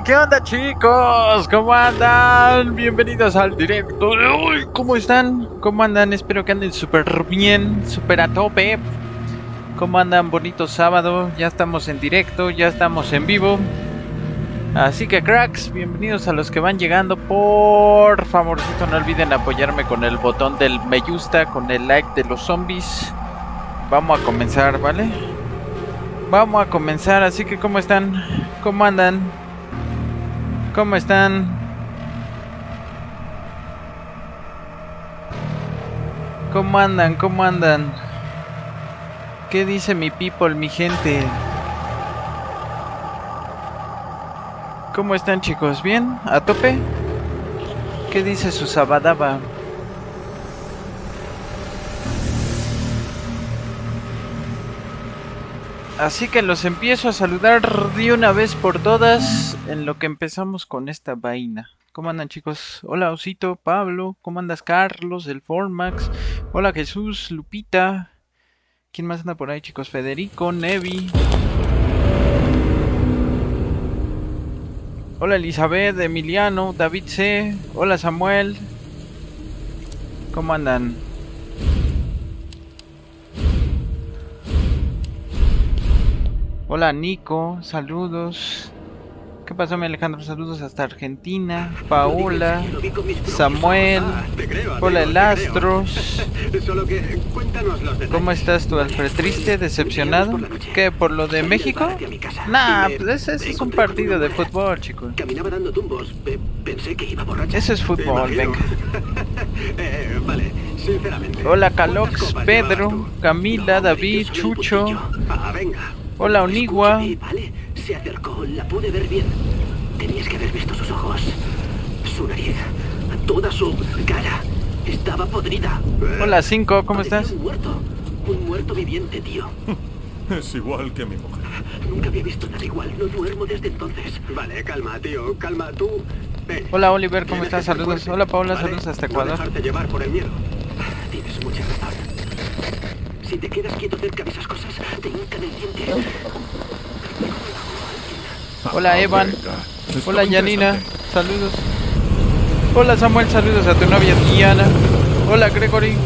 ¿qué onda chicos? ¿Cómo andan? Bienvenidos al directo. ¿Cómo están? ¿Cómo andan? Espero que anden súper bien, súper a tope. ¿Cómo andan? Bonito sábado. Ya estamos en directo, ya estamos en vivo. Así que cracks, bienvenidos a los que van llegando. Por favorcito no olviden apoyarme con el botón del me gusta, con el like de los zombies. Vamos a comenzar, ¿vale? Vamos a comenzar, así que ¿cómo están? ¿Cómo andan? ¿Cómo están? ¿Cómo andan? ¿Cómo andan? ¿Qué dice mi people, mi gente? ¿Cómo están chicos? ¿Bien? ¿A tope? ¿Qué dice su sabadaba? Así que los empiezo a saludar de una vez por todas en lo que empezamos con esta vaina. ¿Cómo andan chicos? Hola Osito, Pablo, ¿cómo andas Carlos, el Formax? Hola Jesús, Lupita. ¿Quién más anda por ahí chicos? Federico, Nevi. Hola Elizabeth, Emiliano, David C. Hola Samuel. ¿Cómo andan? Hola Nico, saludos. ¿Qué pasó mi Alejandro? Saludos hasta Argentina. Paola, Samuel. Hola Elastros. ¿Cómo estás tú, Alfred? ¿Triste? ¿Decepcionado? ¿Qué? ¿Por lo de México? Nah, pues ese es un partido de fútbol, chicos. Eso es fútbol, venga. Eh. Hola ¿cuántas Calox, Pedro? Camila, David, Chucho. Hola Onigua. Escúchame, vale, se acercó, la pude ver bien. Tenías que haber visto sus ojos, su nariz, toda su cara. Estaba podrida. Hola 5, ¿cómo Parecía estás? Un muerto, un muerto viviente, tío. Es igual que mi mujer. Nunca había visto nada igual, no duermo desde entonces. Vale, calma, tío, calma, tú. Ven. Hola Oliver, ¿cómo estás? Saludos. fuerte, Hola Paula, ¿vale? saludos hasta No Ecuador. dejarte llevar por el miedo. Si te quedas quieto cerca de esas cosas, te hincan el diente. Hola Evan. Venga, esto Hola interesante. saludos. Hola Samuel, saludos a tu novia Diana. Hola Gregory.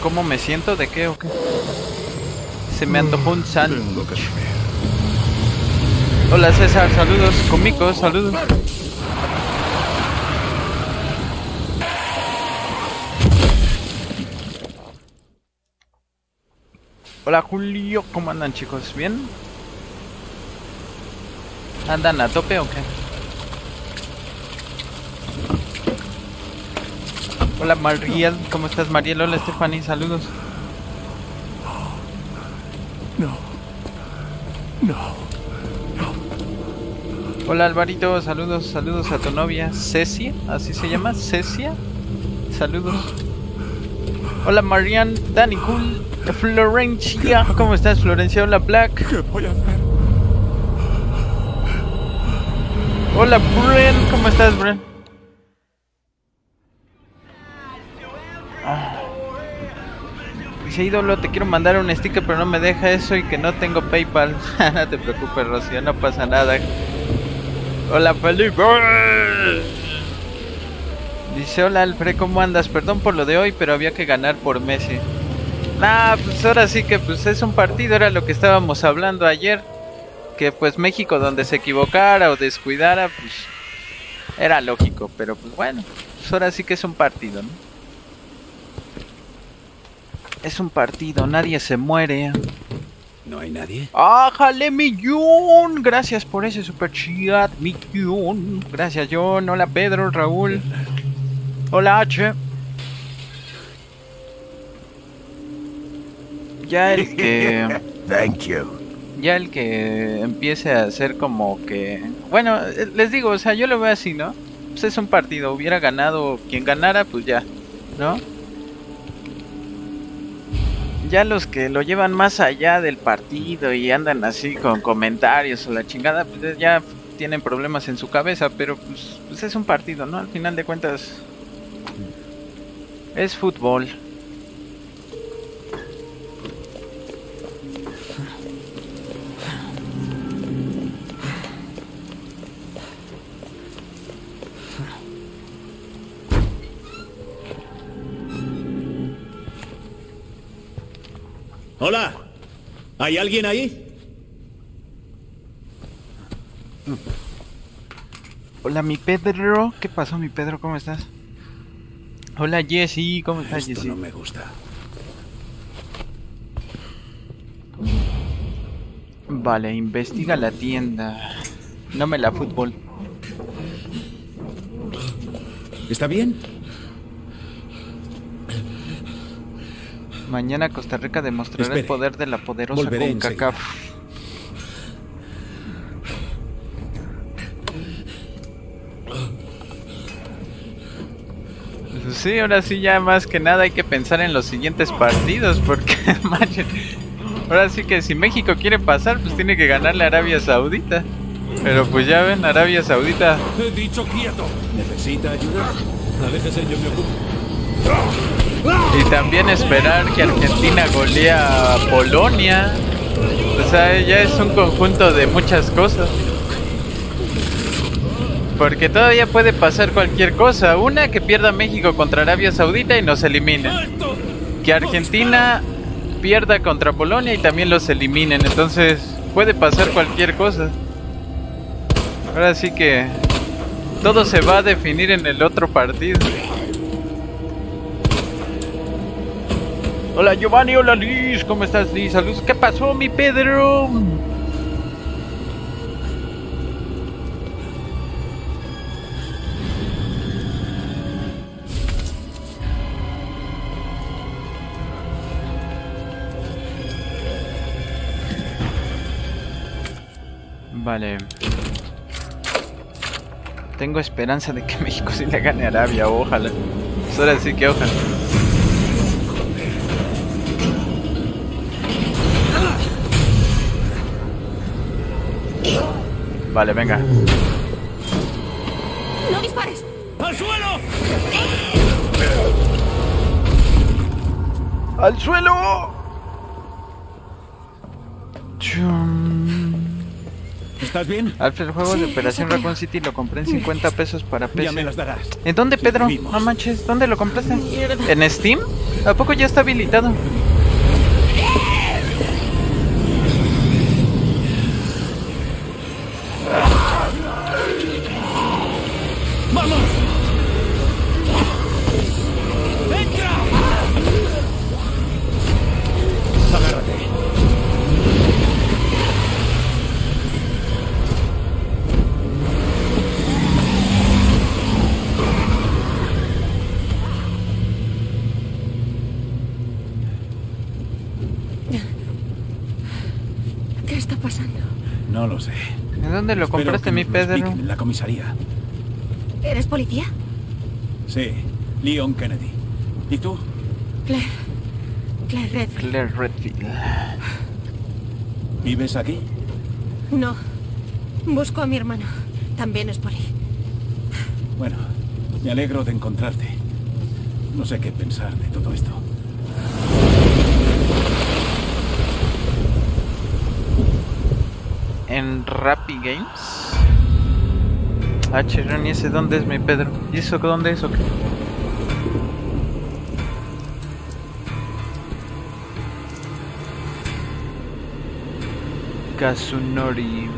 ¿Cómo me siento? ¿De qué o qué? Se me antojó un sándwich. Que dormir. Hola César, saludos. Comico, saludos. Hola Julio, ¿cómo andan chicos? ¿Bien? ¿Andan a tope o qué? Hola Mariel, ¿cómo estás Mariel? Hola Stephanie, saludos. No. No. Hola Alvarito, saludos, saludos a tu novia Cecia, así se llama, Cecia. Saludos. Hola Marian, Dani Cool, Florencia, ¿cómo estás Florencia? Hola Black. ¿Qué voy a hacer? Hola Bren, ¿cómo estás Bren? Ah. Dice ídolo, te quiero mandar un sticker pero no me deja eso y que no tengo Paypal. no te preocupes Rocío, no pasa nada. Hola Felipe. Dice hola Alfred, ¿cómo andas? Perdón por lo de hoy, pero había que ganar por Messi. Nah, pues ahora sí que pues es un partido, era lo que estábamos hablando ayer. Que pues México donde se equivocara o descuidara, pues era lógico, pero pues bueno, pues ahora sí que es un partido, ¿no? Es un partido, nadie se muere. ¿No hay nadie? ¡Ájale, millón! Gracias por ese super chat, millón. Gracias, John. Hola, Pedro, Raúl. Hola, H. Ya el que. Thank you. Ya el que empiece a hacer como que. Bueno, les digo, o sea, yo lo veo así, ¿no? Pues es un partido. Hubiera ganado quien ganara, pues ya, ¿no? Ya los que lo llevan más allá del partido y andan así con comentarios o la chingada, pues ya tienen problemas en su cabeza, pero pues, pues es un partido, ¿no? Al final de cuentas es fútbol. Hola, ¿hay alguien ahí? Hola, mi Pedro. ¿Qué pasó, mi Pedro? ¿Cómo estás? Hola, Jessy. ¿Cómo estás, Esto Jessy? no me gusta. Vale, investiga la tienda. No me la fútbol. ¿Está bien? Mañana Costa Rica demostrará el poder de la poderosa CONCACAF. Sí, ahora sí ya más que nada hay que pensar en los siguientes partidos porque manchen, ahora sí que si México quiere pasar pues tiene que ganarle a Arabia Saudita. Pero pues ya ven, Arabia Saudita He dicho quieto. ¿Necesita ayuda? Aléjese, yo me ocupo. Y también esperar que Argentina golea a Polonia. O sea, ya es un conjunto de muchas cosas. Porque todavía puede pasar cualquier cosa. Una, que pierda México contra Arabia Saudita y nos eliminen. Que Argentina pierda contra Polonia y también los eliminen. Entonces, puede pasar cualquier cosa. Ahora sí que todo se va a definir en el otro partido. Hola Giovanni, hola Liz, ¿cómo estás Liz? Saludos, ¿qué pasó mi Pedro? Vale. Tengo esperanza de que México sí le gane a Arabia, ojalá. Pues ahora sí que ojalá. Vale, venga. ¡No dispares! ¡Al suelo! ¡Al suelo! ¿Estás bien? Alfred, el juego de Sí, Operación eso creo. Raccoon City lo compré en 50 pesos para PC. Ya me las darás. ¿En dónde, Pedro? No manches, ¿dónde lo compraste? ¿En Steam? ¿A poco ya está habilitado? Dónde lo Espero compraste, mi Pedro? En la comisaría. ¿Eres policía? Sí, Leon Kennedy. ¿Y tú? Claire. Claire Redfield. Claire Redfield. ¿Vives aquí? No. Busco a mi hermano. También es poli. Bueno, me alegro de encontrarte. No sé qué pensar de todo esto. ¿En Rappi Games? Ah, chirón, ¿y ese dónde es mi Pedro? ¿Y eso dónde es o qué? Kazunori.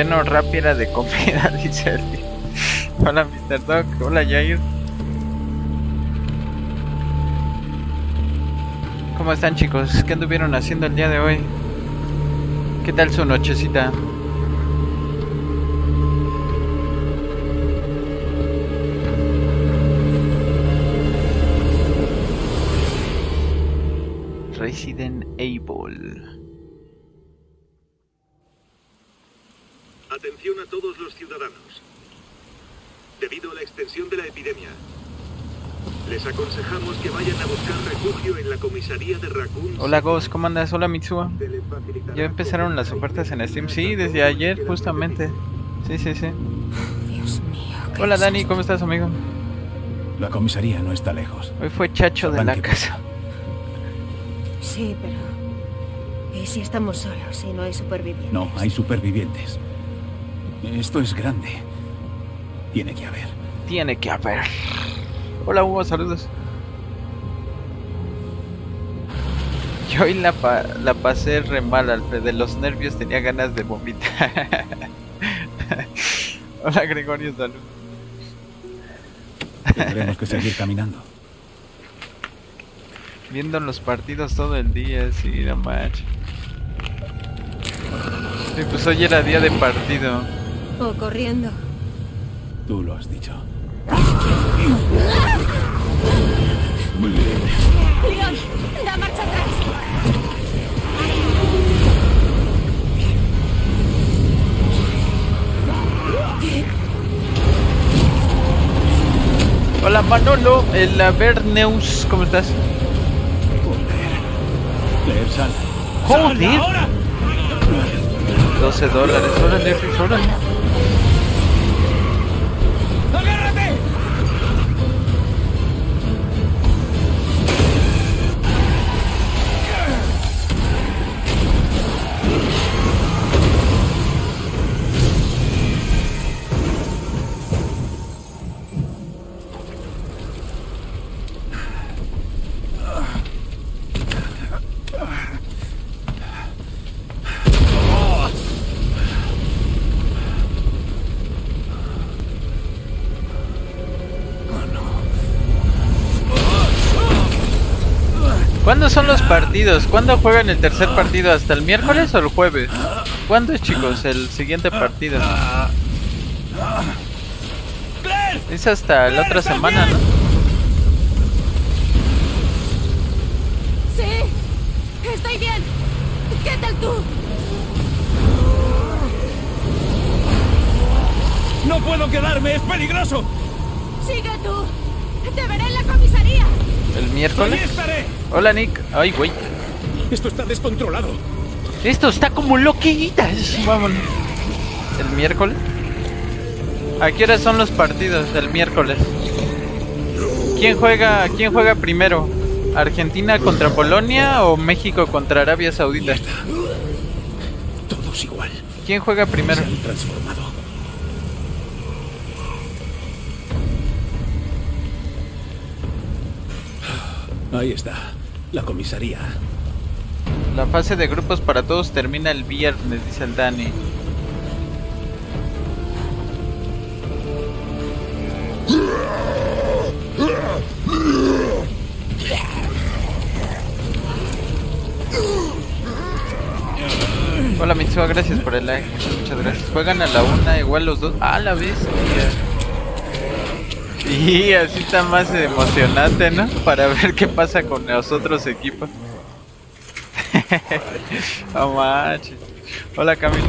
Era de comida, dice Hola Mr. Doc, hola Jair. ¿Cómo están chicos? ¿Qué anduvieron haciendo el día de hoy? ¿Qué tal su nochecita? Resident Evil. Atención a todos los ciudadanos. Debido a la extensión de la epidemia, les aconsejamos que vayan a buscar refugio en la comisaría de Raccoon. Hola Ghost, ¿cómo andas? Hola facilitará Ya empezaron las ofertas en Steam. Sí, desde ayer justamente. Sí, sí, sí. Hola Dani. ¿cómo estás amigo? La comisaría no está lejos. Hoy fue Chacho de la casa. Sí, pero... ¿Y si estamos solos y no hay supervivientes? No, hay supervivientes. Esto es grande. Tiene que haber. Tiene que haber. Hola Hugo, saludos. Yo hoy la, pa- la pasé re mal, Alfred. De los nervios tenía ganas de vomitar. Hola Gregorio, saludos. Tendremos que seguir caminando. Viendo los partidos todo el día, sí, no manches. Sí, pues hoy era día de partido. O corriendo. Tú lo has dicho. ¡Leon! ¡Da marcha atrás! Hola Manolo, el Averneus, ¿cómo estás? Sal. Joder, ¡Ahora! 12 dólares, órale, Riz, órale. ¿Cuándo son los partidos? ¿Cuándo juegan el tercer partido? ¿Hasta el miércoles o el jueves? ¿Cuándo es, chicos, el siguiente partido? ¡Claire! Es hasta la otra semana, ¿no? ¡Sí! ¡Estoy bien! ¿Qué tal tú? ¡No puedo quedarme! ¡Es peligroso! ¡Sigue tú! ¡Te veré en la comisaría! ¿El ¡Allí miércoles? Hola, Nick. Ay, güey. Esto está descontrolado. Esto está como loquitas. Vámonos. ¿El miércoles? ¿A qué hora son los partidos del miércoles? ¿Quién juega, quién juega primero? ¿Argentina contra Polonia o México contra Arabia Saudita? Todos igual. ¿Quién juega primero? Se han transformado. Ahí está. La comisaría. La fase de grupos para todos termina el viernes, dice el Dani. Hola Mitsuha, gracias por el like. Muchas, gracias. Juegan a la una, igual los dos. Ah, la vez. Y así está más emocionante, ¿no? Para ver qué pasa con los otros equipos. No manches. Hola Camilo.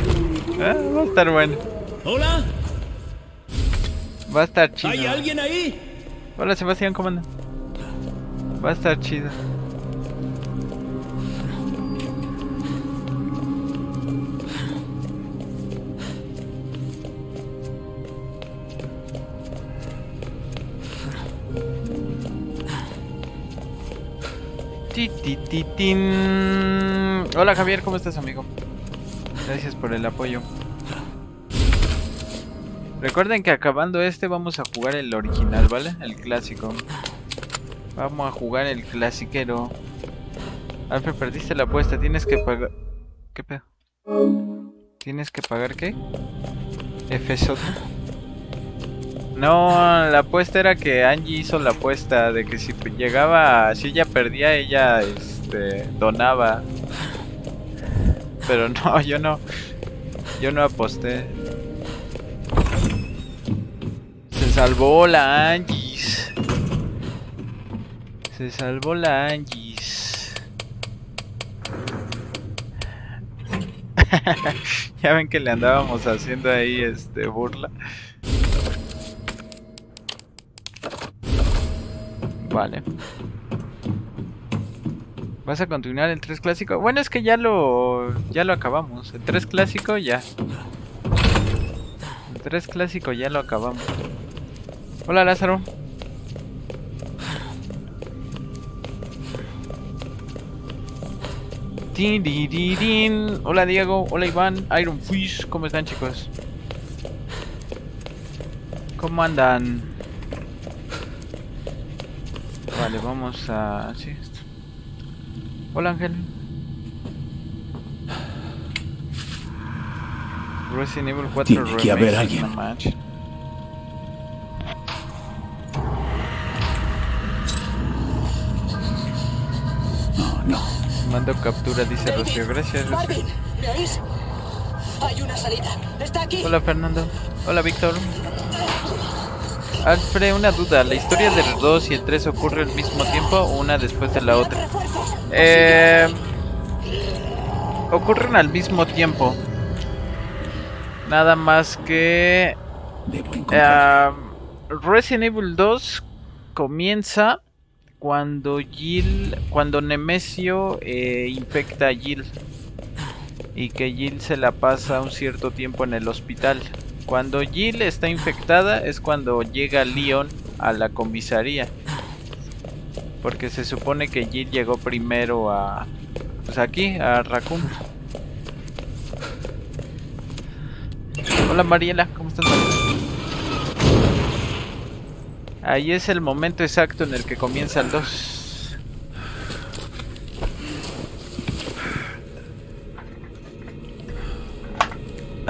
Ah, va a estar bueno. ¿Hola? Va a estar chido. ¿Hay alguien ahí? Hola Sebastián, ¿cómo andas? Va a estar chido. Hola Javier, ¿cómo estás amigo? Gracias por el apoyo. Recuerden que acabando este vamos a jugar el original, ¿vale? El clásico. Vamos a jugar el clasiquero. Alfred, perdiste la apuesta. Tienes que pagar... ¿Qué pedo? ¿Tienes que pagar qué? ¿F Soto? No, la apuesta era que Angie hizo la apuesta de que si llegaba... Si ella perdía, ella este, donaba. Pero no, yo no... Yo no aposté. Se salvó la Angis. Se salvó la Angis. ya ven que le andábamos haciendo ahí este burla. Vale. ¿Vas a continuar el 3 clásico? Bueno, es que ya lo ya lo acabamos. El 3 clásico ya. El 3 clásico ya lo acabamos. Hola Lázaro. Tin, di, di, din. Hola Diego, hola Iván, Iron Fish, ¿cómo están chicos? ¿Cómo andan? Vale, vamos a... Sí, esto. Hola Ángel. Resident Evil 4 Tiene que haber Remake, alguien. no. Mando captura, dice Rocío. Gracias, Rocío. Marvin, ¿me oís? Hay una salida. Está aquí. Hola Fernando. Hola Víctor. Alfred, una duda. ¿La historia del 2 y el 3 ocurre al mismo tiempo o una después de la otra? Eh, ocurren al mismo tiempo. Nada más que eh, Resident Evil 2 comienza cuando Jill, cuando Nemesio eh, infecta a Jill y que Jill se la pasa un cierto tiempo en el hospital. Cuando Jill está infectada es cuando llega Leon a la comisaría. Porque se supone que Jill llegó primero a pues aquí, a Raccoon. Hola Mariela, ¿cómo estás? Ahí es el momento exacto en el que comienza el 2.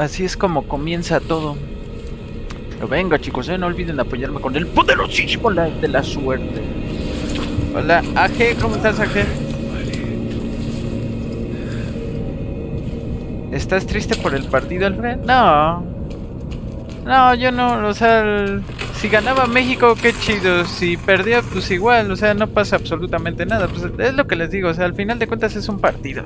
Así es como comienza todo. Pero venga chicos, eh, no olviden apoyarme con el poderosísimo like de la suerte. Hola, AG, ¿cómo estás AG? ¿Estás triste por el partido, Alfred? No. No, yo no, o sea, si ganaba México, qué chido. Si perdía, pues igual, o sea, no pasa absolutamente nada. Pues es lo que les digo, o sea, al final de cuentas es un partido.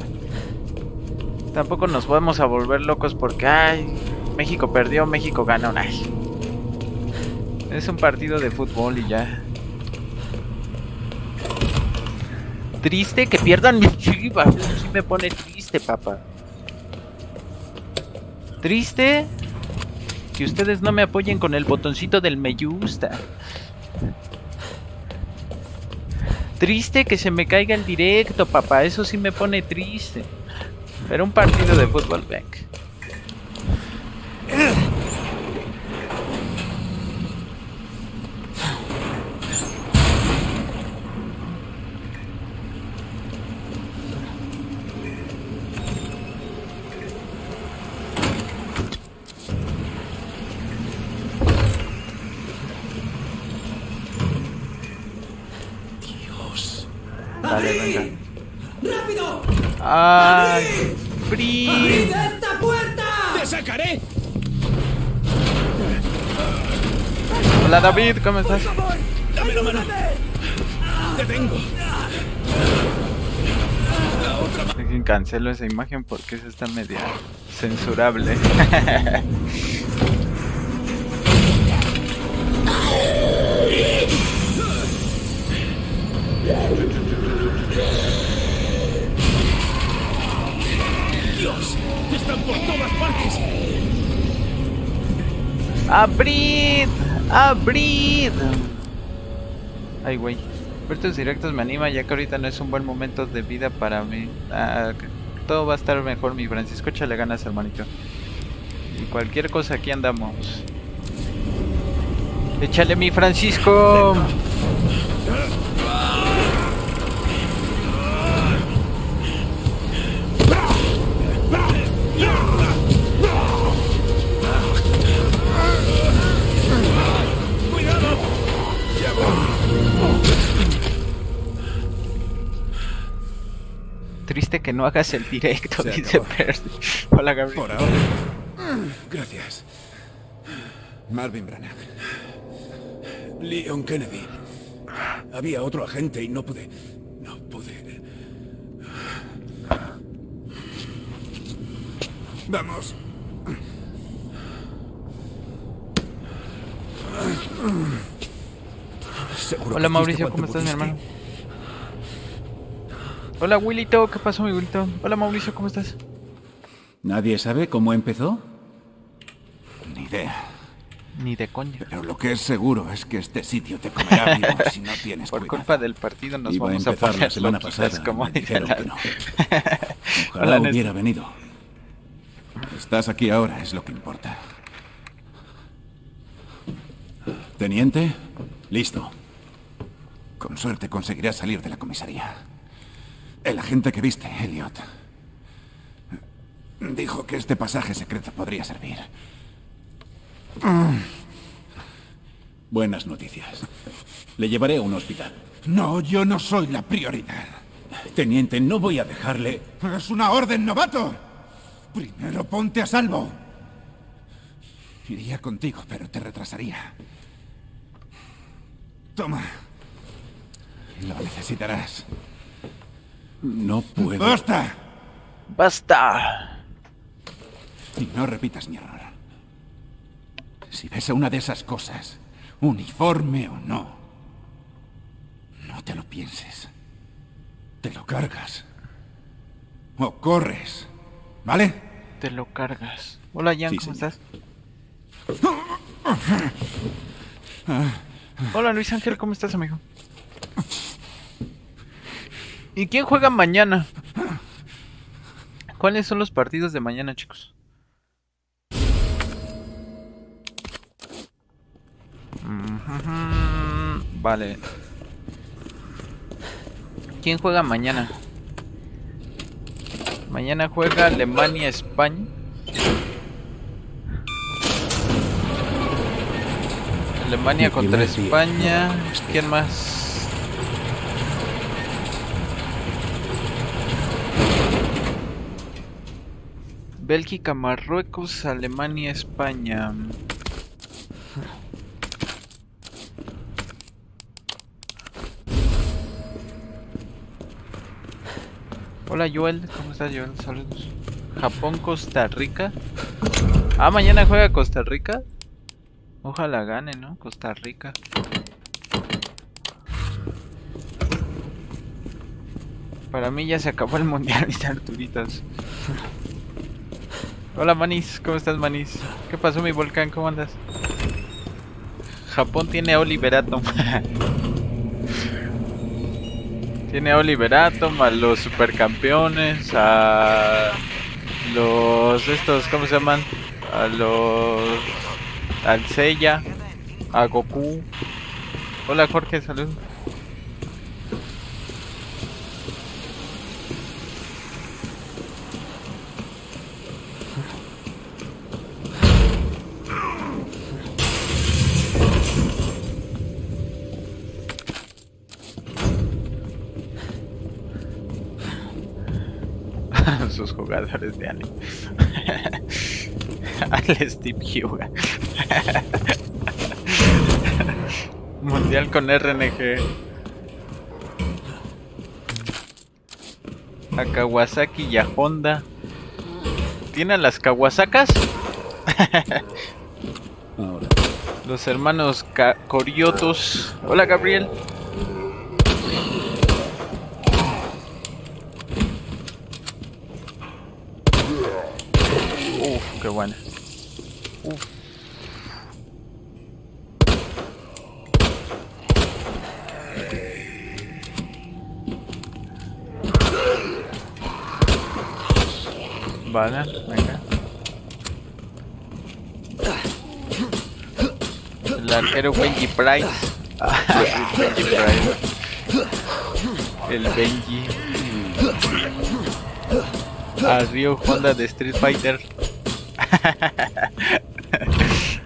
Tampoco nos vamos a volver locos porque, ay, México perdió, México ganó. Ay. Es un partido de fútbol y ya. Triste que pierdan mis chivas. Eso sí me pone triste, papá. Triste que ustedes no me apoyen con el botoncito del me gusta. Triste que se me caiga el directo, papá. Eso sí me pone triste. Pero un partido de fútbol, venga. David, ¿cómo estás? ¡Dame la mano! ¡Te tengo! Dejen cancelo esa imagen porque esa está media censurable. ¡Dios! ¡Están por todas partes! ¡Abrid! ¡Abrid! Ay, güey. Ver tus directos me anima ya que ahorita no es un buen momento de vida para mí. Ah, todo va a estar mejor, mi Francisco. Échale ganas, hermanito. Y cualquier cosa aquí andamos. Échale, mi Francisco. Triste que no hagas el directo, Se dice. Percy. Hola, Gabriel. Por ahora. Gracias. Marvin Branagh. Leon Kennedy. Había otro agente y no pude. No pude. Vamos. Seguro Hola Mauricio, ¿cómo estás, mi hermano? Hola Willito, ¿qué pasó mi Willito? Hola Mauricio, ¿cómo estás? ¿Nadie sabe cómo empezó? Ni idea. Ni de coña. Pero lo que es seguro es que este sitio te comerá vivo si no tienes Por cuidado. culpa del partido nos Iba vamos a, empezar la poner semana pasada. como me dijeron la- que no. Ojalá hubiera venido. Estás aquí ahora, es lo que importa. Teniente, listo. Con suerte conseguirás salir de la comisaría. El agente que viste, Elliot, dijo que este pasaje secreto podría servir. Buenas noticias. Le llevaré a un hospital. No, yo no soy la prioridad. Teniente, no voy a dejarle... Es una orden, novato. Primero ponte a salvo. Iría contigo, pero te retrasaría. Toma. Lo necesitarás. No puedo... ¡Basta! ¡Basta! Y no repitas mi error. Si ves a una de esas cosas, uniforme o no, no te lo pienses. Te lo cargas. O corres. ¿Vale? Te lo cargas. Hola, Jan, Sí, ¿cómo señor. estás? Hola, Luis Ángel, ¿cómo estás, amigo? ¿Y quién juega mañana? ¿Cuáles son los partidos de mañana, chicos? Vale. ¿Quién juega mañana? Mañana juega Alemania-España. Alemania contra. España. ¿Quién más? Bélgica, Marruecos, Alemania, España. Hola Joel, ¿cómo estás Joel? Saludos. Japón, Costa Rica. Ah, mañana juega Costa Rica. Ojalá gane, ¿no? Costa Rica. Para mí ya se acabó el mundial, mis Arturitas. Hola Manis, ¿cómo estás Manis? ¿Qué pasó mi volcán? ¿Cómo andas? Japón tiene a Oliver Atom. tiene a Oliver Atom, a los supercampeones, a los estos, ¿cómo se llaman? A los al Seiya, a Goku. Hola Jorge, salud. De anime. Al Steve Hyuga. Mundial con RNG. A Kawasaki y a Honda. ¿Tienen las Kawasakas? Ahora. Los hermanos Coriotos. Hola Gabriel. Uf, qué buena. Uf. Venga. El arquero Benji Price. Ah, Benji Price. El Benji. A Ryo Honda de Street Fighter.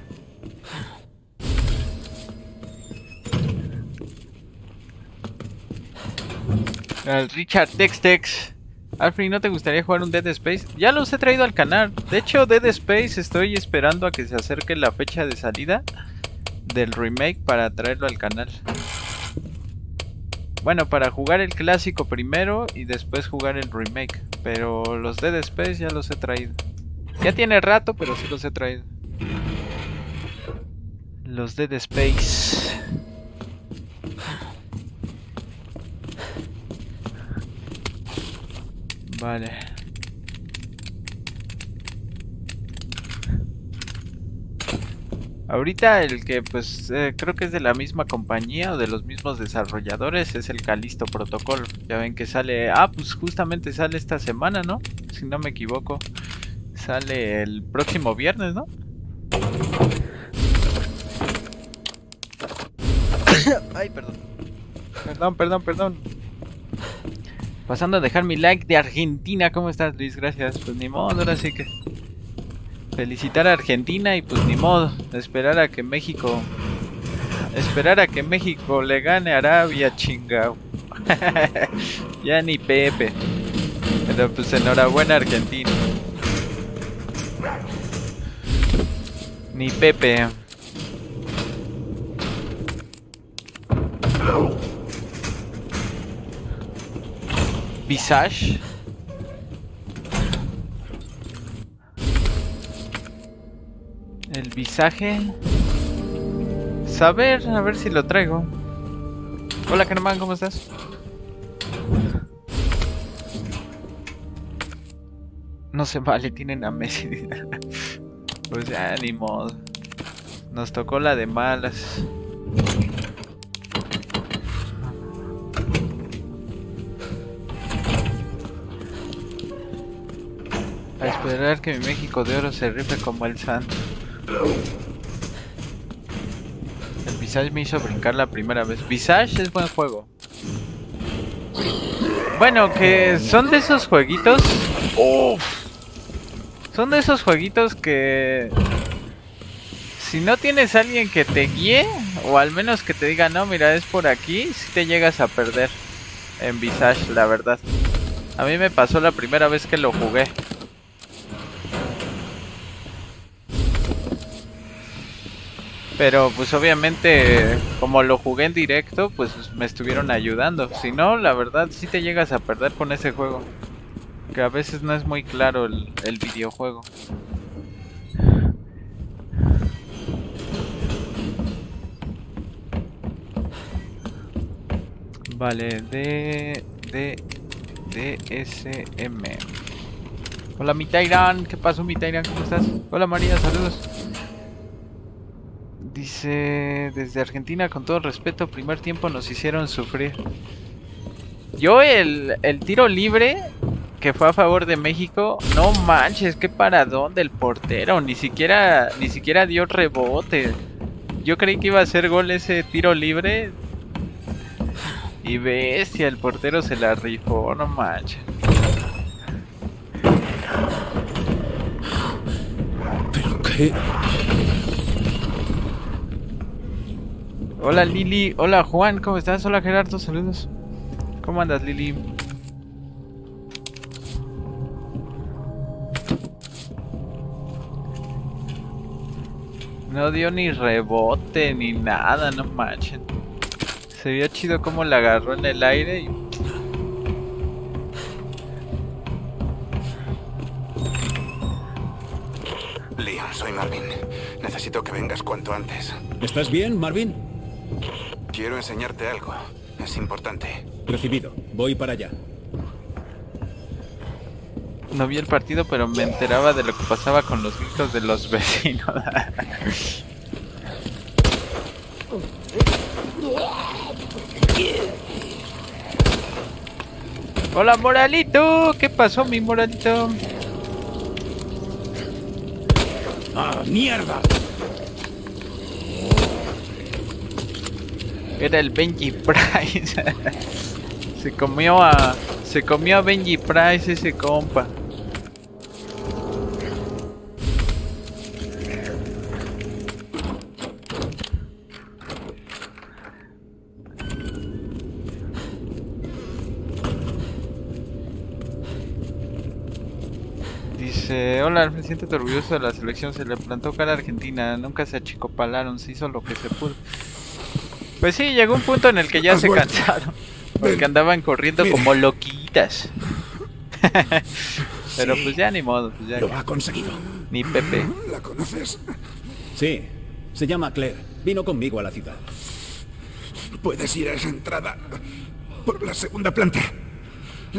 Al Richard Tex Tex. Alfred, ¿no te gustaría jugar un Dead Space? Ya los he traído al canal. De hecho, Dead Space estoy esperando a que se acerque la fecha de salida del remake para traerlo al canal. Bueno, para jugar el clásico primero y después jugar el remake. Pero los Dead Space ya los he traído. Ya tiene rato, pero sí los he traído. Los Dead Space. Vale. Ahorita el que pues eh, creo que es de la misma compañía o de los mismos desarrolladores es el Calisto Protocol. Ya ven que sale, ah pues justamente sale esta semana, ¿no? Si no me equivoco. Sale el próximo viernes, ¿no? Ay, perdón. Perdón, perdón, perdón. Pasando a dejar mi like de Argentina. ¿Cómo estás, Luis? Gracias. Pues ni modo, ahora sí que felicitar a Argentina y pues ni modo, esperar a que México esperar a que México le gane a Arabia, chingao. ya ni Pepe. Pero pues enhorabuena Argentina. Ni Pepe. Visage. El visaje. Saber, a ver si lo traigo. Hola, Germán, ¿cómo estás? No se vale, tienen a Messi. pues ya. Nos tocó la de malas. A esperar que mi México de oro se rife como el santo. El Visage me hizo brincar la primera vez. Visage es buen juego. Bueno, que son de esos jueguitos. Son de esos jueguitos que. Si no tienes alguien que te guíe, o al menos que te diga, no, mira, es por aquí, si te llegas a perder en Visage, la verdad. A mí me pasó la primera vez que lo jugué. Pero pues obviamente como lo jugué en directo, pues me estuvieron ayudando. Si no, la verdad sí te llegas a perder con ese juego. Que a veces no es muy claro el, el videojuego. Vale, D... D... DSM. Hola mi Tyrant, ¿qué pasó mi Tyrant? ¿Cómo estás? Hola María, saludos. Dice, desde Argentina, con todo respeto, primer tiempo nos hicieron sufrir. Yo el, el tiro libre que fue a favor de México, no manches, qué paradón del portero, ni siquiera, ni siquiera dio rebote. Yo creí que iba a ser gol ese tiro libre. Y bestia, el portero se la rifó, no manches. ¿Pero qué? Hola Lili, hola Juan, ¿cómo estás? Hola Gerardo, saludos. ¿Cómo andas Lili? No dio ni rebote ni nada, no manchen. Se vio chido como la agarró en el aire y... Leon, soy Marvin. Necesito que vengas cuanto antes. ¿Estás bien, Marvin? Quiero enseñarte algo. Es importante. Recibido. Voy para allá. No vi el partido, pero me enteraba de lo que pasaba con los gritos de los vecinos. Hola Moralito, ¿qué pasó mi Moralito? ¡Ah, mierda! Era el Benji Price. se comió a. Se comió a Benji Price ese compa. Siento orgulloso de la selección, se le plantó cara a Argentina, nunca se achicopalaron, se hizo lo que se pudo. Pues sí, llegó un punto en el que ya Has se vuelto. cansaron. Porque Ven. andaban corriendo Mira. como loquitas. Pero Sí. pues ya ni modo, pues ya Lo ha conseguido. ni Pepe. ¿La conoces? Sí. Se llama Claire. Vino conmigo a la ciudad. Puedes ir a esa entrada. Por la segunda planta.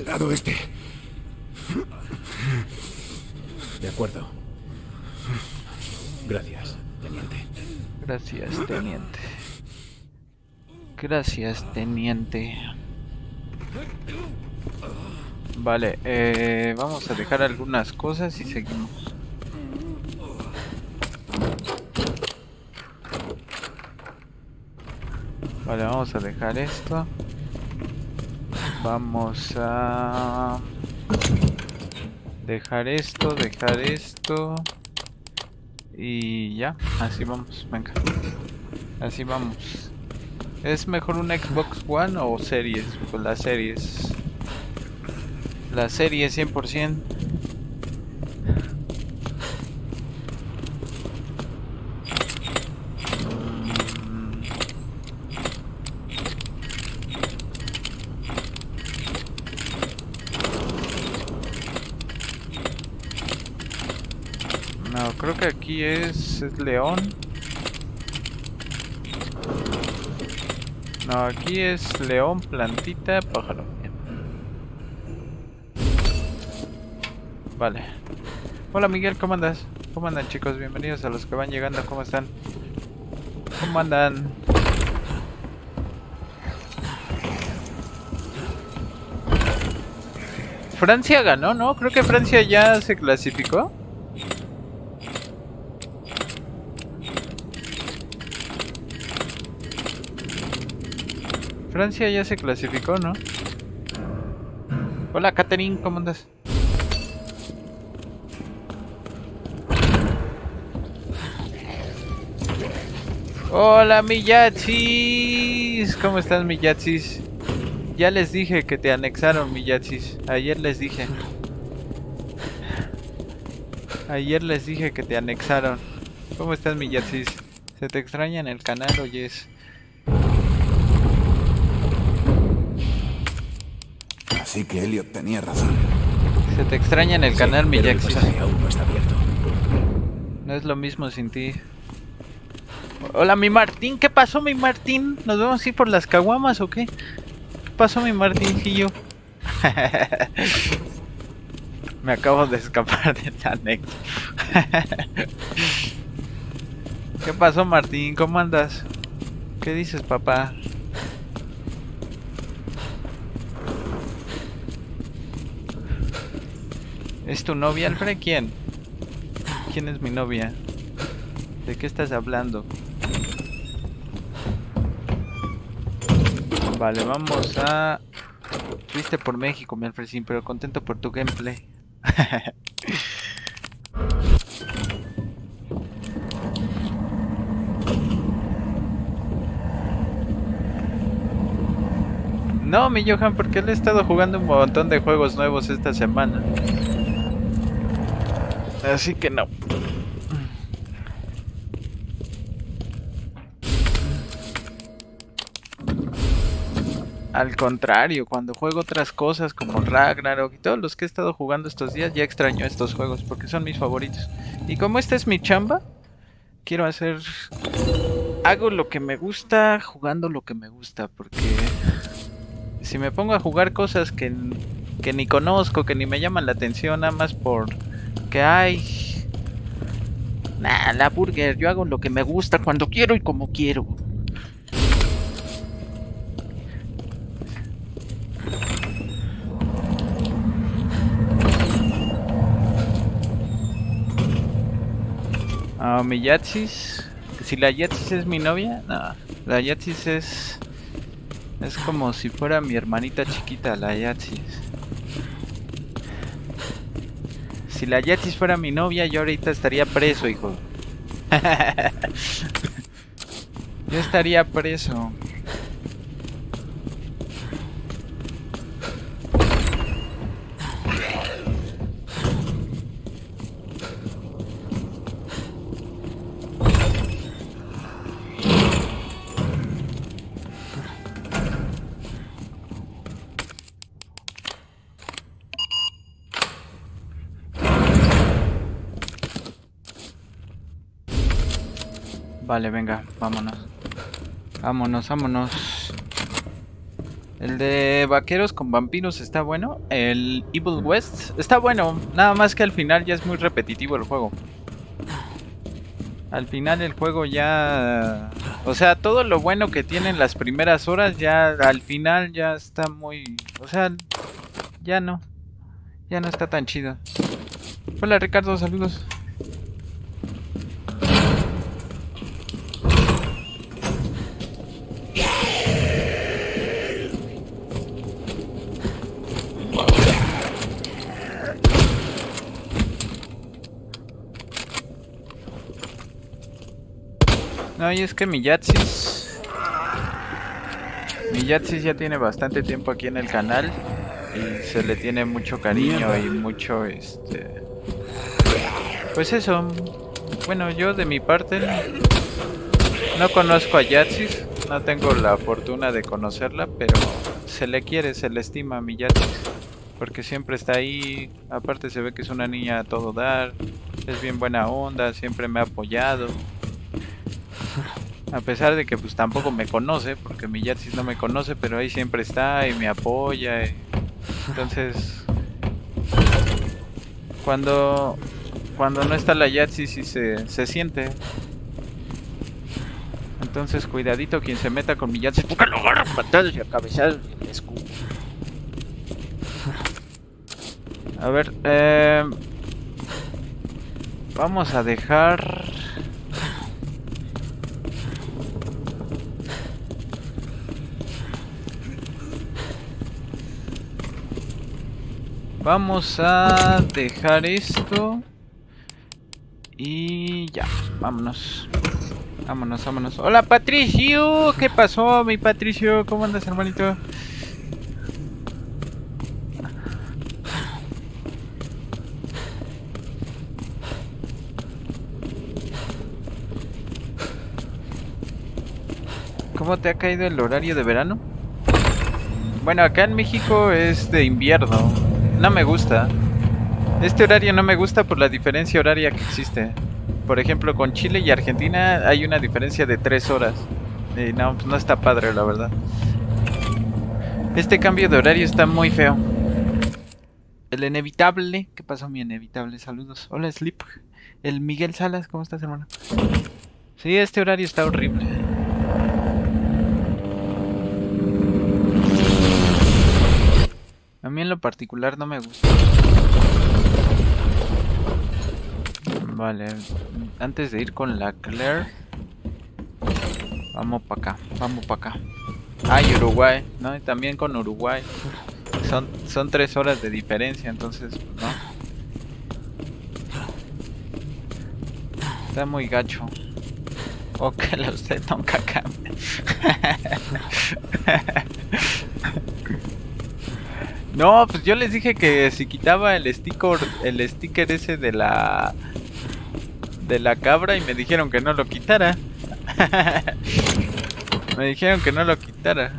Lado este. De acuerdo. Gracias, teniente. Gracias, teniente. Gracias, teniente. Vale, eh, vamos a dejar algunas cosas y seguimos. Vale, vamos a dejar esto. Vamos a dejar esto, dejar esto. Y ya, así vamos, venga. Así vamos. ¿Es mejor un Xbox One o series? Pues las series. La serie 100%. Mm. No, creo que es, león. No, aquí es león, plantita, pájaro. Vale. Hola Miguel, ¿cómo andas? ¿Cómo andan chicos? Bienvenidos a los que van llegando, ¿cómo están? ¿Cómo andan? Francia ganó, ¿no? Creo que Francia ya se clasificó. Francia ya se clasificó, ¿no? Hola, Catherine, ¿cómo andas? Hola, Miyatsis. ¿Cómo estás, Miyatsis? Ya les dije que te anexaron, Miyatsis. Ayer les dije. Ayer les dije que te anexaron. ¿Cómo estás, Miyatsis? ¿Se te extraña en el canal, oyes? Así que Elliot tenía razón. Se te extraña en el canal, Pero el aún no está abierto. No es lo mismo sin ti. Hola, mi Martín. ¿Qué pasó, mi Martín? ¿Nos vamos a ir por las caguamas o qué? ¿Qué pasó, mi Martincillo? Me acabo de escapar del anexo. ¿Qué pasó, Martín? ¿Cómo andas? ¿Qué dices, papá? ¿Es tu novia, Alfred? ¿Quién? ¿Quién es mi novia? ¿De qué estás hablando? Vale, vamos a... Triste por México, mi Alfredín, pero contento por tu gameplay. No, mi Johan, porque él ha estado jugando un montón de juegos nuevos esta semana. Así que no. Al contrario, cuando juego otras cosas como Ragnarok y todos los que he estado jugando estos días, ya extraño estos juegos porque son mis favoritos. Y como esta es mi chamba, quiero hacer... Hago lo que me gusta jugando lo que me gusta porque si me pongo a jugar cosas que, que ni conozco, que ni me llaman la atención, nada más por que hay... Nah, la burger, yo hago lo que me gusta cuando quiero y como quiero. Ah, mi Yatsis. Si la Yatsis es mi novia, no. La Yatsis es. Es como si fuera mi hermanita chiquita, la Yatsis. Si la Yatsis fuera mi novia, yo ahorita estaría preso, hijo. yo estaría preso. Vale, venga, vámonos. Vámonos, vámonos. El de vaqueros con vampiros está bueno. El Evil West está bueno. Nada más que al final ya es muy repetitivo el juego. Al final el juego ya... O sea, todo lo bueno que tienen las primeras horas ya al final ya está muy... O sea, ya no. Ya no está tan chido. Hola Ricardo, saludos. Y es que mi Yatsis... Mi Yatsis ya tiene bastante tiempo aquí en el canal y se le tiene mucho cariño y mucho este pues eso. Bueno yo de mi parte no conozco a Yatsis no tengo la fortuna de conocerla pero se le quiere se le estima a mi Yatsis porque siempre está ahí. Aparte se ve que es una niña a todo dar es bien buena onda siempre me ha apoyado a pesar de que pues tampoco me conoce porque mi Yatsis no me conoce pero ahí siempre está y me apoya entonces, cuando cuando no está la Yatsi sí se, se siente. Entonces, cuidadito quien se meta con mi Yatsi, porque lo agarran patadas y a cabezazos y le escupo. A ver, eh, vamos a dejar Vamos a dejar esto. Y ya, vámonos. Vámonos, vámonos. Hola Patricio, ¿qué pasó mi Patricio? ¿Cómo andas hermanito? ¿Cómo te ha caído el horario de verano? Bueno, acá en México es de invierno. No me gusta. Este horario no me gusta por la diferencia horaria que existe. Por ejemplo, con Chile y Argentina hay una diferencia de 3 horas. Y no, no está padre, la verdad. Este cambio de horario está muy feo. El inevitable. ¿Qué pasó, mi inevitable? Saludos. Hola, Sleep. El Miguel Salas, ¿cómo estás, hermano? Sí, este horario está horrible. A mí en lo particular no me gusta. Vale, antes de ir con la Claire, vamos para acá, vamos para acá. Ah, Uruguay, ¿no? Y también con Uruguay. Son, son tres horas de diferencia, entonces, ¿no? Está muy gacho. O que la usted nunca cambia. No, pues yo les dije que si quitaba el sticker, el sticker ese de la de la cabra y me dijeron que no lo quitara. me dijeron que no lo quitara.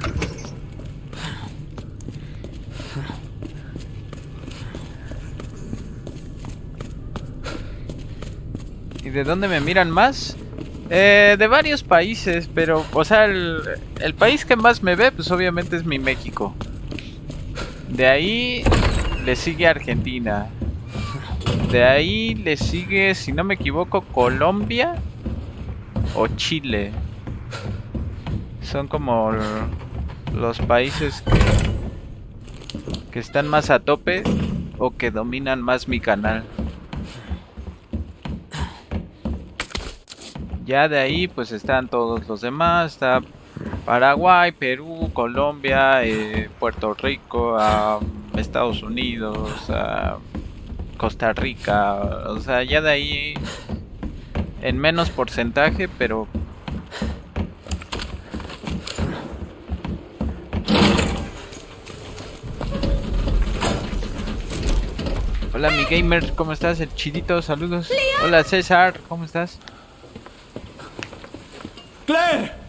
¿Y de dónde me miran más? Eh, de varios países, pero, o sea, el, el país que más me ve, pues obviamente es mi México. De ahí le sigue Argentina. De ahí le sigue, si no me equivoco, Colombia o Chile. Son como los países que, están más a tope o que dominan más mi canal. Ya de ahí pues están todos los demás, está Paraguay, Perú, Colombia, eh, Puerto Rico, Estados Unidos, Costa Rica, o sea, ya de ahí en menos porcentaje, pero Hola mi gamer, ¿cómo estás? El chidito, saludos. Hola César, ¿cómo estás? ¡Claire!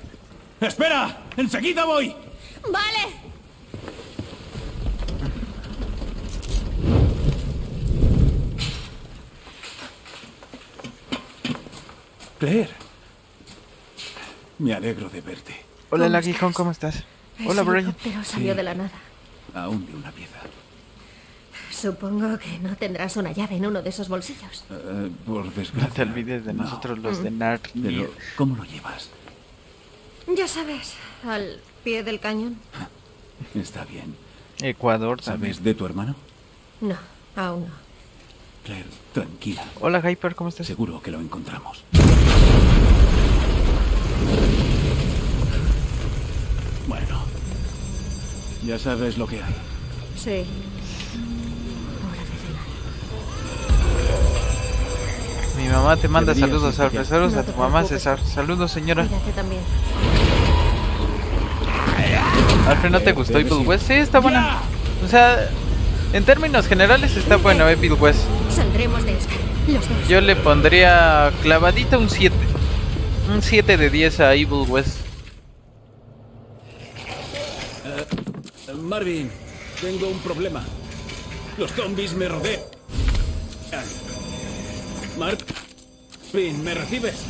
¡Espera! ¡Enseguida voy! Vale. Claire. Me alegro de verte. Hola, Laguijón, ¿cómo estás? Hola, Brian. Pero salió de la nada. Aún de una pieza. Supongo que no tendrás una llave en uno de esos bolsillos. Eh, por No desgracia. te olvides de No. nosotros los de Narnia. ¿cómo lo llevas? Ya sabes, al pie del cañón. Está bien. Ecuador también. ¿Sabes de tu hermano? No, aún no. Claire, tranquila. Hola Hyper, ¿cómo estás? Seguro que lo encontramos. Bueno. Ya sabes lo que hay. Sí. Hora de cenar. Mi mamá te manda saludos, Alfred. Saludos No a tu mamá. César. Saludos, señora. También. Alfred, ¿no te gustó Evil West? Sí, está buena. O sea, en términos generales está bueno Evil West. Saldremos de esta. Los dos. Yo le pondría clavadita un 7. Un 7 de 10 a Evil West. Eh, Marvin, tengo un problema. Los zombies me rodean. Marvin, ¿me recibes?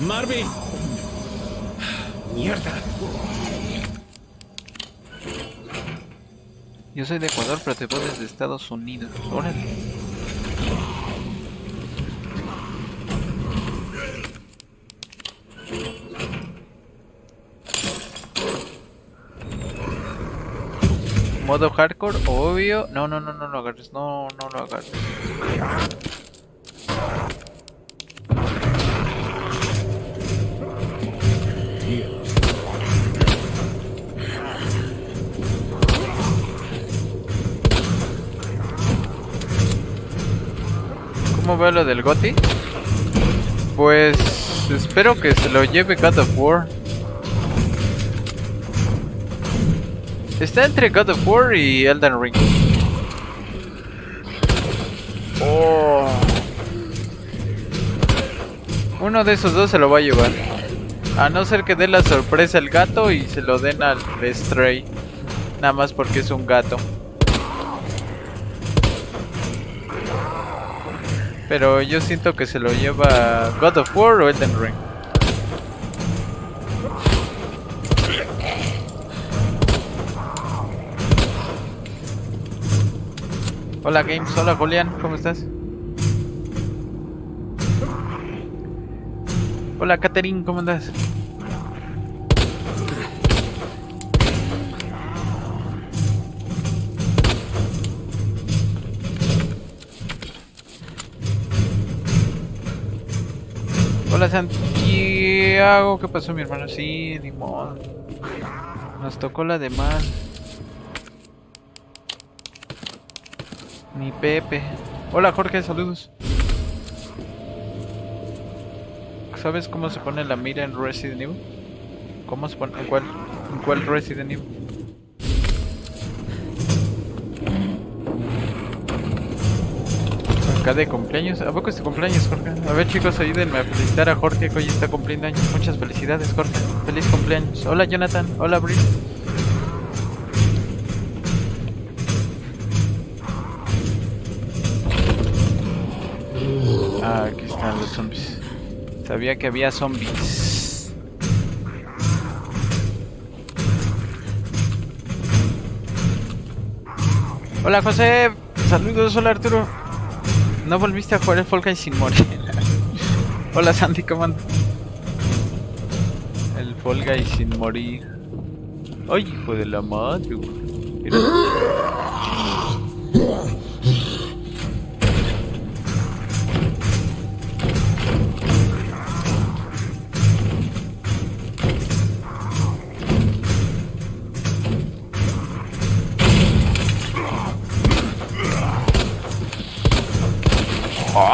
Marvin. Mierda. Yo soy de Ecuador, pero te veo desde Estados Unidos. Órale. Modo hardcore, obvio. No, no, no, no lo agarres. No, no lo agarres. ¿Cómo veo lo del GOTI? Pues espero que se lo lleve God of War. Está entre God of War y Elden Ring. Oh. Uno de esos dos se lo va a llevar. A no ser que dé la sorpresa el gato y se lo den al Stray. Nada más porque es un gato. Pero yo siento que se lo lleva God of War o Elden Ring. Hola Games, hola Julián, ¿cómo estás? Hola Katherine, ¿cómo andas? Hola Santiago, ¿qué pasó mi hermano? Sí, ni modo. Nos tocó la de mal. Ni Pepe. Hola Jorge, saludos. ¿Sabes cómo se pone la mira en Resident Evil? ¿Cómo se pone? ¿En cuál, en cuál Resident Evil? Acá de cumpleaños. ¿A poco es tu cumpleaños, Jorge? A ver, chicos, ayúdenme a felicitar a Jorge que hoy está cumpliendo años. Muchas felicidades, Jorge. Feliz cumpleaños. Hola, Jonathan. Hola, Brit. Ah, aquí están los zombies. Sabía que había zombies. Hola José, saludos, hola Arturo. No volviste a jugar el Fall Guys sin morir. hola Sandy, ¿cómo andas? El Fall Guys sin morir. Ay, hijo de la madre.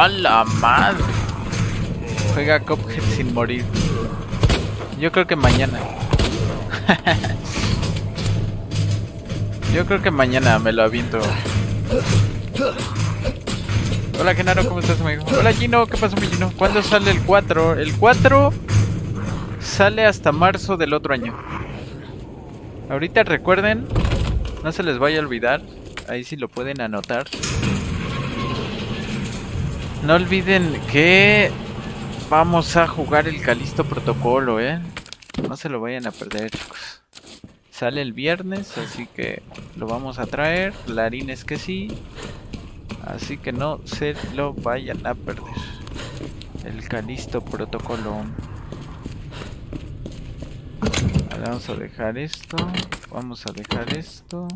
¡Oh, la madre! Juega Cuphead sin morir. Yo creo que mañana. Yo creo que mañana me lo aviento. Hola Genaro, ¿cómo estás amigo? Hola Gino, ¿qué pasó mi Gino? ¿Cuándo sale el 4? El 4 sale hasta marzo del otro año. Ahorita recuerden, no se les vaya a olvidar, ahí sí lo pueden anotar. No olviden que vamos a jugar el Calisto Protocolo, ¿eh? No se lo vayan a perder, chicos. Sale el viernes, así que lo vamos a traer. Clarines que sí. Así que no se lo vayan a perder. El Calisto Protocolo. Ahora vamos a dejar esto. Vamos a dejar esto.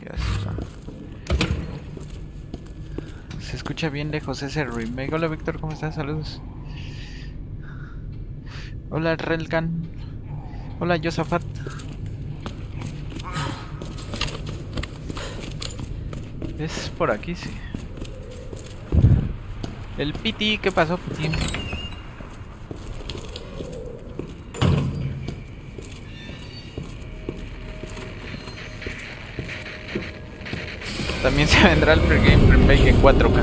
Ya está. Se escucha bien lejos ese remake. Hola Víctor, ¿cómo estás? Saludos. Hola Relkan. Hola Josafat. Es por aquí, sí. El Piti, ¿qué pasó, Piti? También se vendrá el pregame remake en 4K.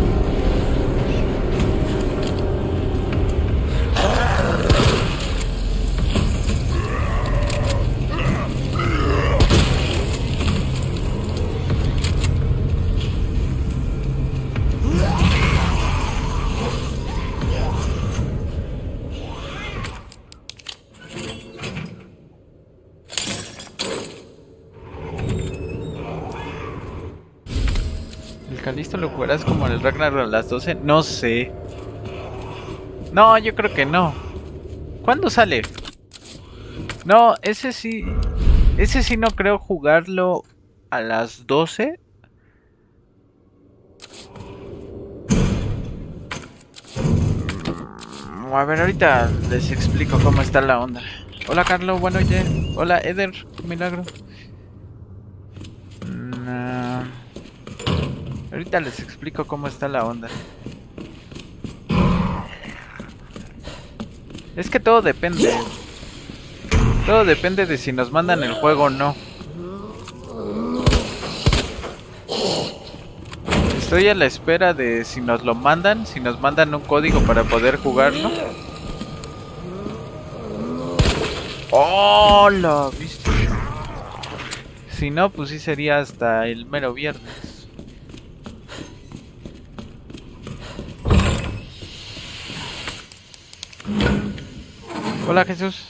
¿El Calisto lo jugarás como en el Ragnarok a las 12? No sé. No, yo creo que no. ¿Cuándo sale? No, ese sí. Ese sí no creo jugarlo a las 12. Mm, A ver, ahorita les explico cómo está la onda. Hola, Carlos. Bueno, oye. Hola, Eder. Milagro. Nah. Ahorita les explico cómo está la onda. Es que todo depende. Todo depende de si nos mandan el juego o no. Estoy a la espera de si nos lo mandan, si nos mandan un código para poder jugarlo. ¡Hola! ¿Viste? Si no, pues sí sería hasta el mero viernes. Hola Jesús.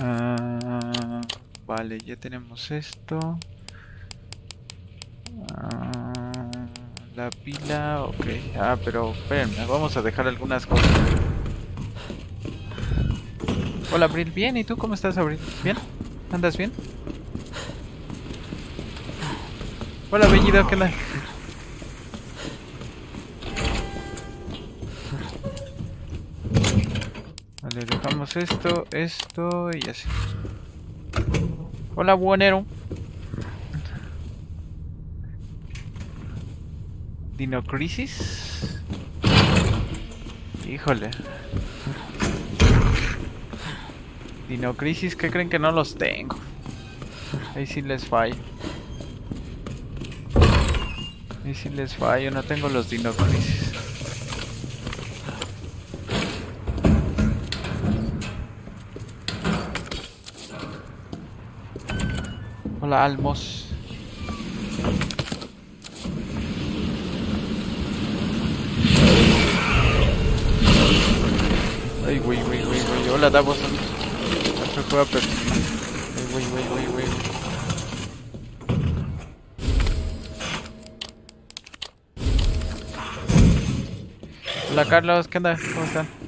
Ah, vale, ya tenemos esto. Ah, la pila, ok. Ah, pero espérenme, vamos a dejar algunas cosas. Hola Abril, bien, ¿y tú cómo estás Abril? ¿Bien? ¿Andas bien? Hola Bellido, ¿qué tal? Vale, dejamos esto, esto y así. Hola, buenero. Dinocrisis. Híjole. Dinocrisis, ¿qué creen que no los tengo? Ahí sí les fallo. Ahí sí les fallo, no tengo los Dinocrisis. Hola, Almos. Ay, güey, güey, güey, güey. Hola, Davos. Se juega personal. Ay, güey, güey, güey, güey. Hola, Carlos. ¿Qué onda? ¿Cómo están?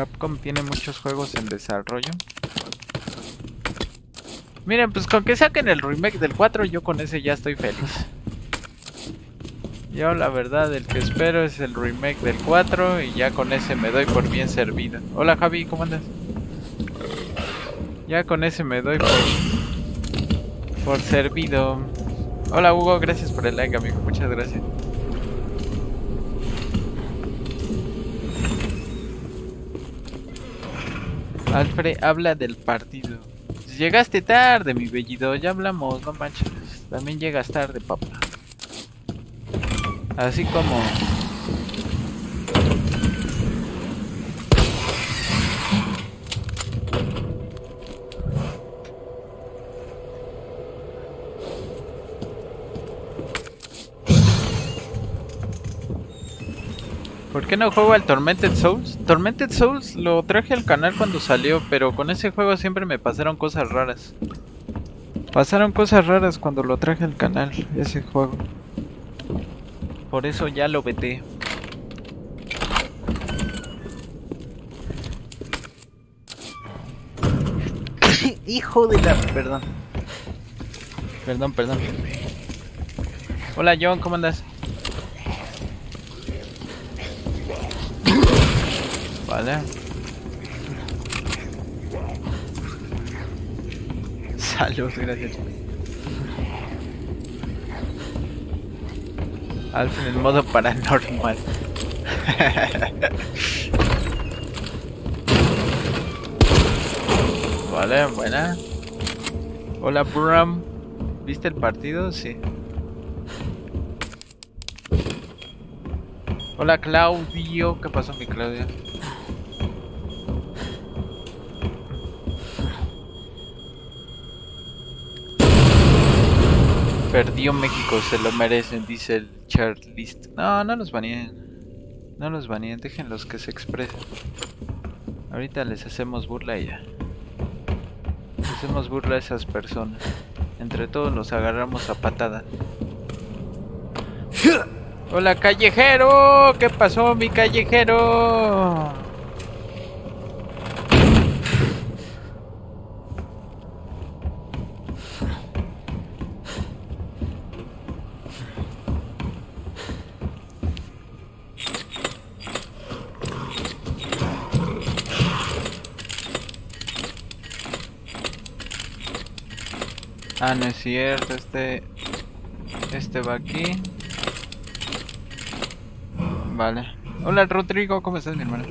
Capcom tiene muchos juegos en desarrollo. Miren, pues con que saquen el remake del 4, yo con ese ya estoy feliz. Yo la verdad, el que espero es el remake del 4 y ya con ese me doy por bien servido. Hola Javi, ¿cómo andas? Ya con ese me doy por, servido. Hola Hugo, gracias por el like amigo, muchas gracias. Alfred habla del partido. Llegaste tarde, mi bellido. Ya hablamos, no manches. También llegas tarde, papá. Así como... ¿Por qué no juego al Tormented Souls? Tormented Souls lo traje al canal cuando salió, pero con ese juego siempre me pasaron cosas raras. Pasaron cosas raras cuando lo traje al canal, ese juego. Por eso ya lo veté. Hijo de la... Perdón. Perdón, perdón. Hola John, ¿cómo andas? Vale. Salud, gracias. Alf en el modo paranormal. vale, buena. Hola, Bram. ¿Viste el partido? Sí. Hola, Claudio. ¿Qué pasó, mi Claudio? Perdió México, se lo merecen, dice el charlist. No, no los baneen. No los baneen, déjenlos que se expresen. Ahorita les hacemos burla y ya. hacemos burla a esas personas. Entre todos los agarramos a patada. Hola callejero, ¿qué pasó mi callejero? Ah, no es cierto, este... Este va aquí. Vale. Hola Rodrigo, ¿cómo estás mi hermano?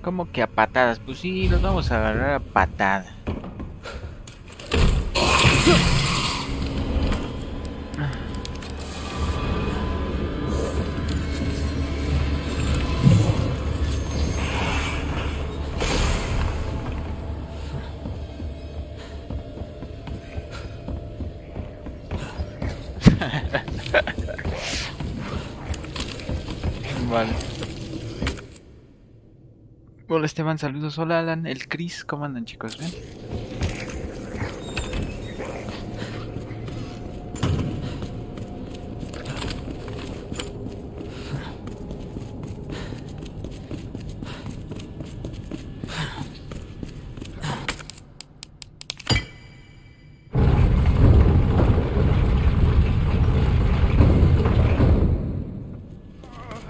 ¿Cómo que a patadas? Pues sí, los vamos a agarrar a patadas. Esteban, saludos. Hola Alan, el Chris, ¿cómo andan chicos? ¿Bien?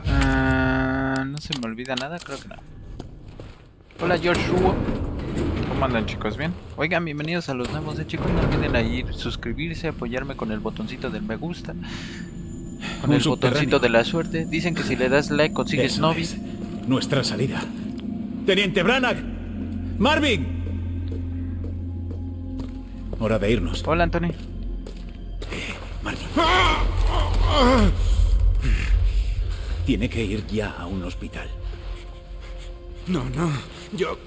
Ah, no se me olvida nada, creo que no. Joshua. ¿Cómo andan chicos? ¿Bien? Oigan, bienvenidos a los nuevos de chicos. No olviden ahí suscribirse, apoyarme con el botoncito del me gusta. Con el botoncito de la suerte. Dicen que si le das like consigues novia. Nuestra salida. Teniente Branagh. Marvin. Hora de irnos. Hola Anthony. Eh, Marvin. Tiene que ir ya a un hospital. No, no. Yo...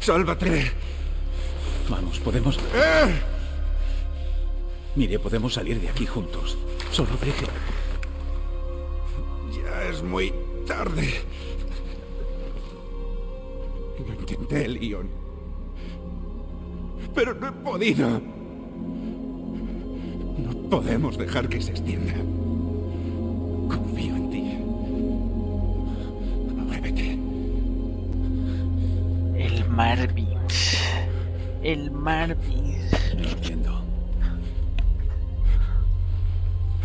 Sálvate. Vamos, podemos... ¡Eh! Mire, podemos salir de aquí juntos. Solo deje. Ya es muy tarde. Lo intenté, Leon. Pero no he podido. No podemos dejar que se extienda. Confío en Marvin. El Marvin. entiendo.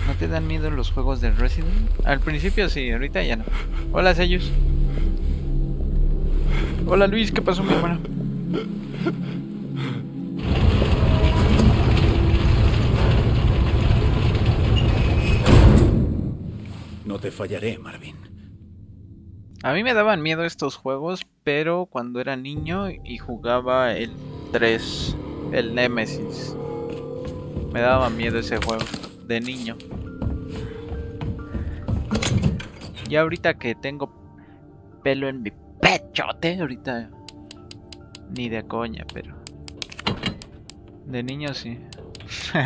¿No te dan miedo los juegos de Resident? Al principio sí, ahorita ya no. Hola, Sellos. Hola, Luis, ¿qué pasó, mi hermano? No te fallaré, Marvin. A mí me daban miedo estos juegos, pero cuando era niño y jugaba el 3, el Nemesis, me daba miedo ese juego de niño. Y ahorita que tengo pelo en mi pechote, ahorita ni de coña, pero de niño sí.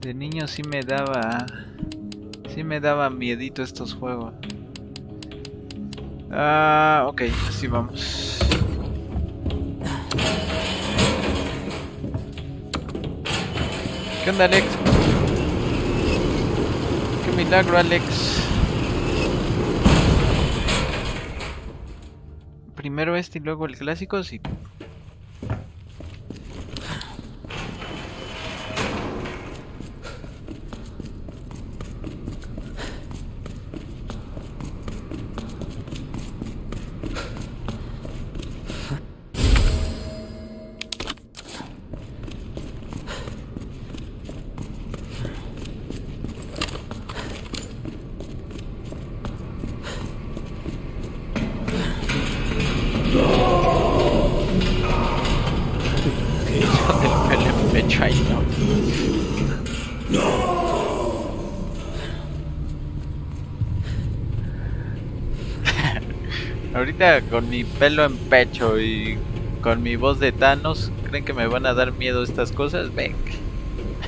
de niño sí me daba Sí me daba miedito estos juegos. Ah, ok, así vamos. ¿Qué onda, Alex? Qué milagro, Alex. Primero este y luego el clásico, sí. Con mi pelo en pecho y con mi voz de Thanos, ¿creen que me van a dar miedo estas cosas? Ven.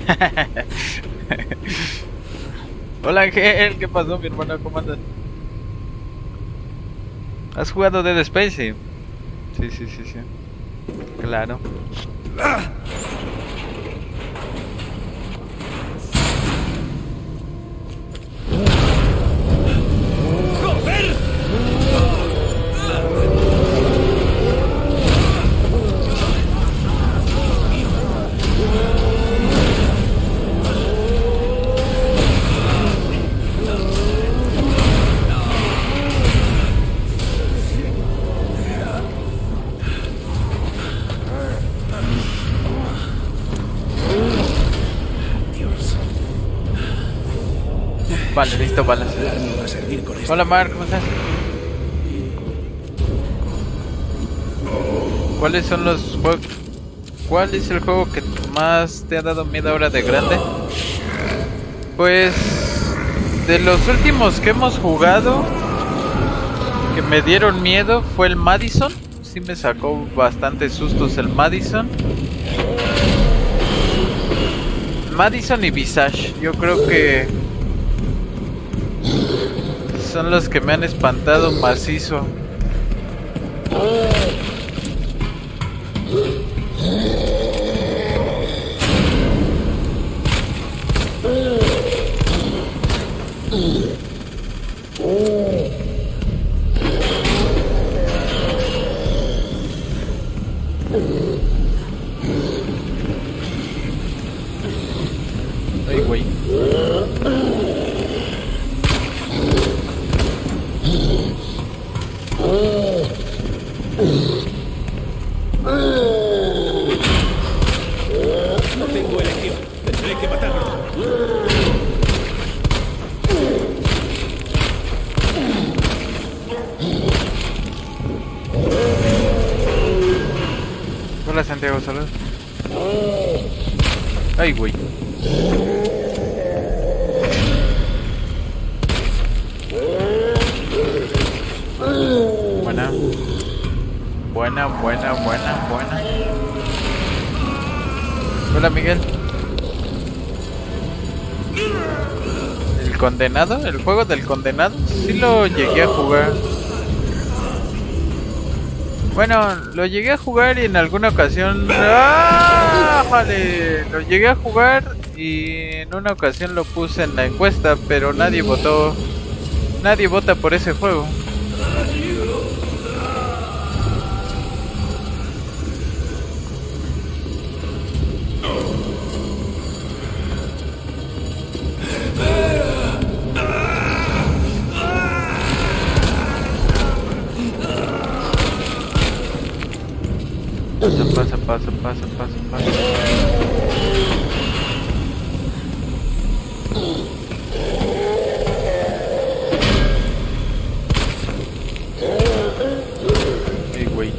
Hola Ángel, ¿qué pasó mi hermano? ¿Cómo andas? ¿Has jugado Dead Space? Sí, sí, sí. sí. Claro. Balas. Hola Mark, ¿cómo estás? ¿Cuáles son los juegos? ¿Cuál es el juego que más te ha dado miedo ahora de grande? Pues de los últimos que hemos jugado que me dieron miedo fue el Madison. Sí me sacó bastante sustos el Madison. Madison y Visage. Yo creo que son los que me han espantado macizo. ¿El juego del condenado? Sí lo llegué a jugar. Bueno, lo llegué a jugar y en alguna ocasión... ¡Ah! Lo llegué a jugar y en una ocasión lo puse en la encuesta, pero nadie votó... Nadie vota por ese juego. Pasa, pasa, pasa, pasa, pasa. Ey, güey.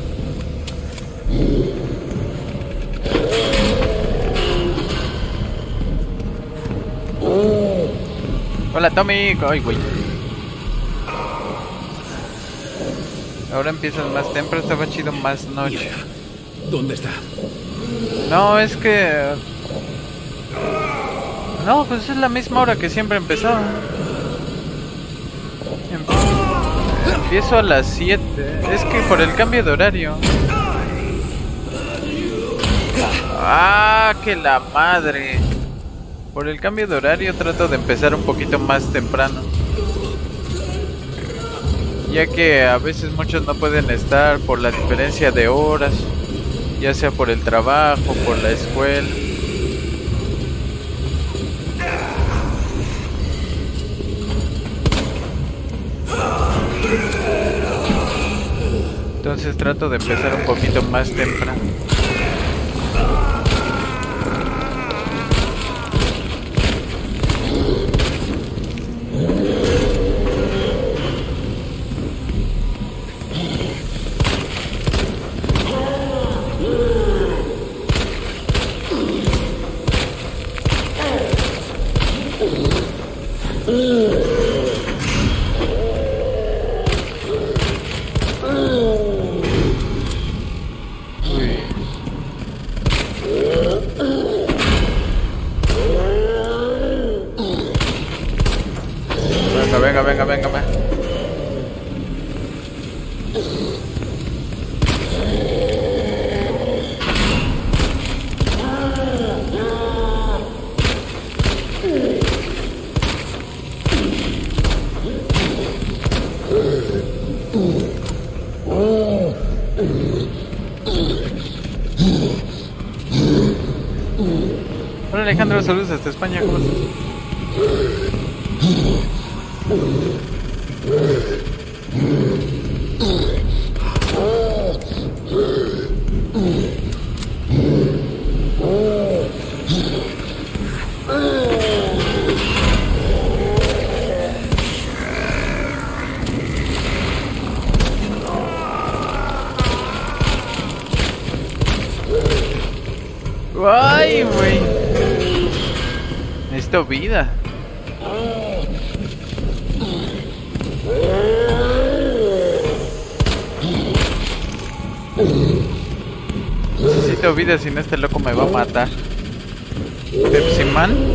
Hola Tommy, ay güey. Ahora empiezas más temprano, estaba chido más noche. ¿Dónde está? No, es que... No, pues es la misma hora que siempre empezaba. Empiezo a las 7. Es que por el cambio de horario. Ah, que la madre. Por el cambio de horario trato de empezar un poquito más temprano. Ya que a veces muchos no pueden estar por la diferencia de horas. Ya sea por el trabajo, por la escuela. Entonces trato de empezar un poquito más temprano. Vida, si este loco me va a matar. Pepsi Man.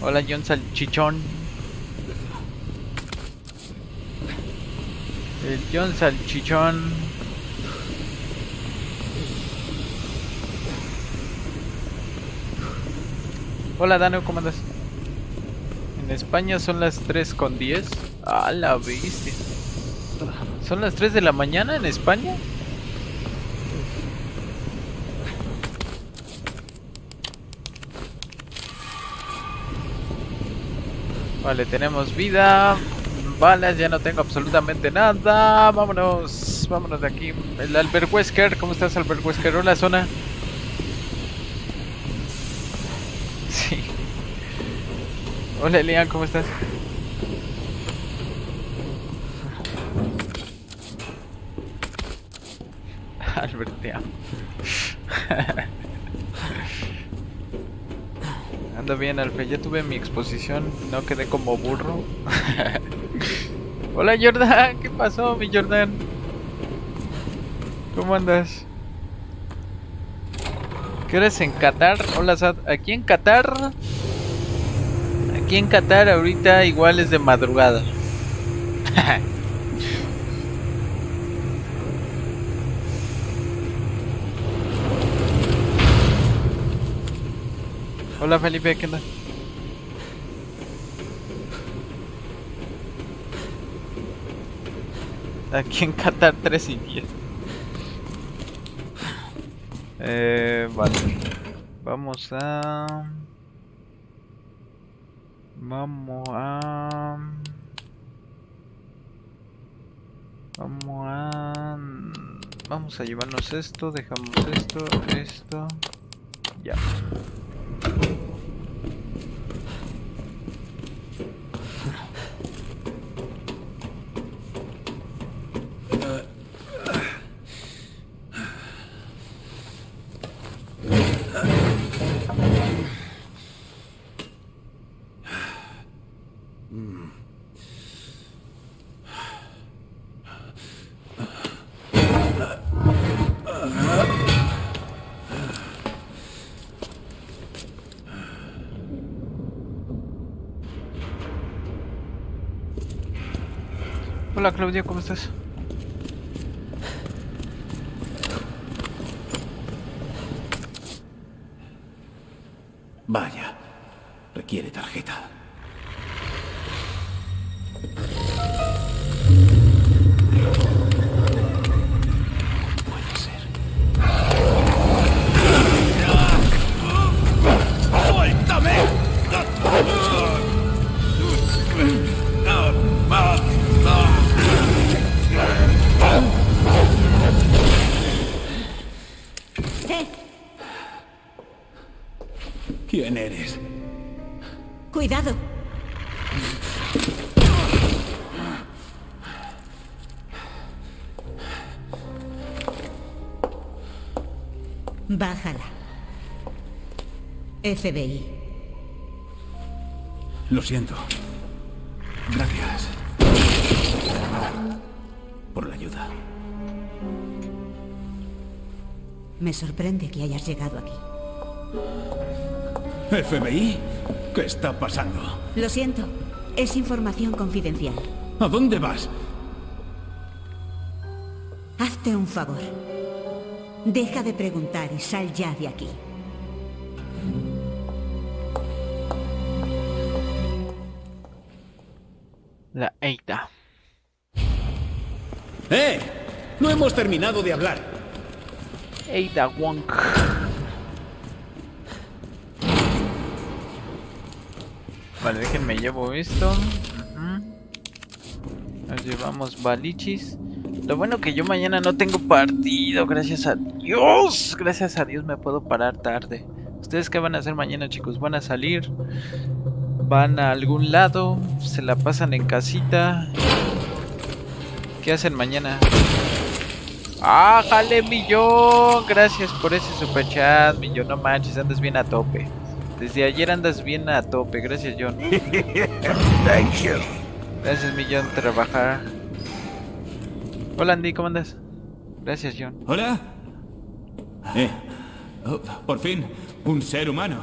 Hola John Salchichón. El John Salchichón. Hola Dano, ¿cómo andas? En España son las 3 con 10. Ah, la bestia. ¿Son las 3 de la mañana en España? Vale, tenemos vida. Balas, ya no tengo absolutamente nada. Vámonos, vámonos de aquí. El Albert Wesker, ¿cómo estás Albert Wesker? Hola, zona. Sí. Hola, Elian, ¿cómo estás? Albert, te amo. Anda bien, Alfred. Tuve mi exposición. No quedé como burro. Hola, Jordan. ¿Qué pasó, mi Jordan? ¿Cómo andas? ¿Qué eres en Qatar? Hola, Sad. Aquí en Qatar. Aquí en Qatar ahorita igual es de madrugada. Hola Felipe, ¿qué tal? Aquí en Qatar 3 y 10. Eh, vale. Vamos a... Vamos a... Vamos a... Vamos a llevarnos esto, dejamos esto, esto... Ya. Claudia, ¿cómo estás? FBI. Lo siento. Gracias. Por la ayuda. Me sorprende que hayas llegado aquí. ¿FBI? ¿Qué está pasando? Lo siento. Es información confidencial. ¿A dónde vas? Hazte un favor. Deja de preguntar y sal ya de aquí. La Eita. ¡Eh! No hemos terminado de hablar. Eita Wonk. Vale, déjenme llevo esto. Ujú. Nos llevamos balichis. Lo bueno que yo mañana no tengo partido, gracias a Dios. Gracias a Dios me puedo parar tarde. ¿Ustedes qué van a hacer mañana, chicos? ¿Van a salir? ¿Van a algún lado? ¿Se la pasan en casita? ¿Qué hacen mañana? ¡Ah, jale, millón! Gracias por ese super chat, millón. No manches, andas bien a tope. Desde ayer andas bien a tope. Gracias, John. Gracias, millón. Trabajar. Hola, Andy, ¿cómo andas? Gracias, John. ¿Hola? Eh, Oh, por fin, un ser humano.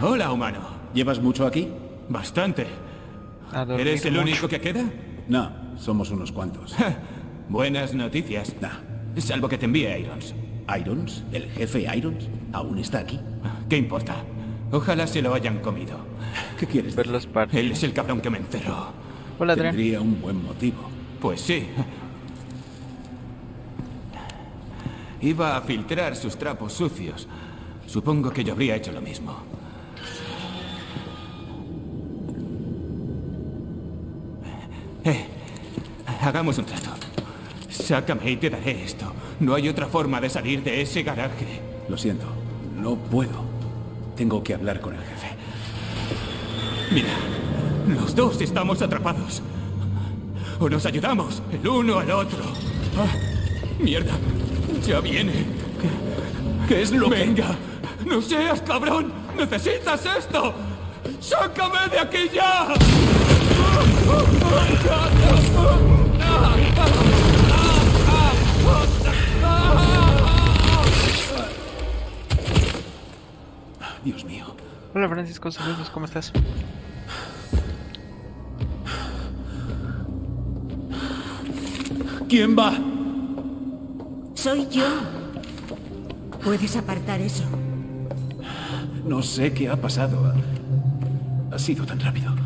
Hola, humano. ¿llevas mucho aquí? Bastante. A ¿Eres el mucho. único que queda? No, somos unos cuantos. Buenas noticias. Nah. Salvo que te envíe Irons. ¿Irons? ¿El jefe Irons? ¿Aún está aquí? ¿Qué importa? Ojalá se lo hayan comido. ¿Qué quieres Ver decir? los partidos. Él es el cabrón que me encerró. Hola. Tendría un buen motivo. Pues sí. Iba a filtrar sus trapos sucios. Supongo que yo habría hecho lo mismo. Eh, hagamos un trato. Sácame y te daré esto. No hay otra forma de salir de ese garaje. Lo siento, no puedo. Tengo que hablar con el jefe. Mira, los dos estamos atrapados. O nos ayudamos el uno al otro. Ah, mierda, ya viene. ¿Qué, qué es lo Venga, no seas cabrón. Necesitas esto. Sácame de aquí ya. Dios mío. Hola, Francisco. Saludos, ¿cómo estás? ¿Quién va? Soy yo. Puedes apartar eso. No sé qué ha pasado. Ha sido tan rápido.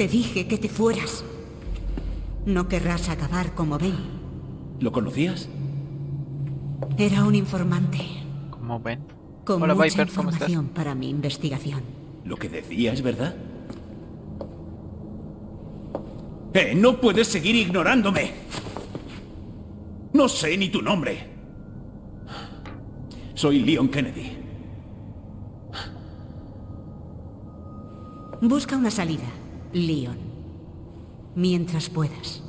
Te dije que te fueras. No querrás acabar como Ben. ¿Lo conocías? Era un informante. ¿Cómo ven? Con Hola, mucha Viper, ¿cómo estás? información para mi investigación. ¿Lo que decía es verdad? ¡Eh! ¡No puedes seguir ignorándome! No sé ni tu nombre. Soy Leon Kennedy. Busca una salida, Leon. Mientras puedas.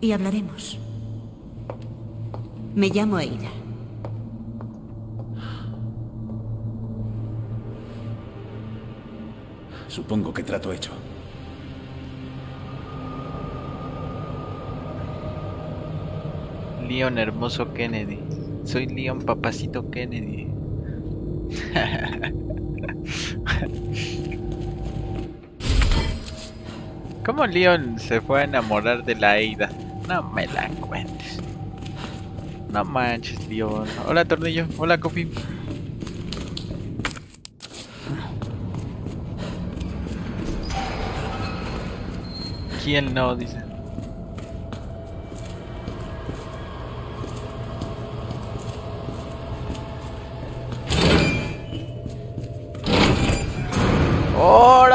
Y hablaremos. Me llamo Eida. Supongo que trato hecho. Leon Hermoso Kennedy. Soy Leon Papacito Kennedy. ¿Cómo Leon se fue a enamorar de la Aida? No me la cuentes. No manches, Leon. Hola, Tornillo. Hola, Coffee. ¿Quién no? Dice.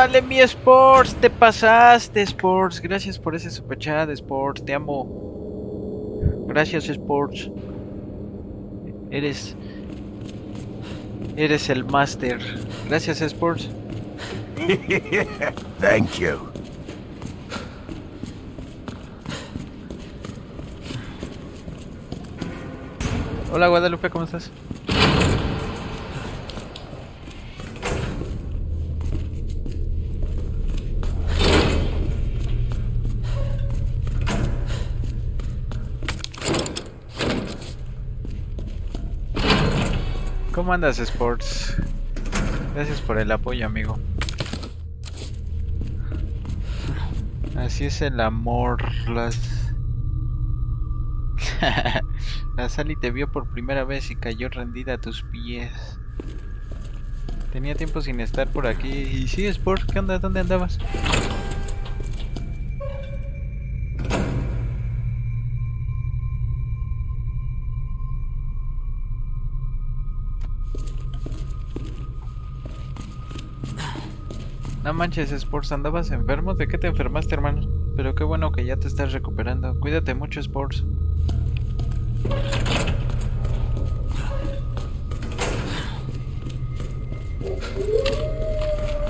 Órale, mi Sports, te pasaste, Sports. Gracias por ese super chat, Sports. Te amo. Gracias, Sports. Eres. Eres el máster. Gracias, Sports. Thank you. Hola, Guadalupe, ¿cómo estás? ¿Cómo andas, Sports? Gracias por el apoyo, amigo. Así es el amor, las... La Sally te vio por primera vez y cayó rendida a tus pies. Tenía tiempo sin estar por aquí. Y sí, Sport, ¿qué onda? ¿Dónde andabas? No manches, Sports, ¿andabas enfermo? ¿De qué te enfermaste, hermano? Pero qué bueno que ya te estás recuperando. Cuídate mucho, Sports.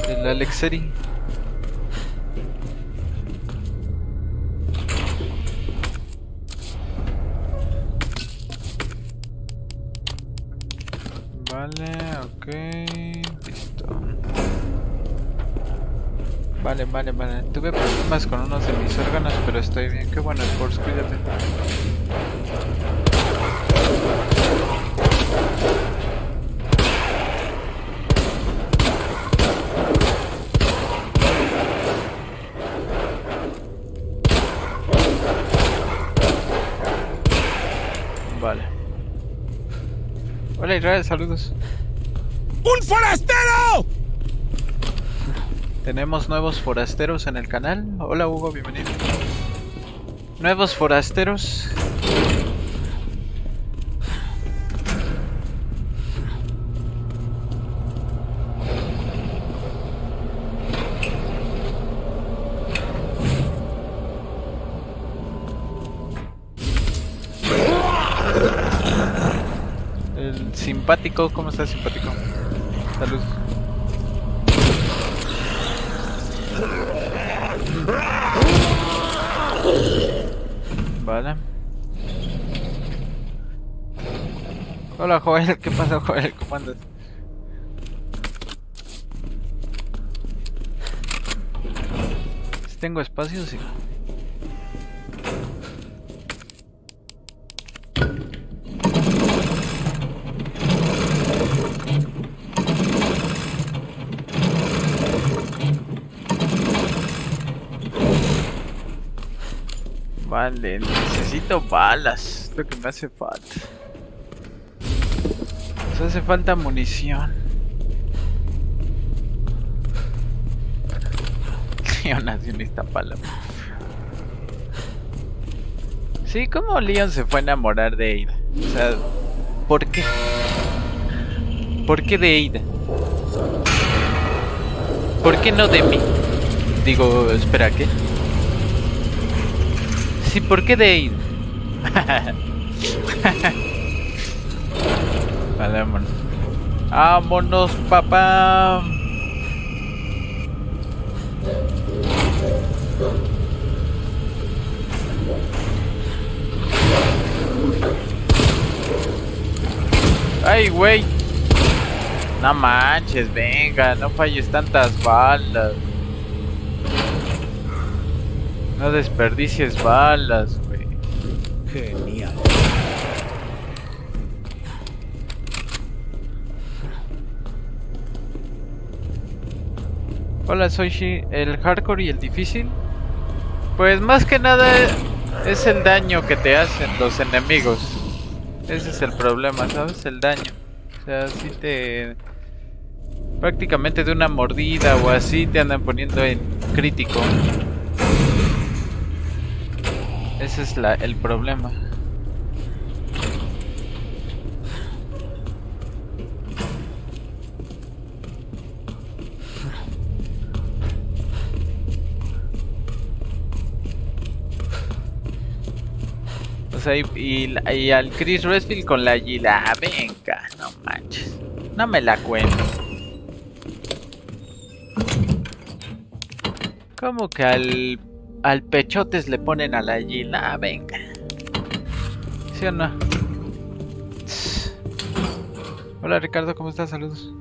El Alexeri. Vale, ok, listo. Vale, vale, vale. Tuve problemas con unos de mis órganos, pero estoy bien. Qué bueno, Sports, cuídate. Vale. Hola Israel, saludos. ¡Un forastero! Tenemos nuevos forasteros en el canal. Hola Hugo, bienvenido. Nuevos forasteros. El simpático, ¿cómo estás simpático? Salud. Vale. Hola Joel, ¿qué pasa Joel? ¿Cómo andas? Tengo espacio, sí. Vale, necesito balas. Es lo que me hace falta. Hace falta munición. Leon nació en Iztapalapa. Sí, ¿cómo Leon se fue a enamorar de Ada? O sea, ¿por qué? ¿Por qué de Ada? ¿Por qué no de mí? Digo, espera, ¿qué? Sí, ¿por qué de Ada? vale, vámonos. Papá. Ay, güey. No manches, venga, no falles tantas balas. No desperdicies balas, güey. Genial. Hola, soy. ¿El hardcore y el difícil? Pues más que nada es el daño que te hacen los enemigos. Ese es el problema, ¿sabes? El daño. O sea, si te... Prácticamente de una mordida o así te andan poniendo en crítico. Ese es la, el problema. Y, al Chris Redfield con la Gila. Venga, no manches. No me la cuento. ¿Cómo que al, al Pechotes le ponen a la Gila? Venga. ¿Sí o no? Hola Ricardo, ¿cómo estás? Saludos.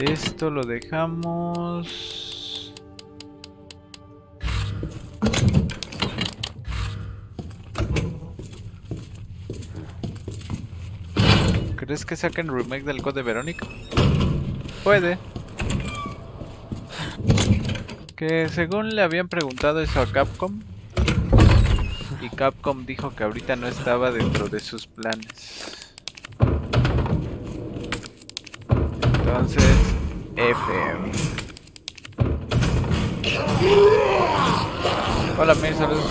Esto lo dejamos... ¿Crees que saquen remake del Code Verónica? Puede. Que según le habían preguntado eso a Capcom. Y Capcom dijo que ahorita no estaba dentro de sus planes. Entonces, F. Hola, mi saludos.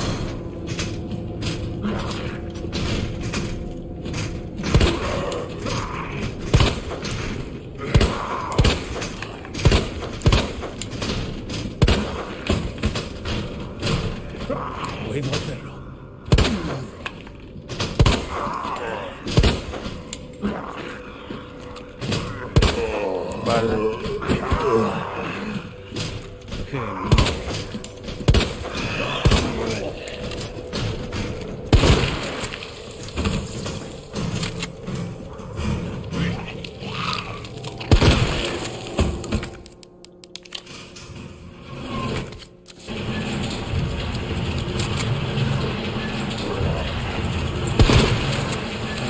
Puedo hacerlo. Vale.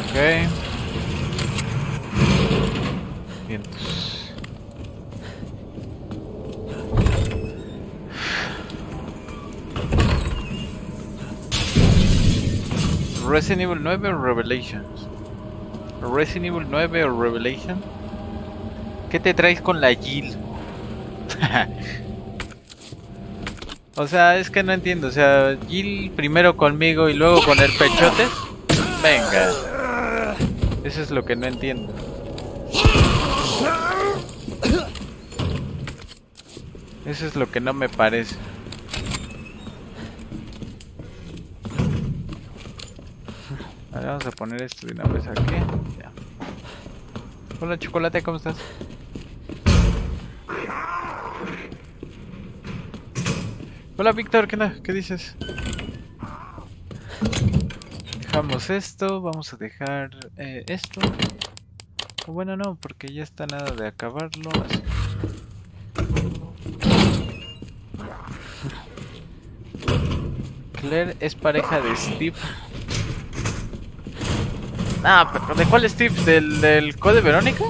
Ok. Vientos. Resident Evil 9 o Revelations? Resident Evil 9 o Revelation? ¿Qué te traes con la Jill? o sea, es que no entiendo. O sea, Jill primero conmigo y luego con el pechotes. Venga. Eso es lo que no entiendo. Eso es lo que no me parece. Vale, vamos a poner esto de una vez aquí. Ya. Hola chocolate, ¿cómo estás? Hola Víctor, ¿qué? ¿qué dices? Dejamos esto, vamos a dejar eh, esto. Bueno, no, porque ya está nada de acabarlo. Claire es pareja de Steve. Ah, pero ¿de cuál Steve? ¿Del, del Code Verónica?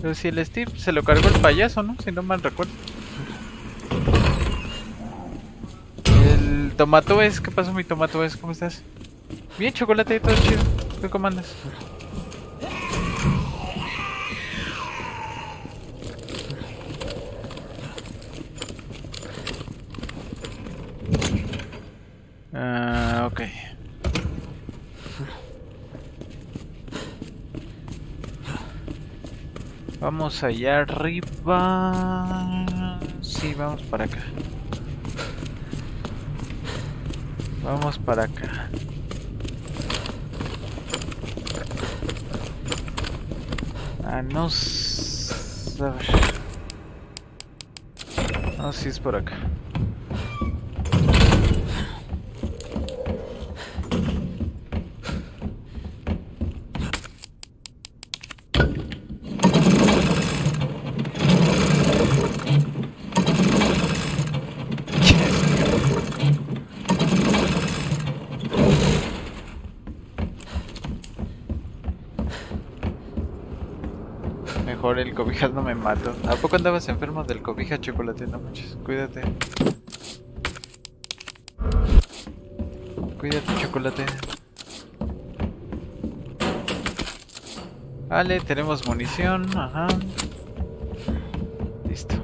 Pero si el Steve se lo cargó el payaso, ¿no? Si no mal recuerdo. El tomato es, ¿qué pasó mi tomato es? ¿Cómo estás? Bien, chocolate, todo chido. ¿Qué comandas? Ah, ok. Vamos allá arriba. Sí, vamos para acá. Vamos para acá. Ah, no. A ver. No, sí es por acá. El cobijas no me mato. ¿A poco andabas enfermo del cobija chocolate? No manches, cuídate. Cuídate chocolate. Vale, tenemos munición, ajá. Listo.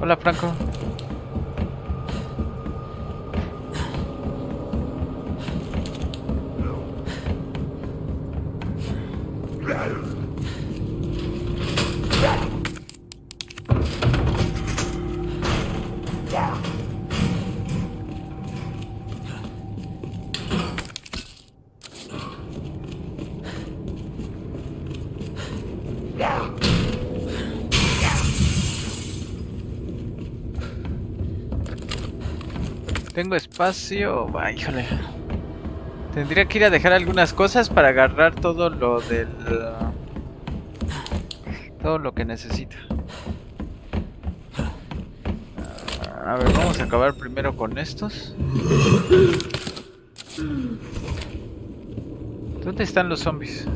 Hola Franco. Espacio. Híjole. Tendría que ir a dejar algunas cosas para agarrar todo lo del... Todo lo que necesito. A ver, vamos a acabar primero con estos. ¿Dónde están los zombies?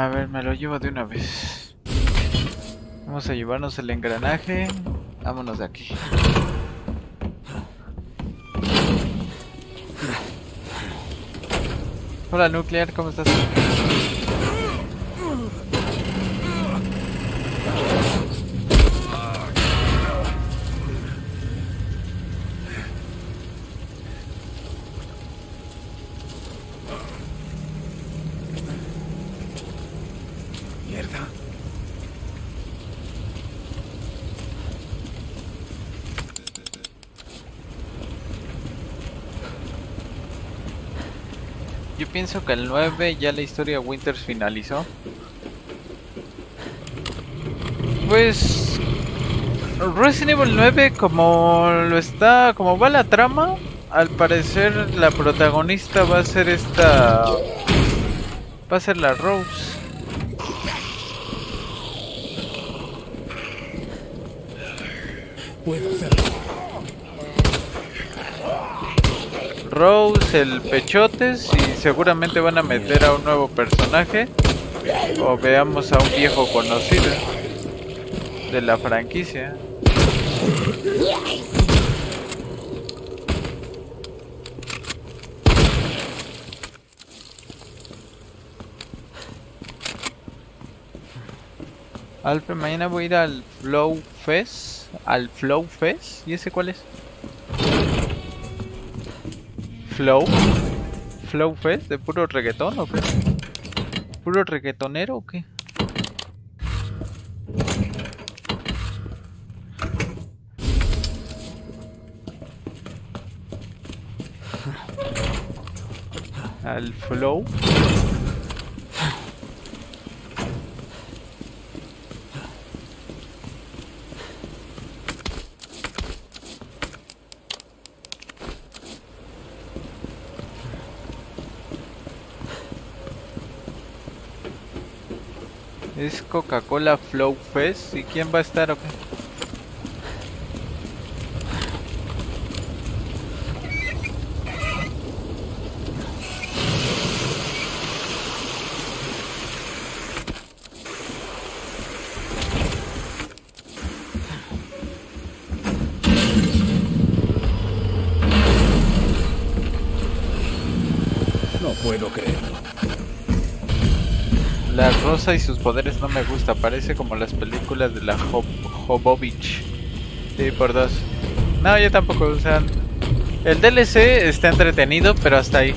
Ah, a ver, me lo llevo de una vez. Vamos a llevarnos el engranaje. Vámonos de aquí. Hola Nuclear, ¿cómo estás? Mierda. Yo pienso que el 9 ya la historia Winters finalizó. Pues Resident Evil 9 como lo está, como va la trama, al parecer la protagonista va a ser esta va a ser la Rose. Puedo hacerlo. Rose, el Pechotes seguramente van a meter a un nuevo personaje o veamos a un viejo conocido de la franquicia. Alfred, mañana voy a ir al Flow Fest. ¿Al Flow Fest? ¿Y ese cuál es? Flow. Flow Fest de puro reggaetón o qué? ¿Puro reggaetonero o qué? Al Flow. Es Coca-Cola Flow Fest. ¿Y quién va a estar Y sus poderes no me gusta, parece como las películas de la Job Jobovich. Sí, por dos. No, yo tampoco, o sea, el DLC está entretenido, pero hasta ahí.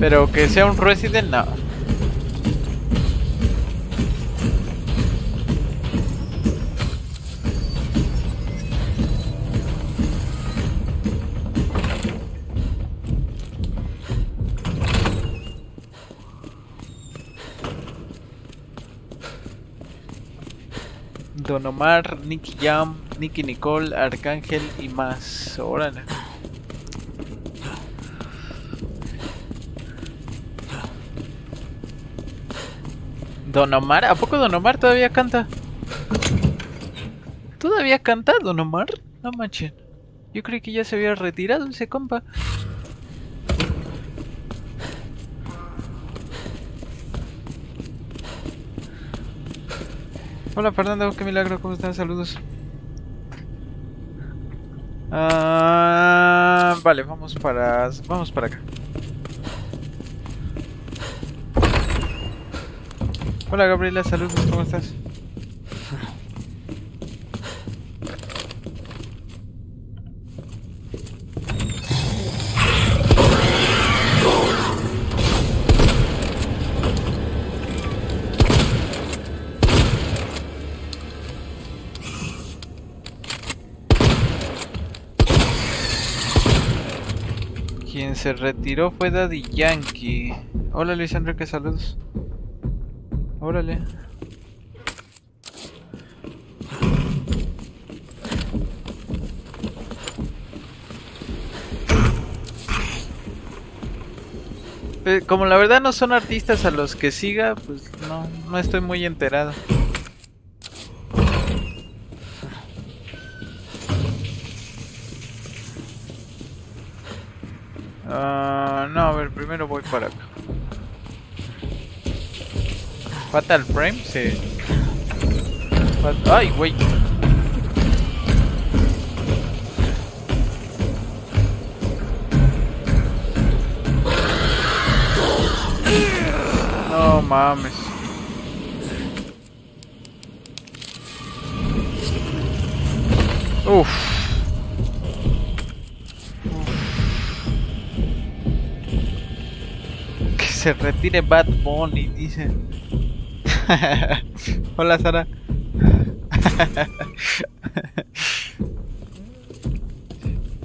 Pero que sea un Resident, no. Don Omar, Nicky Jam, Nicky Nicole, Arcángel y más. Órale. Don Omar, ¿a poco Don Omar todavía canta? ¿Todavía canta Don Omar? No manchen. Yo creí que ya se había retirado ese compa. Hola Fernando, qué milagro, ¿cómo estás? Saludos. Ah, vale, vamos para vamos para acá. Hola Gabriela, saludos, ¿cómo estás? Se retiró fue Daddy Yankee. Hola Luis Enrique, saludos. Órale. Eh, como la verdad no son artistas a los que siga, pues no, no estoy muy enterado. Ah, no, a ver, primero voy para acá. Fatal Frame, sí. Fat- Ay, güey. No mames. Se retire Bad Bunny, dice. Hola Sara.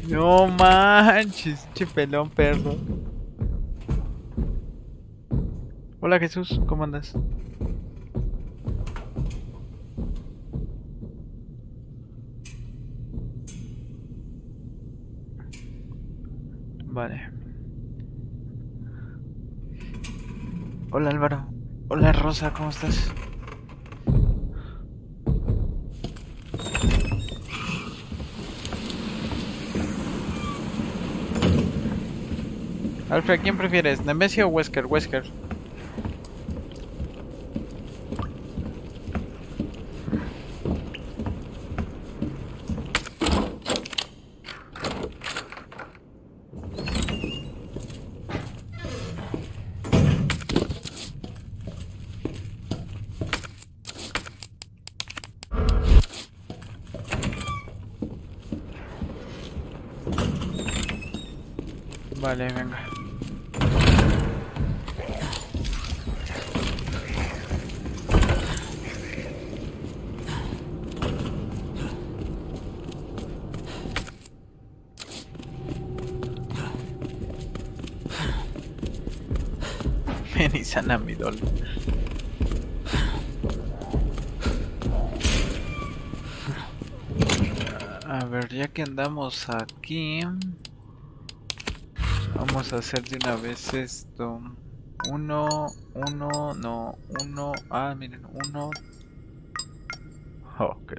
no manches, che pelón perro. Hola Jesús, ¿cómo andas? Vale. Hola Álvaro. Hola Rosa, ¿cómo estás? Alfred, ¿quién prefieres? ¿Nemesia o Wesker? Wesker. Vale, venga. Ven y sana mi dolor. A ver, ya que andamos aquí, vamos a hacer de una vez esto. Uno, uno, no, uno, ah, miren, uno. Ok.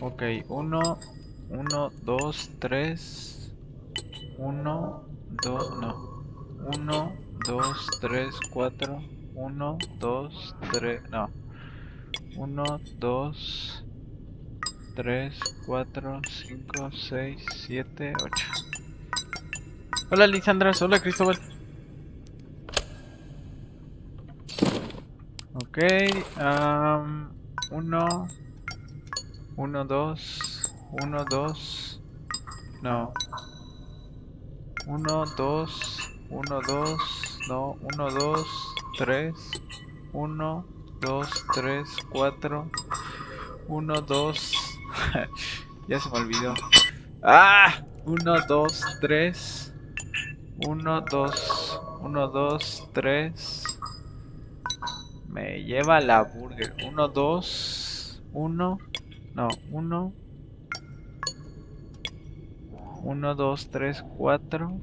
Ok, uno, uno, dos, tres. Uno, dos, no. Uno, dos, tres, cuatro. Uno, dos, tres, no. Uno, dos, tres, cuatro, cinco, seis, siete, ocho. Hola Lisandra, hola Cristóbal. Ok, am, uno, uno, dos, uno, dos, no. Uno, dos, uno, dos, no, uno, dos, tres, uno, dos, tres, cuatro, uno, dos, ya se me olvidó. ¡Ah! Uno, dos, tres, uno, dos, uno, dos, tres. Me lleva la burger. Uno, dos. Uno. No, uno. Uno, dos, tres, cuatro.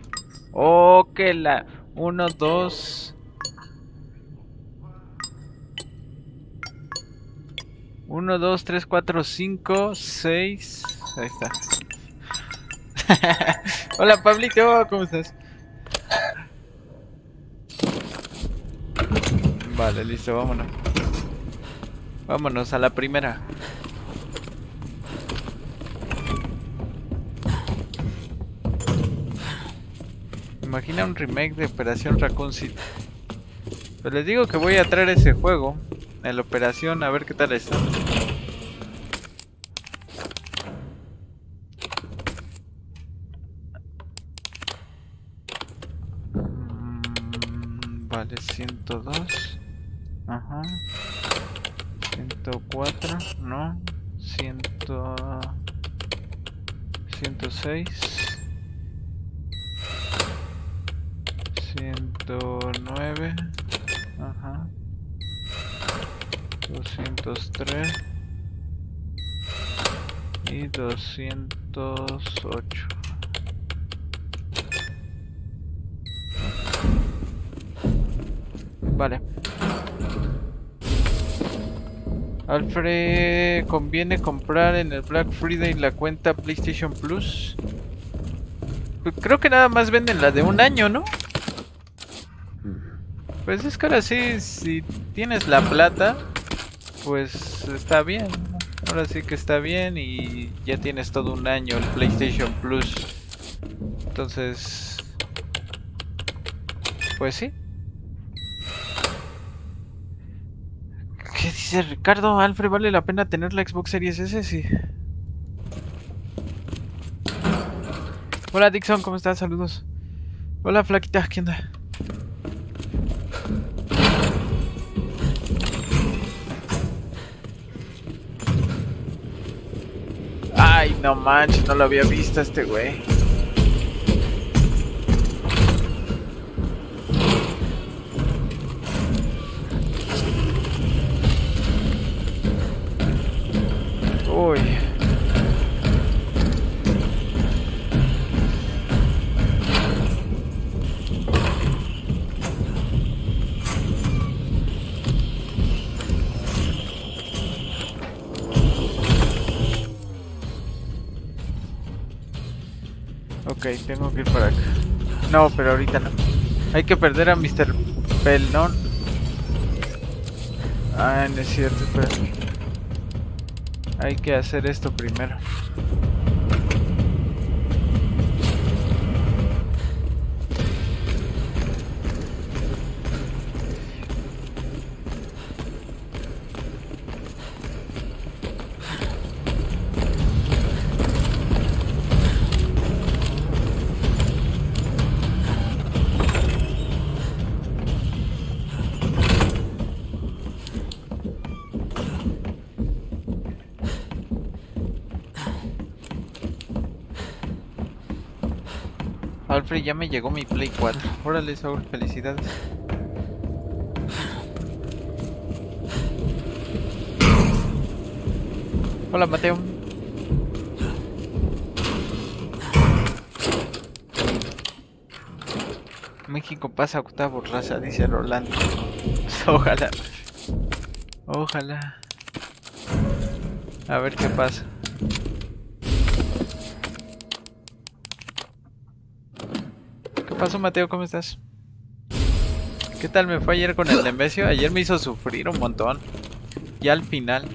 Oh, que la. Uno, dos. Uno, dos, tres, cuatro, cinco, seis. Ahí está. Hola Pablito, ¿cómo estás? Vale, listo, vámonos. Vámonos a la primera. Imagina un remake de Operación Raccoon City. Pero les digo que voy a traer ese juego. En la operación, a ver qué tal está. 104. No. 100. 106. 109. Ajá. 203. Y 208. Vale. Alfred, ¿conviene comprar en el Black Friday la cuenta PlayStation Plus? Pues creo que nada más venden la de un año, ¿no? Pues es que ahora sí, si tienes la plata, pues está bien. Ahora sí que está bien y ya tienes todo un año el PlayStation Plus. Entonces, pues sí. ¿Qué dice Ricardo? Alfred, ¿vale la pena tener la Xbox Series S? Sí. Hola Dixon, ¿cómo estás? Saludos. Hola Flaquita, ¿qué onda? Ay, no manches, no lo había visto este güey. Uy. Ok, tengo que ir para acá. No, pero ahorita no. Hay que perder a Mr. Pelón. Ah, no es cierto, espera. Hay que hacer esto primero. Alfred, ya me llegó mi Play 4. Órale, Saúl, felicidades. Hola, Mateo. México pasa octavo raza, dice Rolando. Ojalá. Ojalá. A ver qué pasa. ¿Qué pasó, Mateo? ¿Cómo estás? ¿Qué tal me fue ayer con el Nemesio? Ayer me hizo sufrir un montón. Y al final.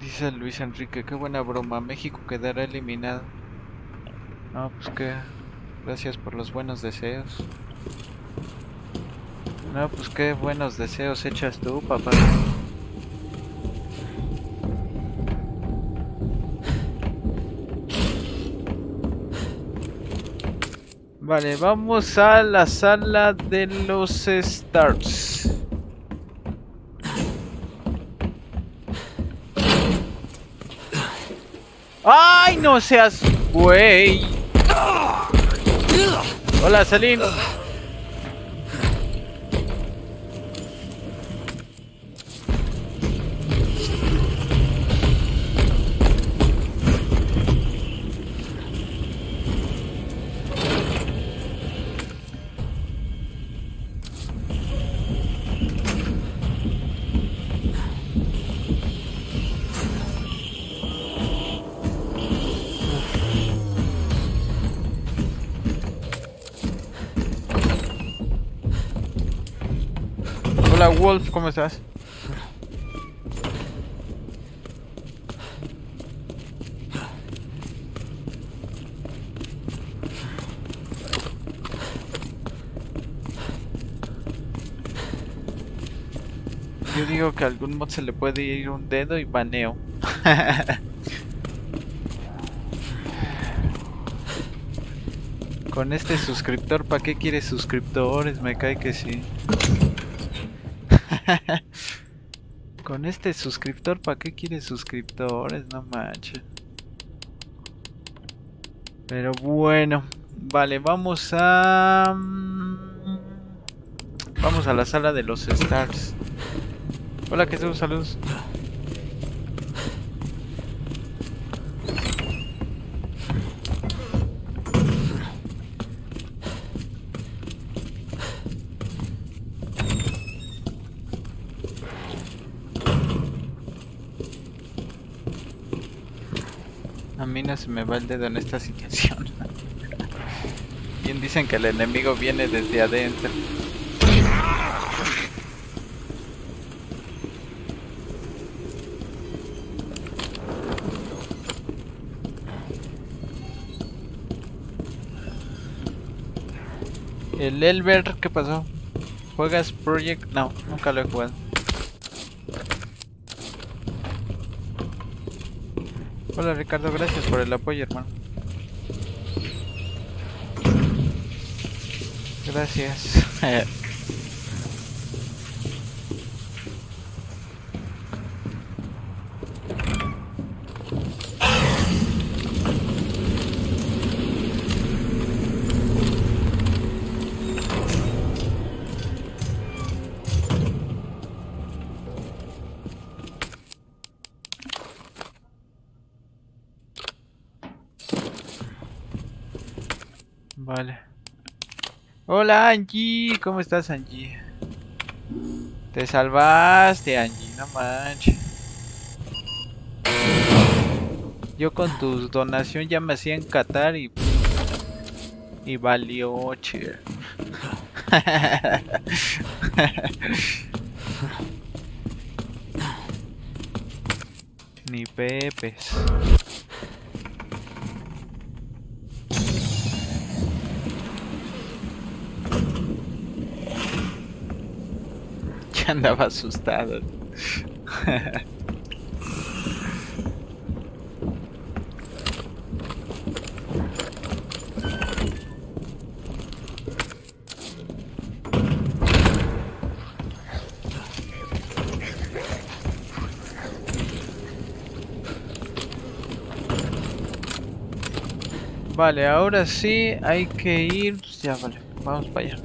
Dice Luis Enrique, qué buena broma. México quedará eliminado. No, pues que... Gracias por los buenos deseos. No, pues qué buenos deseos echas tú, papá. Vale, vamos a la sala de los stars. ¡Ay, no seas! Güey. Hola, Celine. ¿Cómo estás? Yo digo que a algún mod se le puede ir un dedo y baneo. Con este suscriptor, ¿para qué quieres suscriptores? Me cae que sí. Con este suscriptor, ¿para qué quieres suscriptores? No manches. Pero bueno, vale, vamos a... mm, Vamos a la sala de los stars. Hola, que son saludos. Se me va el dedo en esta situación. Bien dicen que el enemigo viene desde adentro. El Elber, ¿qué pasó? ¿Juegas Project? No, nunca lo he jugado. Hola Ricardo, gracias por el apoyo, hermano. Gracias. Hola Angie, ¿cómo estás Angie? Te salvaste Angie, no manches. Yo con tu donación ya me hacía en Qatar y y valió che. Ni pepes. Andaba asustado. Vale, ahora sí hay que ir. Ya, vale, vamos para allá.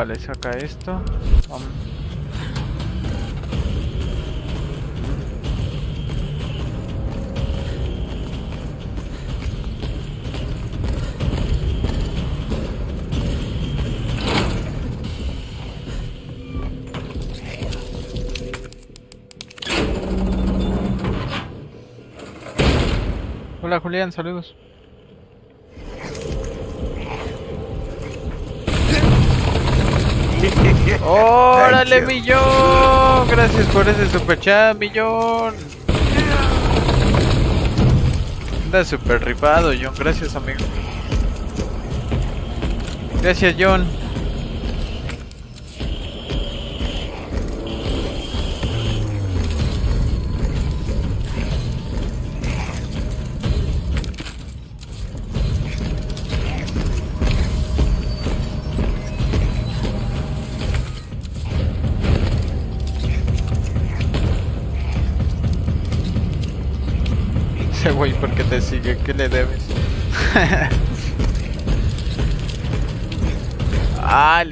Vale, saca esto. Vamos. Hola Julián, saludos. ¡Órale, millón! Gracias por ese super chat, millón. Anda super rifado, John. Gracias, amigo. Gracias, John.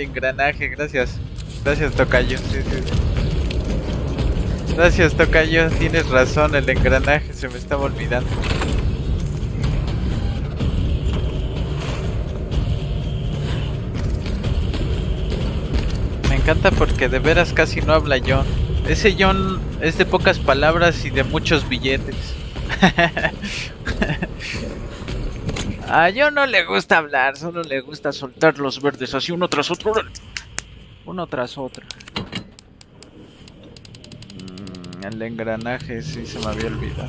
Engranaje, gracias. Gracias, Tocayo. Sí, sí. Gracias, Tocayo. Tienes razón, el engranaje se me estaba olvidando. Me encanta porque de veras casi no habla John. Ese John es de pocas palabras y de muchos billetes. A John no le gusta hablar, solo le gusta soltar los verdes así uno tras otro. Uno tras otro. Mm, el engranaje sí se me había olvidado.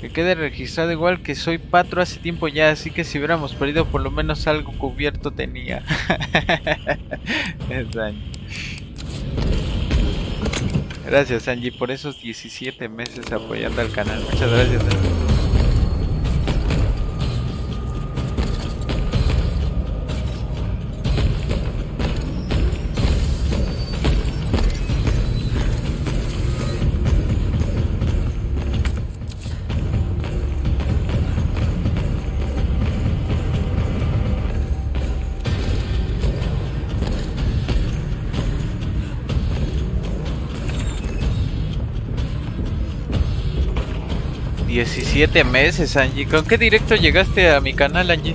Que quede registrado igual que soy patro hace tiempo ya, así que si hubiéramos perdido por lo menos algo cubierto tenía. Es daño. Gracias Angie por esos 17 meses apoyando al canal. Muchas gracias. Diecisiete meses, Angie. ¿Con qué directo llegaste a mi canal, Angie?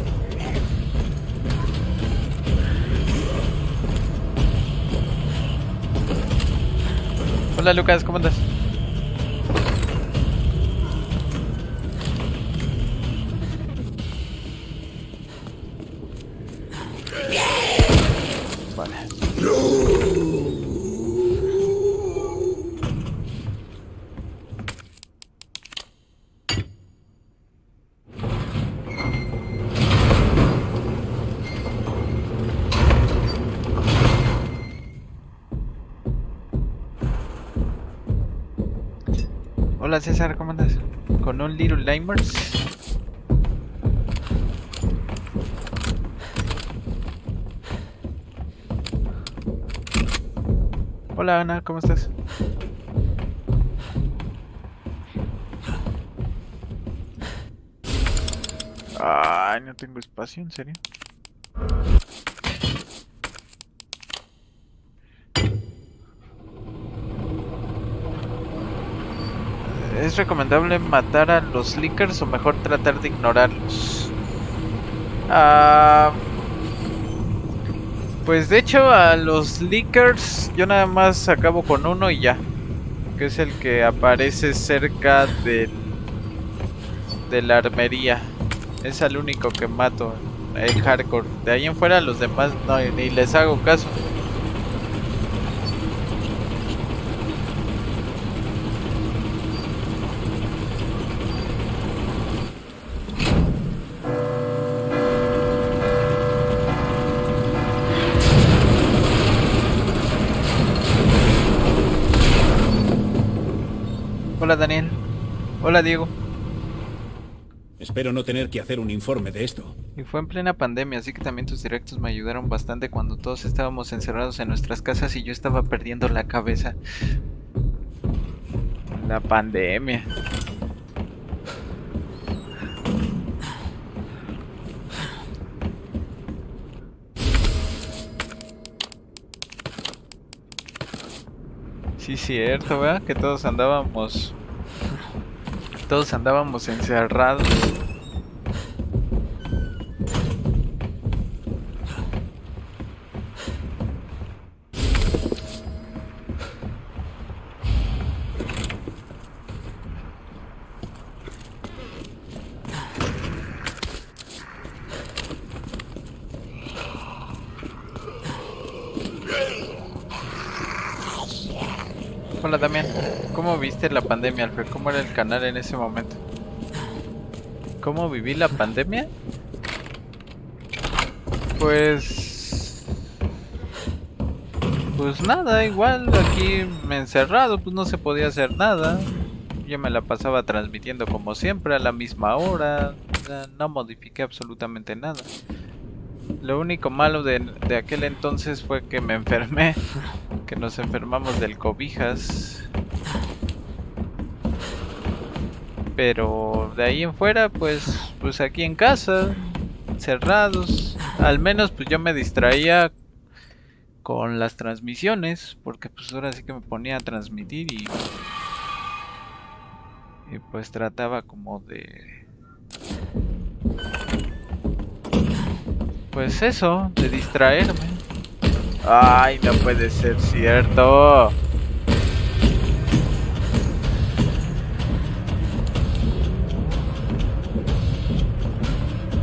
Hola Lucas, ¿cómo andas? Limers. Hola Ana, ¿cómo estás? Ay, no tengo espacio, ¿en serio? ¿Es recomendable matar a los leakers o mejor tratar de ignorarlos? Ah, pues de hecho a los leakers yo nada más acabo con uno y ya. Que es el que aparece cerca del, de la armería. Es el único que mato en hardcore. De ahí en fuera los demás no, ni les hago caso. Hola, Diego. Espero no tener que hacer un informe de esto. Y fue en plena pandemia, así que también tus directos me ayudaron bastante cuando todos estábamos encerrados en nuestras casas y yo estaba perdiendo la cabeza. La pandemia. Sí, cierto, ¿verdad? Que todos andábamos todos andábamos encerrados. Hola también. ¿Cómo viste la pandemia, Alfred? ¿Cómo era el canal en ese momento? ¿Cómo viví la pandemia? Pues... Pues nada, igual aquí me encerrado, pues no se podía hacer nada. Yo me la pasaba transmitiendo como siempre a la misma hora. No modifiqué absolutamente nada. Lo único malo de, de, aquel entonces fue que me enfermé, que nos enfermamos del cobijas. Pero de ahí en fuera, pues, pues aquí en casa, cerrados. Al menos pues yo me distraía con las transmisiones, porque pues ahora sí que me ponía a transmitir y, y pues trataba como de Pues eso, de distraerme. Ay, no puede ser cierto.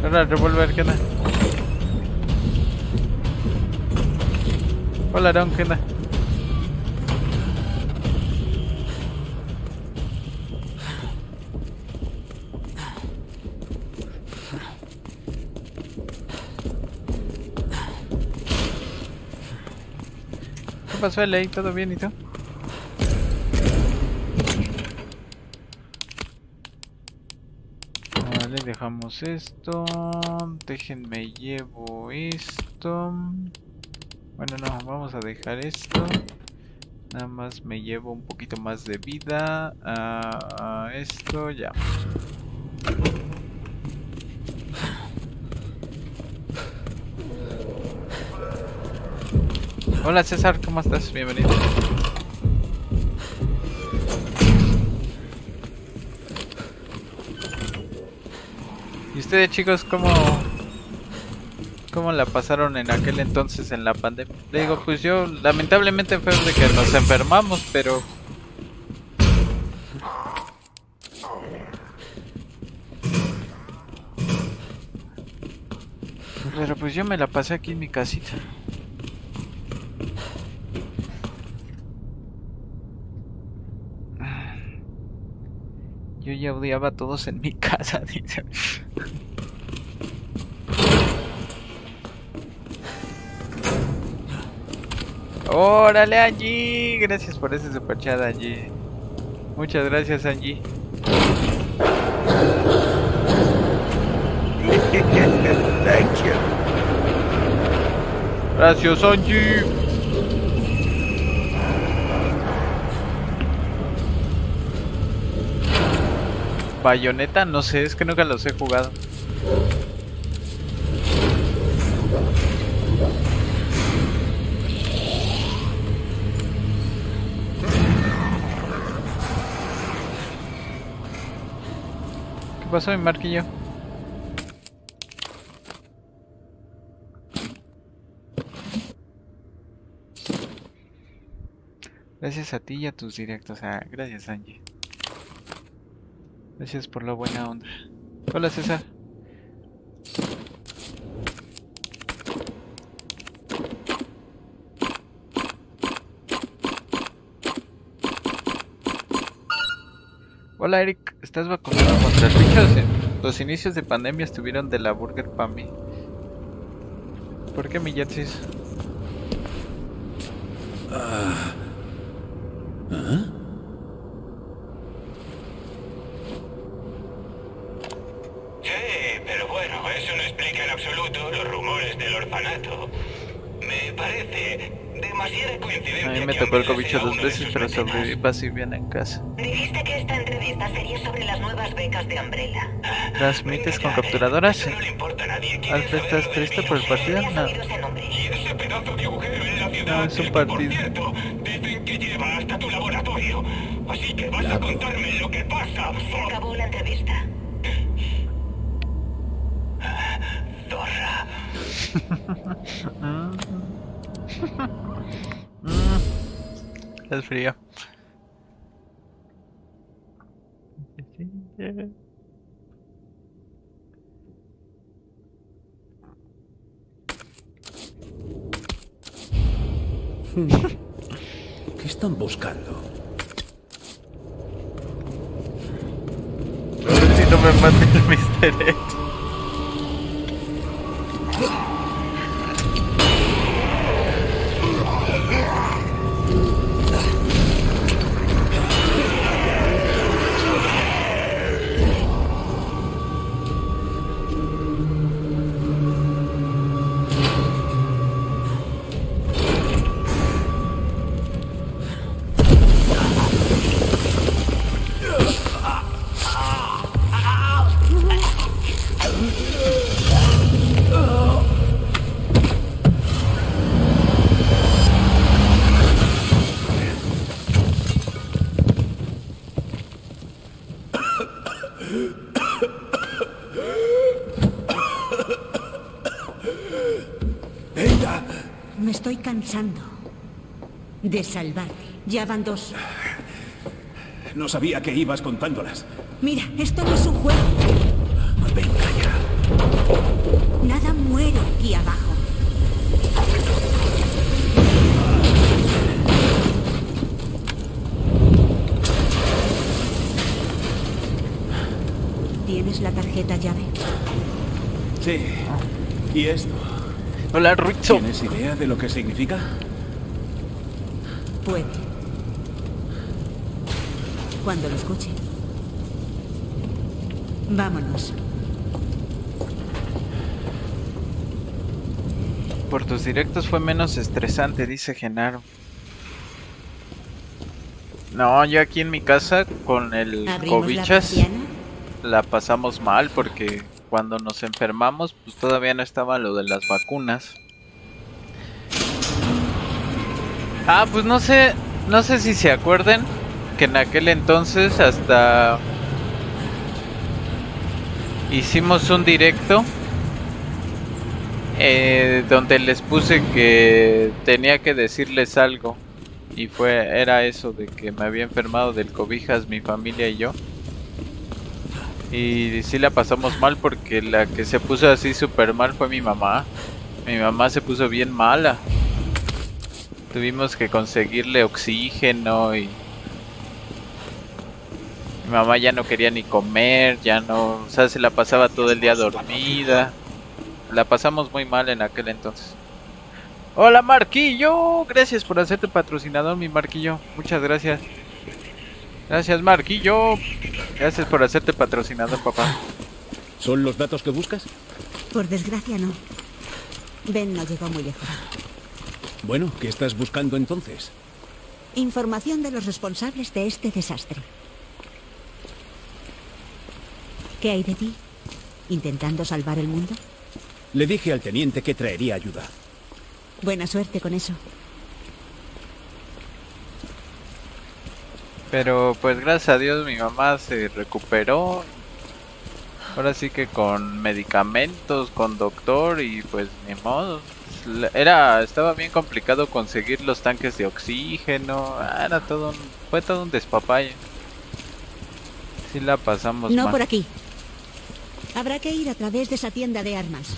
Hola, revolver, ¿qué onda? Hola, Don, ¿qué onda? pasó, Ley? ¿Todo bien y tú? Vale, dejamos esto. Déjenme llevo esto. Bueno, no, vamos a dejar esto. Nada más me llevo un poquito más de vida. a esto, ya. Hola César, ¿cómo estás? Bienvenido. ¿Y ustedes chicos cómo, cómo la pasaron en aquel entonces en la pandemia? Le digo, pues yo lamentablemente fue de que nos enfermamos, pero... Pero pues yo me la pasé aquí en mi casita. Yo ya odiaba a todos en mi casa, dice. Órale Angie, gracias por ese super chat Angie. Muchas gracias Angie. Thank you. Gracias Angie. Bayoneta, no sé, es que nunca los he jugado. ¿Qué pasó, mi marquillo? Gracias a ti y a tus directos. Ah, gracias, Angie. Gracias por la buena onda. Hola César. Hola Eric, ¿estás vacunado contra el? Los inicios de pandemia estuvieron de la burger para mí. ¿Por qué mi Jetsis? Ah. ¿Ah? Sí, pero bueno, eso no explica en absoluto los rumores del orfanato. Me parece demasiada coincidencia. A mí me tocó el cobicho dos veces, pero sobreviví así bien en casa. Dijiste que esta entrevista sería sobre las nuevas becas de Umbrella. ¿Transmites con capturadoras? Sí. Alfred, ¿estás triste por el partido? No. Y ese pedazo de agujero en la ciudad No, es un partido. Dicen que lleva hasta tu laboratorio. Así que vas a contarme lo que pasa. Se acabó la entrevista. Es frío. ¿Qué están buscando? Si no me mata el Mr. Hey. De salvarte. Ya van dos. No sabía que ibas contándolas. Mira, esto no es un juego. Venga ya. Nada muere aquí abajo. ¿Tienes la tarjeta llave? Sí. ¿Y esto? Hola, Ruizo. ¿Tienes idea de lo que significa? Puede. Cuando lo escuche. Vámonos. Por tus directos fue menos estresante, dice Genaro. No, yo aquí en mi casa con el ¿Abrimos la cobichas la pasamos mal porque cuando nos enfermamos pues todavía no estaba lo de las vacunas. Ah, pues no sé, no sé si se acuerden que en aquel entonces hasta hicimos un directo eh, donde les puse que tenía que decirles algo y fue era eso de que me había enfermado del cobijas mi familia y yo y sí la pasamos mal porque la que se puso así súper mal fue mi mamá. Mi mamá se puso bien mala. Tuvimos que conseguirle oxígeno y mi mamá ya no quería ni comer ya no o sea se la pasaba todo el día dormida. La pasamos muy mal en aquel entonces. Hola Marquillo, gracias por hacerte patrocinador mi Marquillo, muchas gracias. Gracias Marquillo, gracias por hacerte patrocinador papá. ¿Son los datos que buscas? Por desgracia no. Ben no llegó muy lejos. Bueno, ¿qué estás buscando entonces? Información de los responsables de este desastre. ¿Qué hay de ti? ¿Intentando salvar el mundo? Le dije al teniente que traería ayuda. Buena suerte con eso. Pero pues gracias a Dios mi mamá se recuperó. Ahora sí que con medicamentos, con doctor y pues ni modo. Era, estaba bien complicado conseguir los tanques de oxígeno. ah, Era todo un, fue todo un despapalle. Sí la pasamos No mal. por aquí. Habrá que ir a través de esa tienda de armas.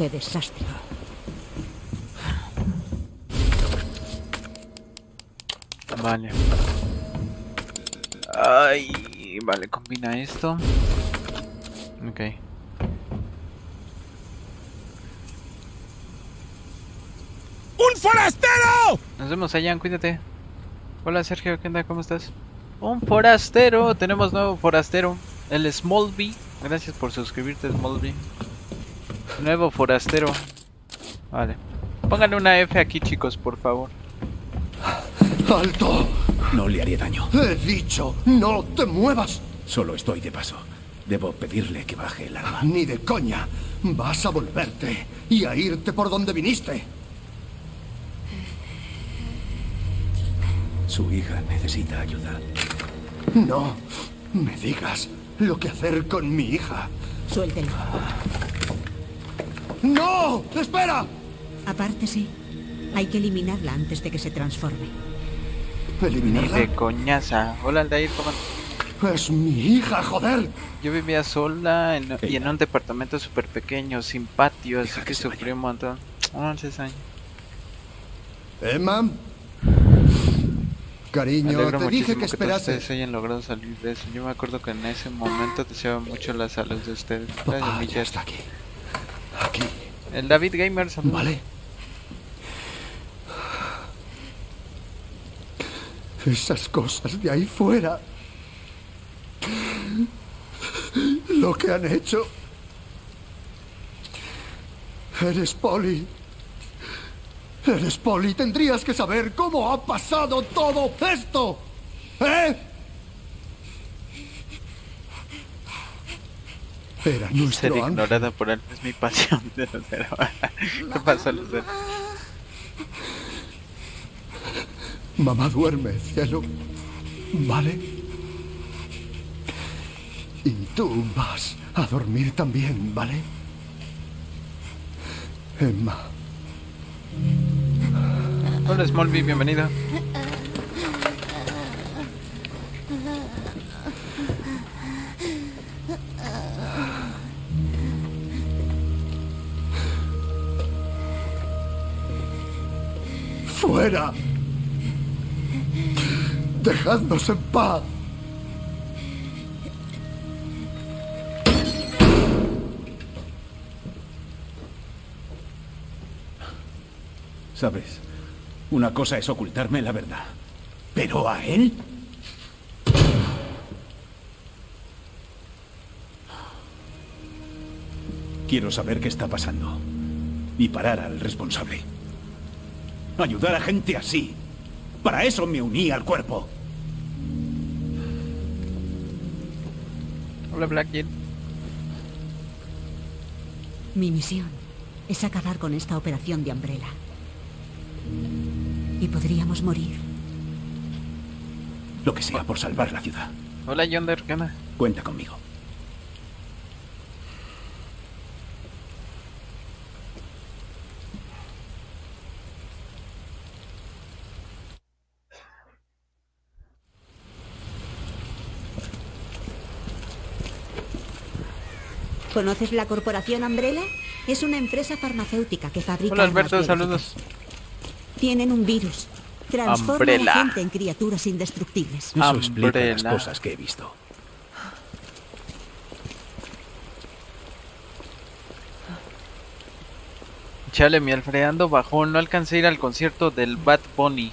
Qué desastre. Vale. Ay, vale, combina esto. Ok. ¡Un forastero! Nos vemos allá, cuídate. Hola Sergio, ¿qué onda? ¿Cómo estás? Un forastero, tenemos nuevo forastero. El Smallby. Gracias por suscribirte, Smallby. Nuevo forastero. Vale. Pónganle una F aquí, chicos, por favor. ¡Alto! No le haré daño. He dicho, no te muevas. Solo estoy de paso. Debo pedirle que baje el arma. Ni de coña. Vas a volverte y a irte por donde viniste. Su hija necesita ayuda. No me digas lo que hacer con mi hija. Suéltelo. ¡No! ¡Espera! Apártese. Hay que eliminarla antes de que se transforme. Ni ¿Eliminarla? de coñaza. Hola, Aldair, ¿cómo Es mi hija, joder. Yo vivía sola en- y en un departamento súper pequeño, sin patio, así que que sufrí vaya. un montón. 11 años. Emma. Me Cariño, te muchísimo dije que que esperases. ustedes hayan logrado salir de eso. Yo me acuerdo que en ese momento deseaba mucho la salud de ustedes. Papá ya está aquí. Aquí. El David Gamer, saludos. Vale. Esas cosas de ahí fuera. Lo que han hecho. Eres Polly. Eres Polly. Tendrías que saber cómo ha pasado todo esto. ¿Eh? Era Ser ángel. ignorada por él es mi pasión de Lucero. ¿Qué pasó, Lucero? Mamá duerme, cielo. ¿Vale? Y tú vas a dormir también, ¿vale? Emma. Hola, Smallville, bienvenido. ¡Fuera! ¡Dejadnos en paz! ¿Sabes? Una cosa es ocultarme la verdad. Pero a él... Quiero saber qué está pasando. Y parar al responsable. Ayudar a gente así. Para eso me uní al cuerpo. Hola, Blackgate. Mi misión es acabar con esta operación de Umbrella. Y podríamos morir. Lo que sea por salvar la ciudad. Hola, Yonder, ¿qué onda? Cuenta conmigo. ¿Conoces la corporación Umbrella? Es una empresa farmacéutica que fabrica. Hola, Alberto, saludos. Tienen un virus. Transforma Umbrella. a la gente en criaturas indestructibles. Eso explica las cosas que he visto. Chale, mi Alfredando bajó. No alcancé a ir al concierto del Bad Bunny.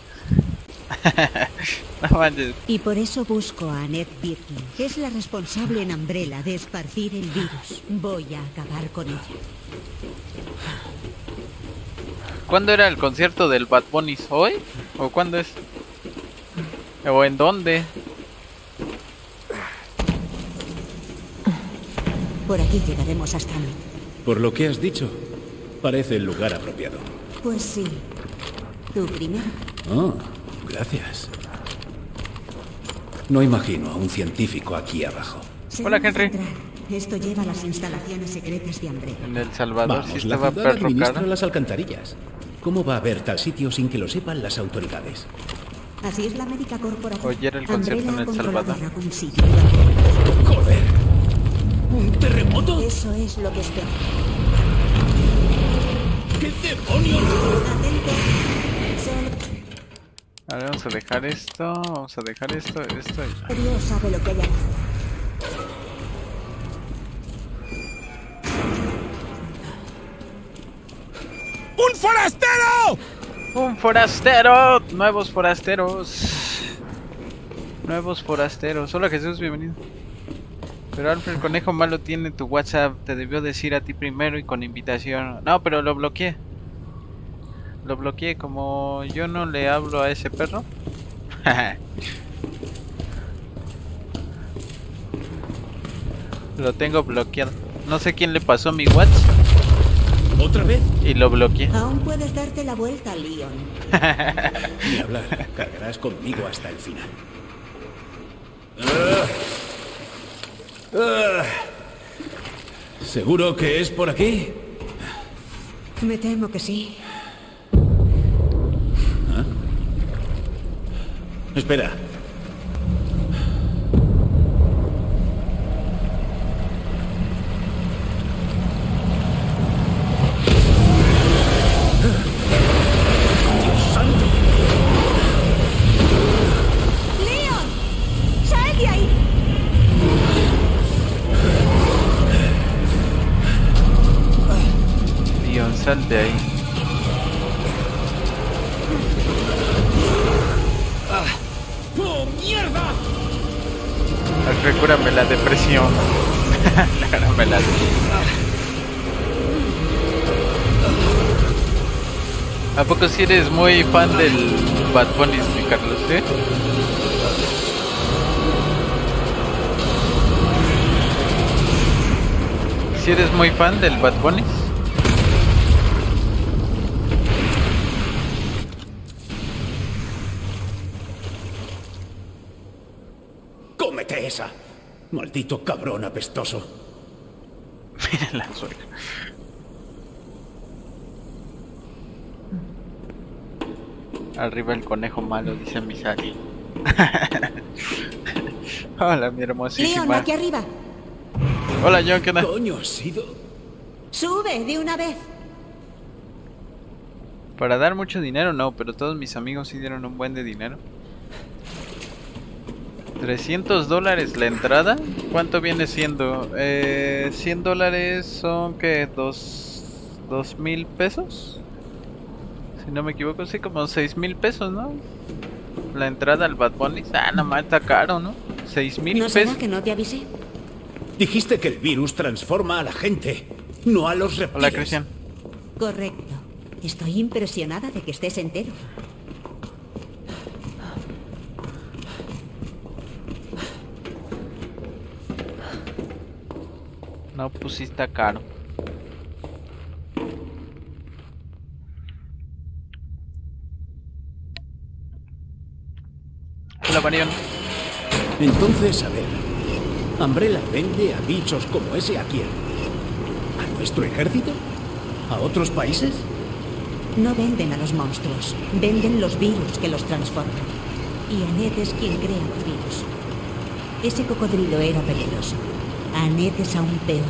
no manches. Y por eso busco a Annette Birkin, que es la responsable en Umbrella de esparcir el virus. Voy a acabar con ella. ¿Cuándo era el concierto del Bad Bunny? ¿Hoy? ¿O cuándo es? ¿O en dónde? Por aquí llegaremos hasta Annette. Por lo que has dicho, parece el lugar apropiado. Pues sí. Tú primero. Oh, gracias. No imagino a un científico aquí abajo. Hola, Henry. Esto lleva a las instalaciones secretas de Umbrella. En El Salvador Vamos, sí la estaba ciudad administra las alcantarillas. ¿Cómo va a haber tal sitio sin que lo sepan las autoridades? Así es la médica corporativa. Oye, era el concierto en El Salvador. ¡Joder! ¿Un terremoto? Eso es lo que espero. ¿Qué demonios? Atento. Solo A ver, vamos a dejar esto. Vamos a dejar esto, esto y... Dios sabe lo que hay. ¡Un forastero! ¡Un forastero! Nuevos forasteros. Nuevos forasteros. Hola Jesús, bienvenido. Pero Alfred, el conejo malo tiene tu WhatsApp. Te debió decir a ti primero y con invitación. No, pero lo bloqueé. Lo bloqueé como yo no le hablo a ese perro. Lo tengo bloqueado. No sé quién le pasó mi WhatsApp. ¿Otra vez? Y lo bloqueé. Aún puedes darte la vuelta, Leon. Ni hablar. Cargarás conmigo hasta el final. Ah. ¿Seguro que es por aquí? Me temo que sí. Espera. ¡Dios santo! ¡Leon! ¡Sal de ahí! Recuérdame la depresión. Recuérdame la ¿A poco si eres muy fan del Bad Bunny, Carlos? ¿eh? Si eres muy fan del Bad Bunny? ¡Cómete esa! Maldito cabrón apestoso. Mira la suegra. Arriba el conejo malo, dice Misaki. Hola, mi Leon, hermosísima. aquí arriba. Hola, John, ¿qué tal? ¿Coño ha sido? Sube de una vez. Para dar mucho dinero, no, pero todos mis amigos sí dieron un buen de dinero. 300 dólares la entrada. ¿Cuánto viene siendo? Eh, 100 dólares son que dos, dos mil pesos. Si no me equivoco, sí, como 6 mil pesos, ¿no? La entrada al Bad Bunny. Ah, nada más está caro, ¿no? 6 mil ¿No será pesos. que no te avisé? Dijiste que el virus transforma a la gente, no a los reptiles. Hola, Cristian. Correcto. Estoy impresionada de que estés entero. No, pues sí está caro. Hola, Marion. Entonces, a ver. ¿Umbrella vende a bichos como ese a quién? ¿A nuestro ejército? ¿A otros países? No venden a los monstruos, venden los virus que los transforman. Y Annette es quien crea los virus. Ese cocodrilo era peligroso. Annette es aún peor.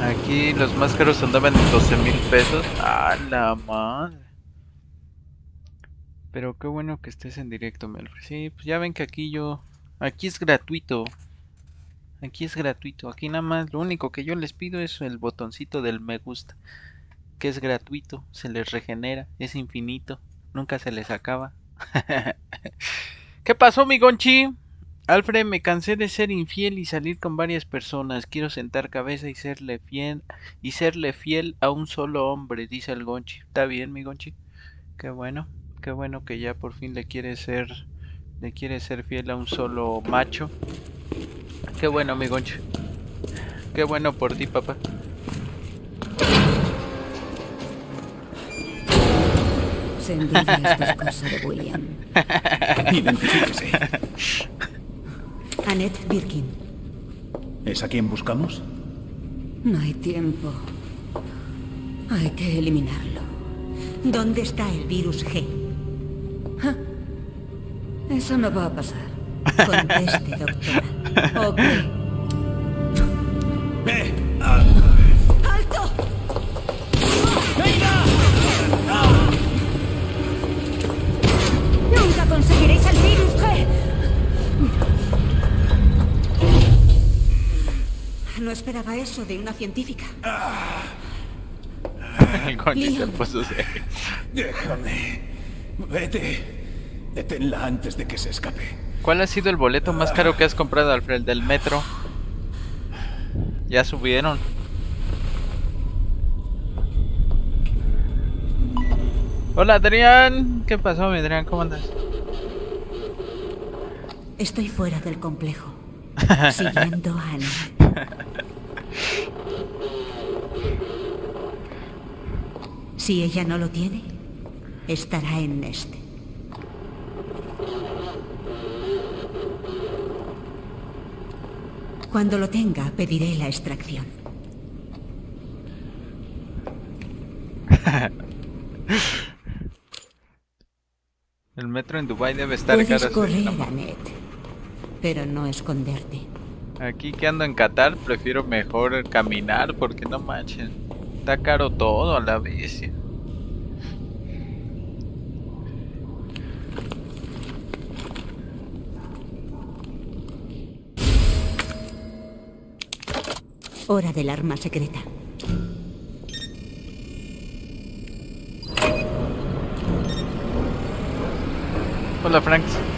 Aquí los más caros andaban en 12 mil pesos. ¡A la madre! Pero qué bueno que estés en directo, Melfred. Sí, pues ya ven que aquí yo... Aquí es gratuito. Aquí es gratuito. Aquí nada más lo único que yo les pido es el botoncito del me gusta. Que es gratuito, se les regenera, es infinito, nunca se les acaba. ¿Qué pasó, mi Gonchi? Alfred, me cansé de ser infiel y salir con varias personas. Quiero sentar cabeza y serle fiel y serle fiel a un solo hombre, dice el Gonchi. ¿Está bien, mi Gonchi? Qué bueno, qué bueno que ya por fin le quiere ser le quiere ser fiel a un solo macho. Qué bueno, mi Gonchi. Qué bueno por ti, papá. Se envidia estas cosas de William. Identifíquese. Annette Birkin. ¿Es a quien buscamos? No hay tiempo. Hay que eliminarlo. ¿Dónde está el virus G? Eso no va a pasar. Conteste, doctora. Ok. ¡Eh! ¡Alto! No esperaba eso de una científica. Leon. serio. Déjame. Vete. Deténla antes de que se escape. ¿Cuál ha sido el boleto más caro que has comprado, Alfred? Del metro. Ya subieron. Hola, Adrián. ¿Qué pasó, mi Adrián? ¿Cómo andas? Estoy fuera del complejo. Siguiendo a Anne. Si ella no lo tiene, estará en Nest. Cuando lo tenga, pediré la extracción. El metro en Dubai debe estar Puedes caro. correr, Annette, pero no esconderte. Aquí que ando en Qatar, prefiero mejor caminar porque no manchen. Está caro todo a la vez. Hora del arma secreta. Hola, Franks.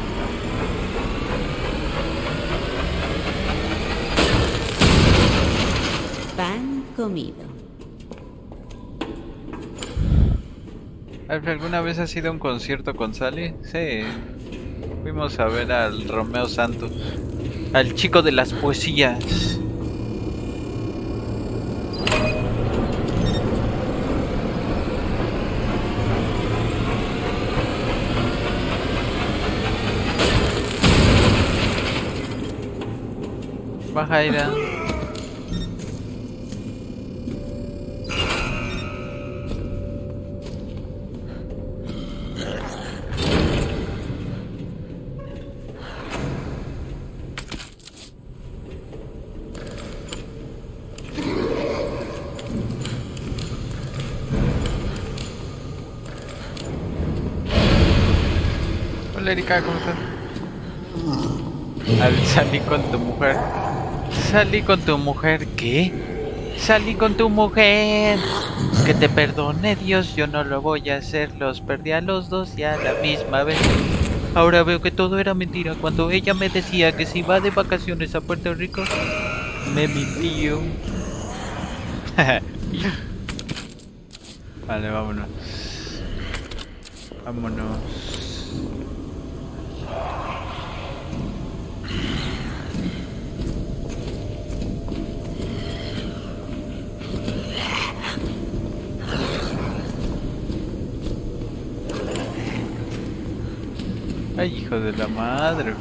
Comido. ¿alguna vez has ido a un concierto con Sally? Sí. Fuimos a ver al Romeo Santos. Al chico de las poesías. Baja, Ira. Con tu mujer. Salí con tu mujer, ¿qué? Salí con tu mujer. Que te perdone Dios, yo no lo voy a hacer. Los perdí a los dos y a la misma vez. Ahora veo que todo era mentira. Cuando ella me decía que si va de vacaciones a Puerto Rico, me mintió. vale, vámonos. Vámonos. Ay, hijo de la madre.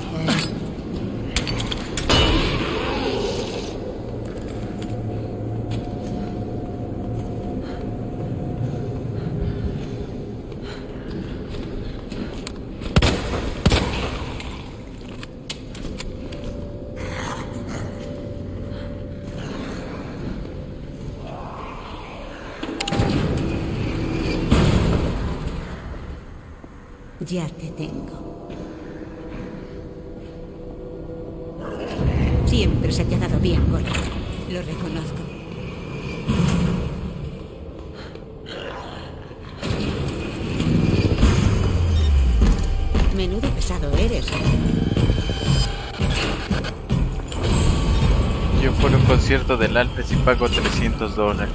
Pago 300 dólares.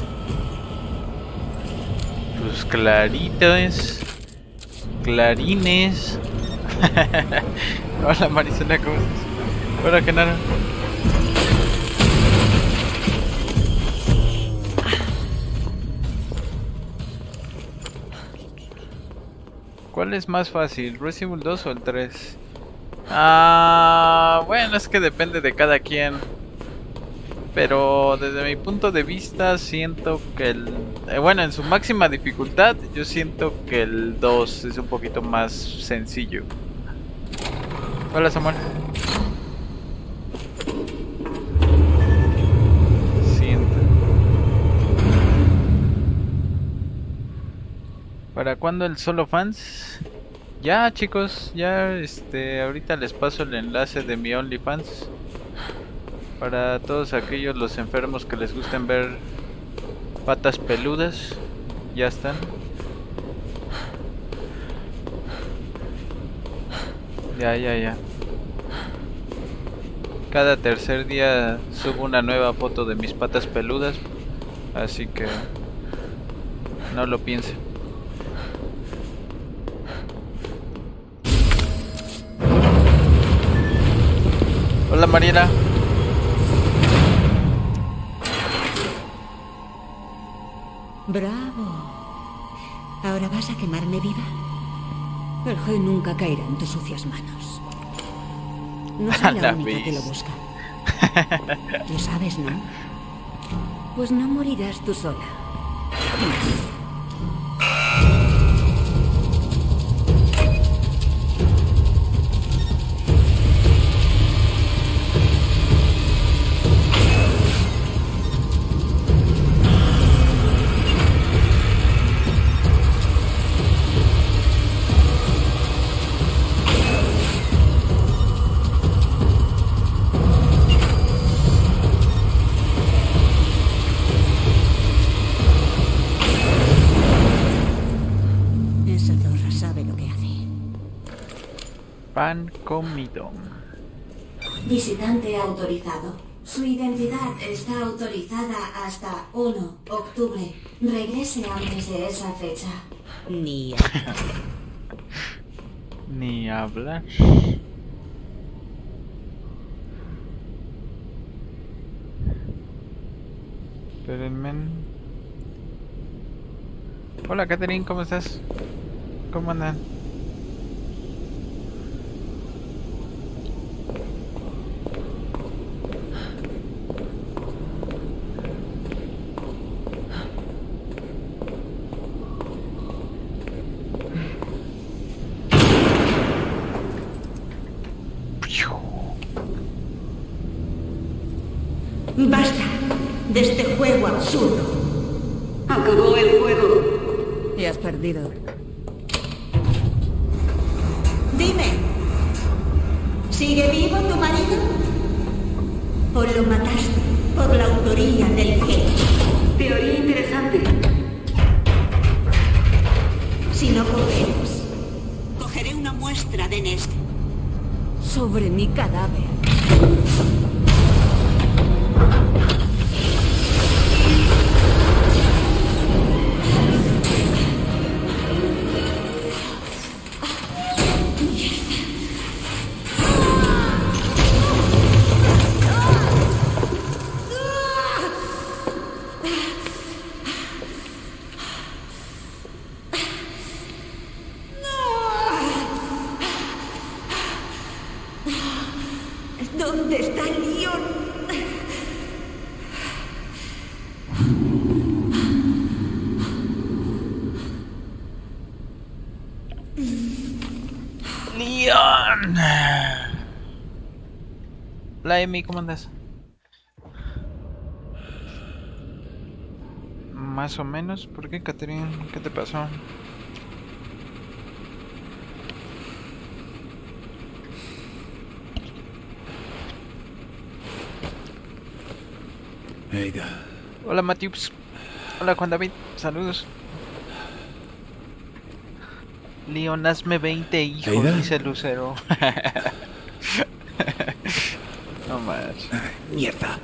Pues claritos. Clarines. Hola Marisela, ¿cómo estás? Hola, Genaro. ¿Cuál es más fácil, Resident Evil 2 o el 3? Ah, bueno, es que depende de cada quien. Pero desde mi punto de vista siento que el... eh, bueno, en su máxima dificultad yo siento que el 2 es un poquito más sencillo. Hola Samuel. Siento. ¿Para cuándo el solo fans? Ya chicos, ya este ahorita les paso el enlace de mi OnlyFans. Para todos aquellos los enfermos que les gusten ver patas peludas, ya están. Ya, ya, ya. Cada tercer día subo una nueva foto de mis patas peludas, así que no lo piensen. Hola Mariela. Bravo. ¿Ahora vas a quemarme viva? El G nunca caerá en tus sucias manos. No soy la, única que lo busca. Lo sabes, ¿no? Pues no morirás tú sola. Comido. Visitante autorizado. Su identidad está autorizada hasta 1 octubre. Regrese antes de esa fecha. Ni Ni hablar. Espérenme. Hola Catherine, ¿cómo estás? ¿Cómo andan? Hola Emi, ¿cómo andas? Más o menos, ¿por qué Catherine? ¿Qué te pasó? Hola Matius. Hola Juan David. Saludos. Leon, hazme 20 hijos, ¿Aida? dice Lucero. no más. Mierda.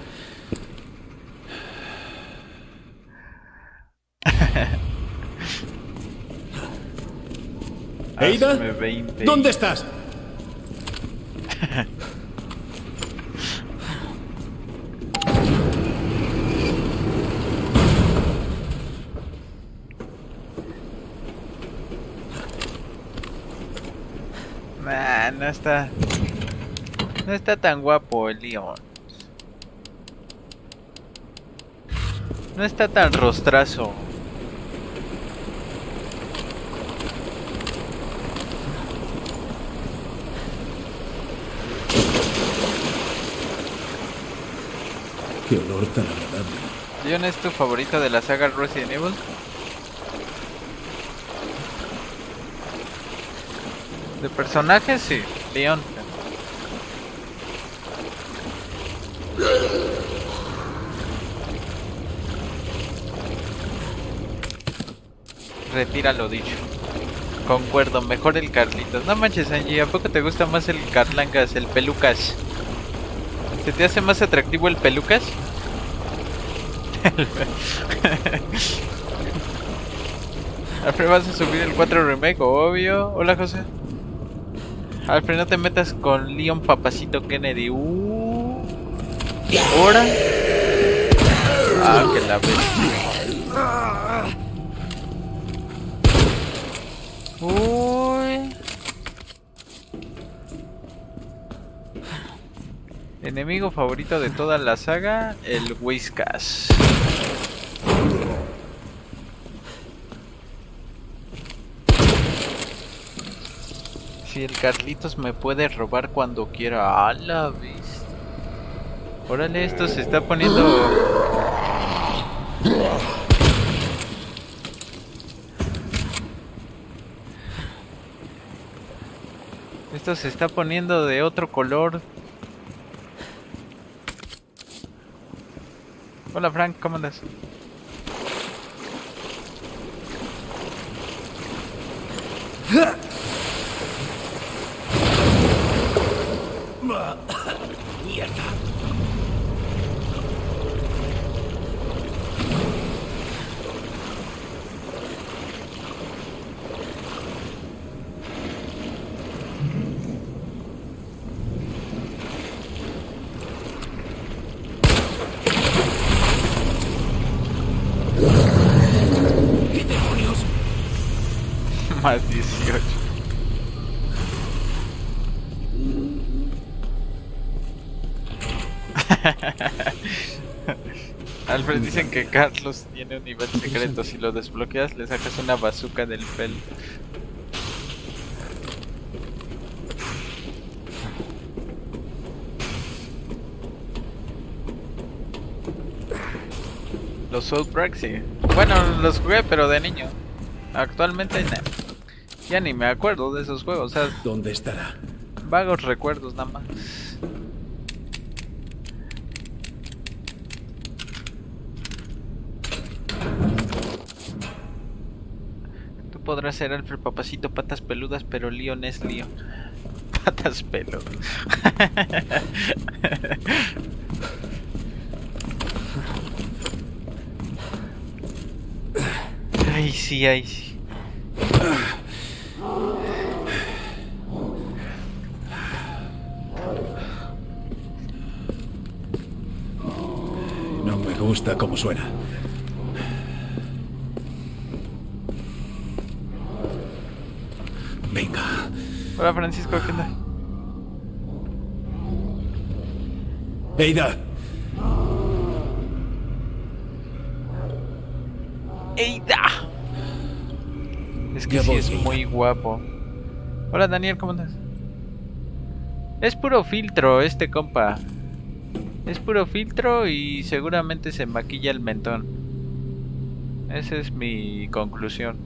¿Eida? Hazme 20 ¿Dónde estás? Nah, no está. No está tan guapo el Leon. No está tan rostrazo. Qué olor tan agradable. Leon es tu favorito de la saga Resident Evil. De personajes, sí, Leon. Retira lo dicho. Concuerdo, mejor el Carlitos. No manches, Angie, ¿a poco te gusta más el Carlangas, el Pelucas? ¿Se te hace más atractivo el Pelucas? Alfred, ¿vas a subir el 4 remake? Obvio. Hola, José. Alfred, no te metas con Leon Papacito Kennedy. Uh. Ahora. Ah, que la vez. Enemigo favorito de toda la saga, el Whiskas. Si el Carlitos me puede robar cuando quiera. A la vez. Órale, esto se está poniendo. Se está poniendo de otro color. Hola Frank, ¿cómo andas? Mierda. ¿Qué demonios? Más 18. Alfred dicen que Carlos tiene un nivel secreto. Si lo desbloqueas, le sacas una bazooka del pelo. Los Soulbreak sí. Bueno, los jugué, pero de niño. Actualmente no. Ya ni me acuerdo de esos juegos. O sea, ¿Dónde estará? vagos recuerdos nada más. Tú podrás ser Alfred Papacito Patas Peludas, pero Leon es Leon. Patas peludas. Ay, sí, ay, sí. No me gusta cómo suena. Venga. Hola Francisco, ¿qué tal? Eida, ¡Eida! Es que Ya sí voy, es Eida. muy guapo. Hola Daniel, ¿cómo andas? Es puro filtro este compa. Es puro filtro y seguramente se maquilla el mentón. Esa es mi conclusión.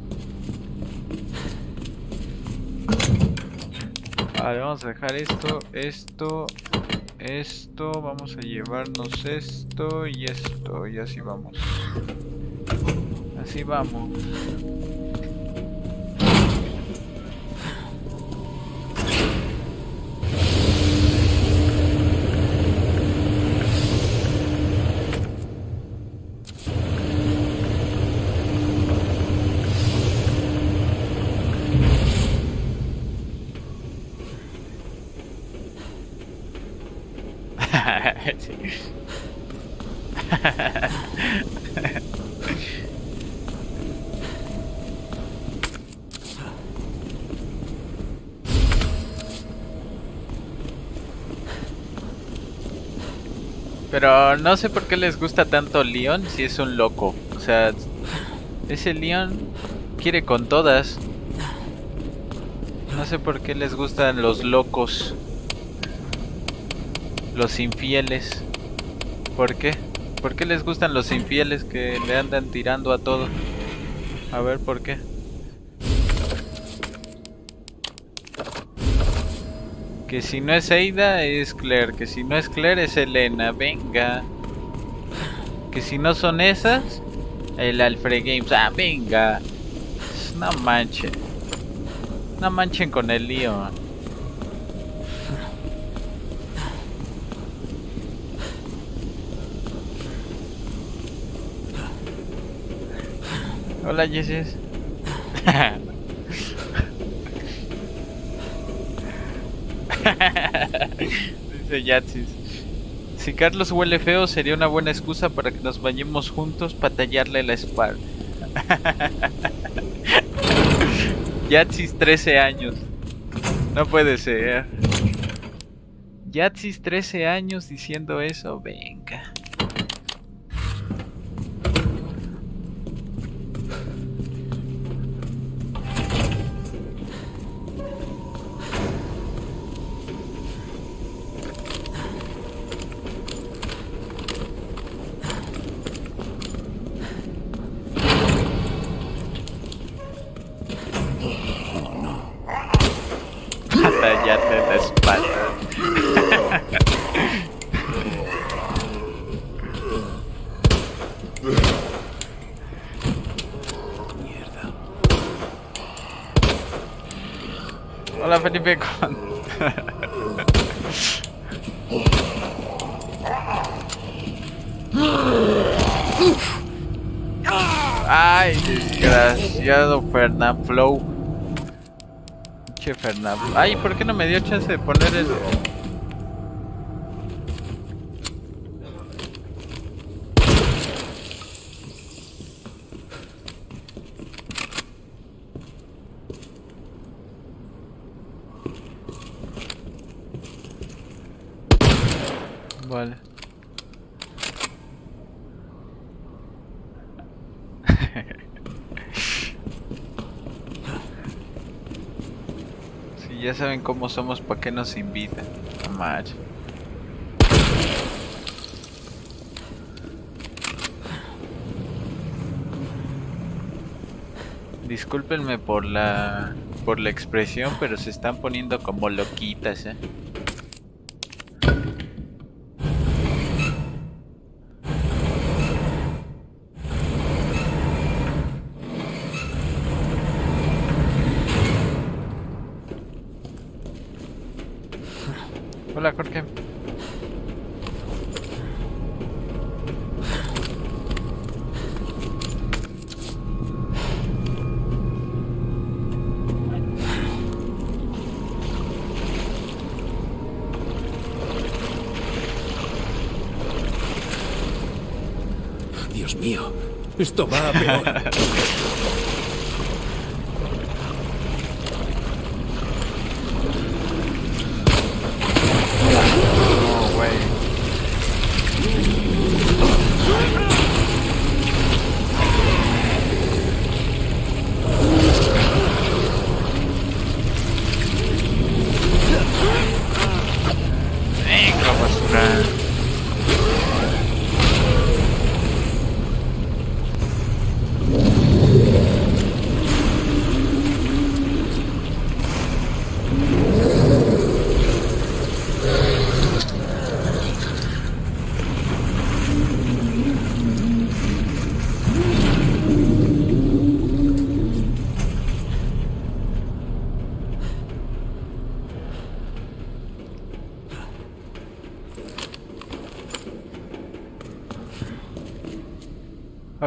Vale, vamos a dejar esto, esto, esto. Vamos a llevarnos esto y esto. Y así vamos. Así vamos. Pero no sé por qué les gusta tanto Leon si es un loco. O sea, ese Leon quiere con todas. No sé por qué les gustan los locos. Los infieles. ¿Por qué? ¿Por qué les gustan los infieles que le andan tirando a todo? A ver, ¿por qué? Que si no es Eida es Claire, que si no es Claire es Elena, venga. Que si no son esas, el Alfred Games, ah, venga. No manchen. No manchen con el lío. Hola, Jesses. Dice Yatsis. Si Carlos huele feo, sería una buena excusa para que nos bañemos juntos para tallarle la espalda. Yatsis 13 años. No puede ser. Yatsis 13 años diciendo eso, venga. Felipe con... Ay, desgraciado Fernand Flow. Che Fernand. Ay, ¿por qué no me dio chance de poner el... Vale. Si ya saben cómo somos, ¿para qué nos invitan? Manches. Discúlpenme por la por la expresión, pero se están poniendo como loquitas, ¿eh? Esto va a peor.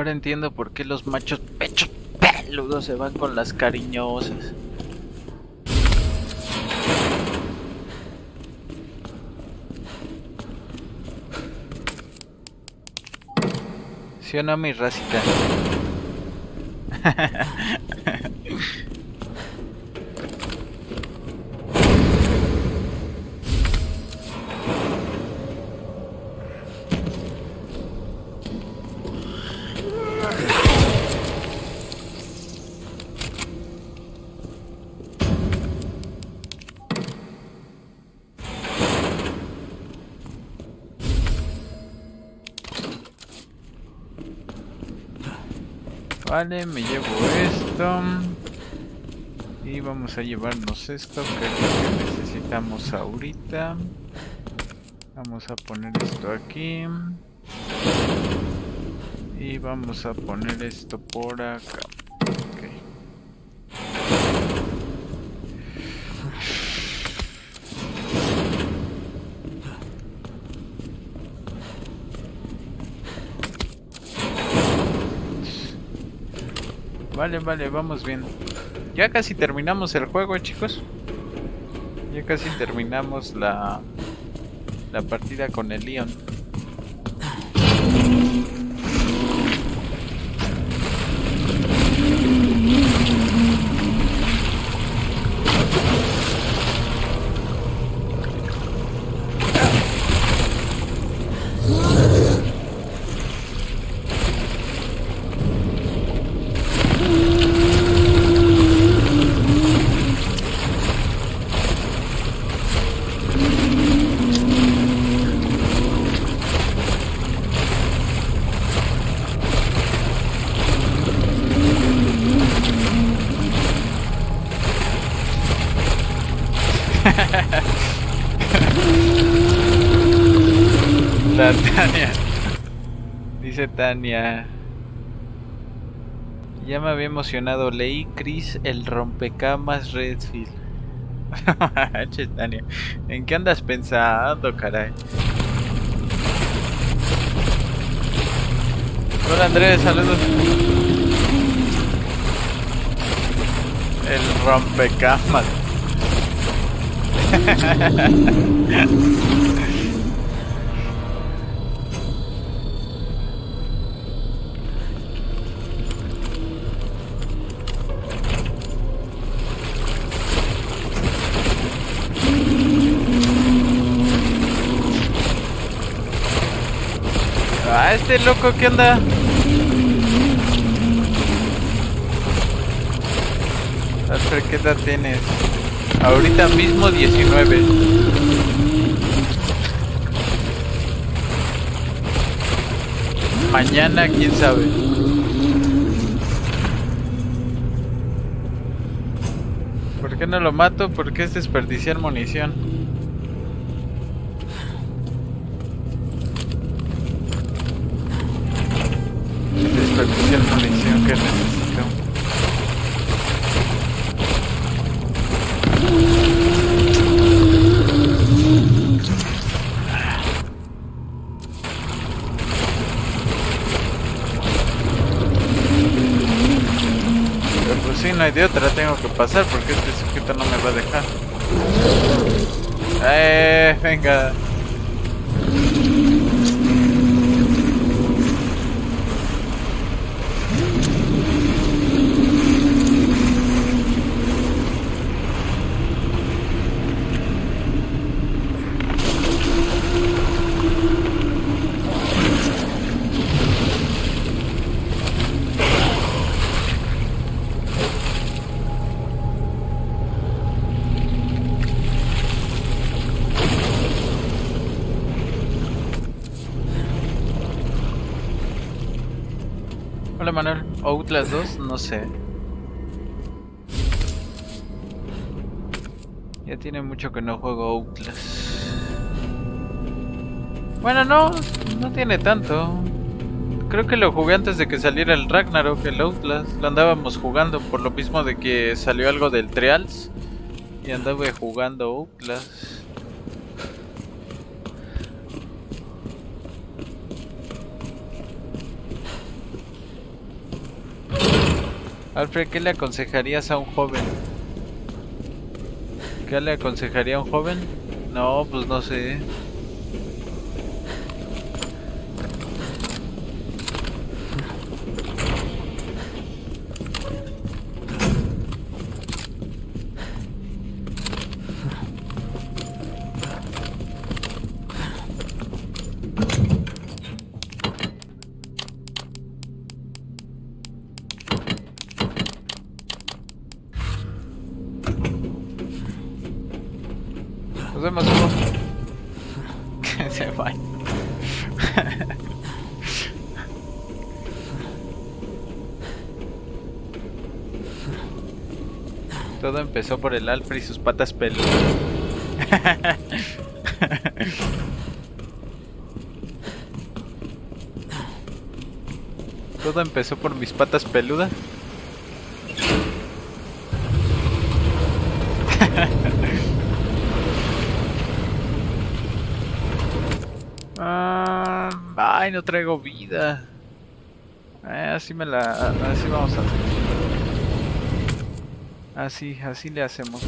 Ahora entiendo por qué los machos pechos peludos se van con las cariñosas. ¿Sí o no, mi racita? Vale, me llevo esto. Y vamos a llevarnos esto, que es lo que necesitamos ahorita. Vamos a poner esto aquí. Y vamos a poner esto por acá. Ok. Vale, vale, vamos bien. Ya casi terminamos el juego, chicos. Ya casi terminamos la la partida con el Leon. Tania. Ya me había emocionado. Leí Chris el rompecamas Redfield. Tania. ¿En qué andas pensando, caray? Hola Andrés, saludos. El rompecamas. Ah, este loco, ¿qué onda? Alfred, ¿qué edad tienes? Ahorita mismo 19. Mañana, quién sabe. ¿Por qué no lo mato? Porque es desperdiciar munición. Desperdiciar munición que necesito. Pero pues sí, no hay de otra, tengo que pasar porque este sujeto no me va a dejar. Eh, venga. Hola Manuel, Outlast 2, no sé. Ya tiene mucho que no juego Outlast. Bueno, no, no tiene tanto. Creo que lo jugué antes de que saliera el Ragnarok, el Outlast. Lo andábamos jugando por lo mismo de que salió algo del Trials. Y andaba jugando Outlast. Alfred, ¿qué le aconsejarías a un joven? ¿Qué le aconsejaría a un joven? No, pues no sé. Nos vemos, Hugo. Que se vaya. Todo empezó por el Alfred y sus patas peludas. Todo empezó por mis patas peludas. Ah, ay, no traigo vida. Así me la. Así vamos a hacer. Así, así le hacemos.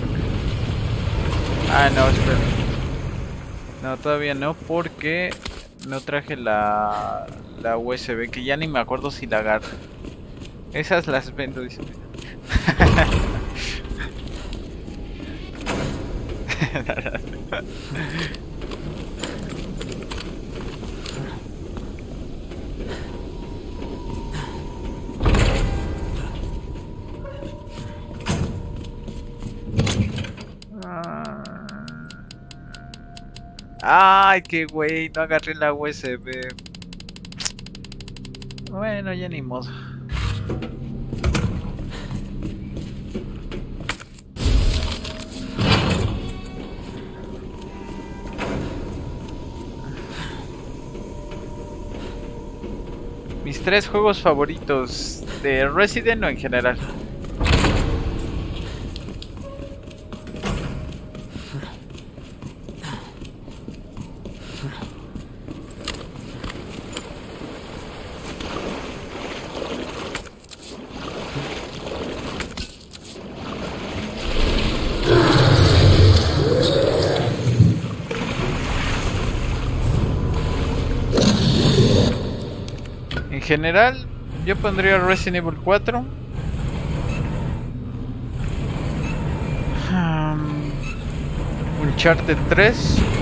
Ah, no, espera. No, todavía no, porque no traje la, la USB, que ya ni me acuerdo si la agarro. Esas las vendo, dice. Ay, qué güey, no agarré la USB. Bueno, ya ni modo. Mis tres juegos favoritos de Resident o en general. General, yo pondría Resident Evil 4. Um, Uncharted 3.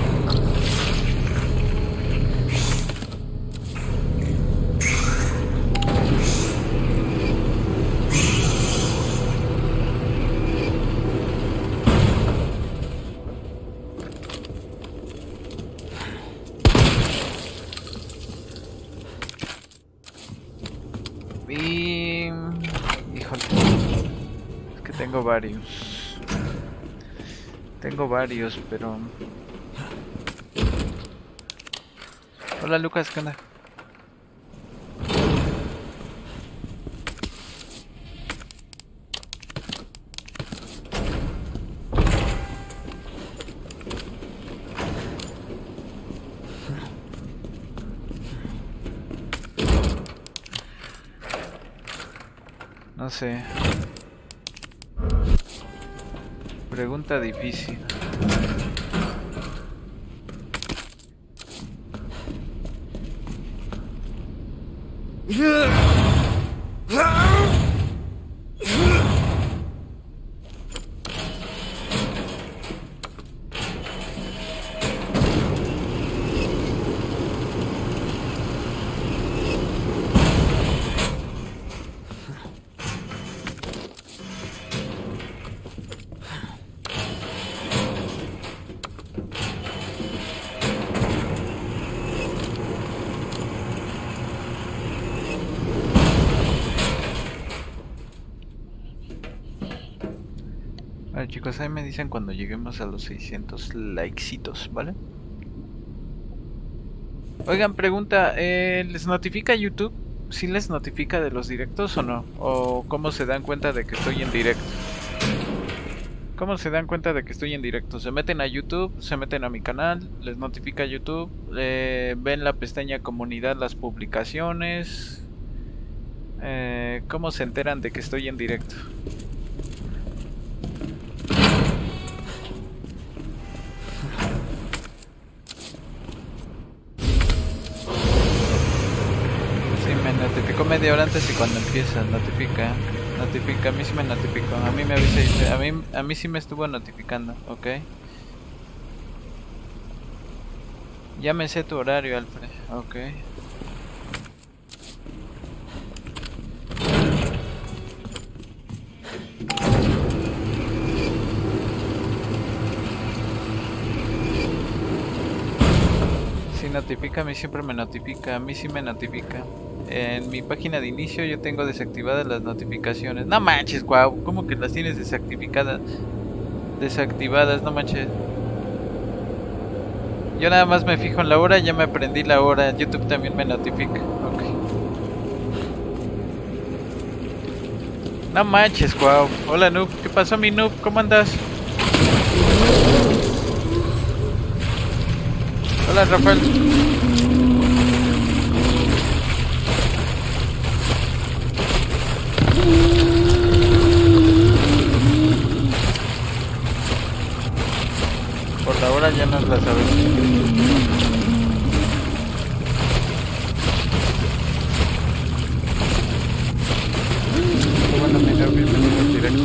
Tengo varios, pero... Hola Lucas, ¿qué onda? No sé. Difícil. Chicos, ahí me dicen cuando lleguemos a los 600 likecitos, ¿vale? Oigan, pregunta, eh, ¿les notifica YouTube? ¿Sí les notifica de los directos o no? ¿O cómo se dan cuenta de que estoy en directo? ¿Cómo se dan cuenta de que estoy en directo? Se meten a YouTube, se meten a mi canal, les notifica YouTube, eh, ven la pestaña comunidad las publicaciones. Eh, ¿Cómo se enteran de que estoy en directo? Media antes y cuando empieza, notifica. Notifica, a mí sí me notificó. A mí me avisa a mí, a mí sí me estuvo notificando, ok. Ya tu horario, Alfred, ok. Sí, notifica, a mí siempre me notifica, a mí sí me notifica. En mi página de inicio yo tengo desactivadas las notificaciones. No manches, guau, ¿cómo que las tienes desactivadas? Desactivadas, no manches. Yo nada más me fijo en la hora, ya me aprendí la hora. YouTube también me notifica. Ok. No manches, guau. Hola, Noob. ¿Qué pasó, mi Noob? ¿Cómo andas? Hola, Rafael. Por la hora ya nos la sabemos. bueno, me tengo que ir directo.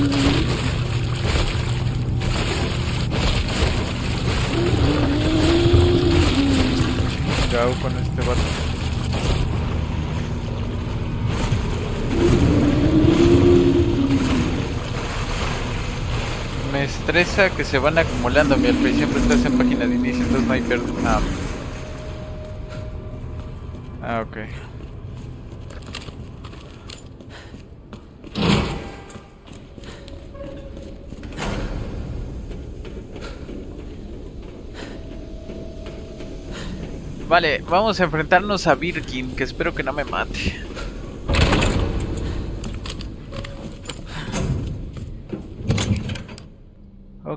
¿Qué hago con este vato? Me que se van acumulando, mi y siempre estás en página de inicio, entonces no hay per... Ah. ah, ok. Vale, vamos a enfrentarnos a Birkin, que espero que no me mate.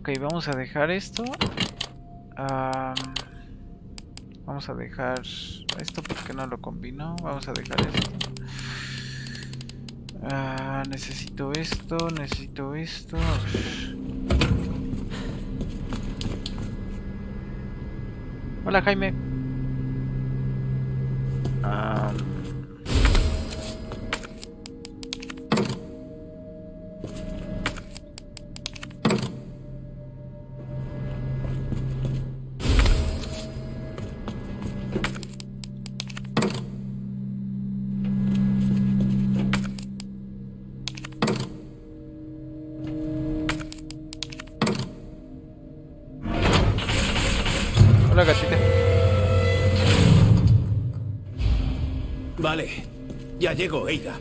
Ok, vamos a dejar esto. Um, vamos a dejar esto porque no lo combino. Vamos a dejar esto. Uh, necesito esto, necesito esto. Hola Jaime. Um, ya llego, Eida.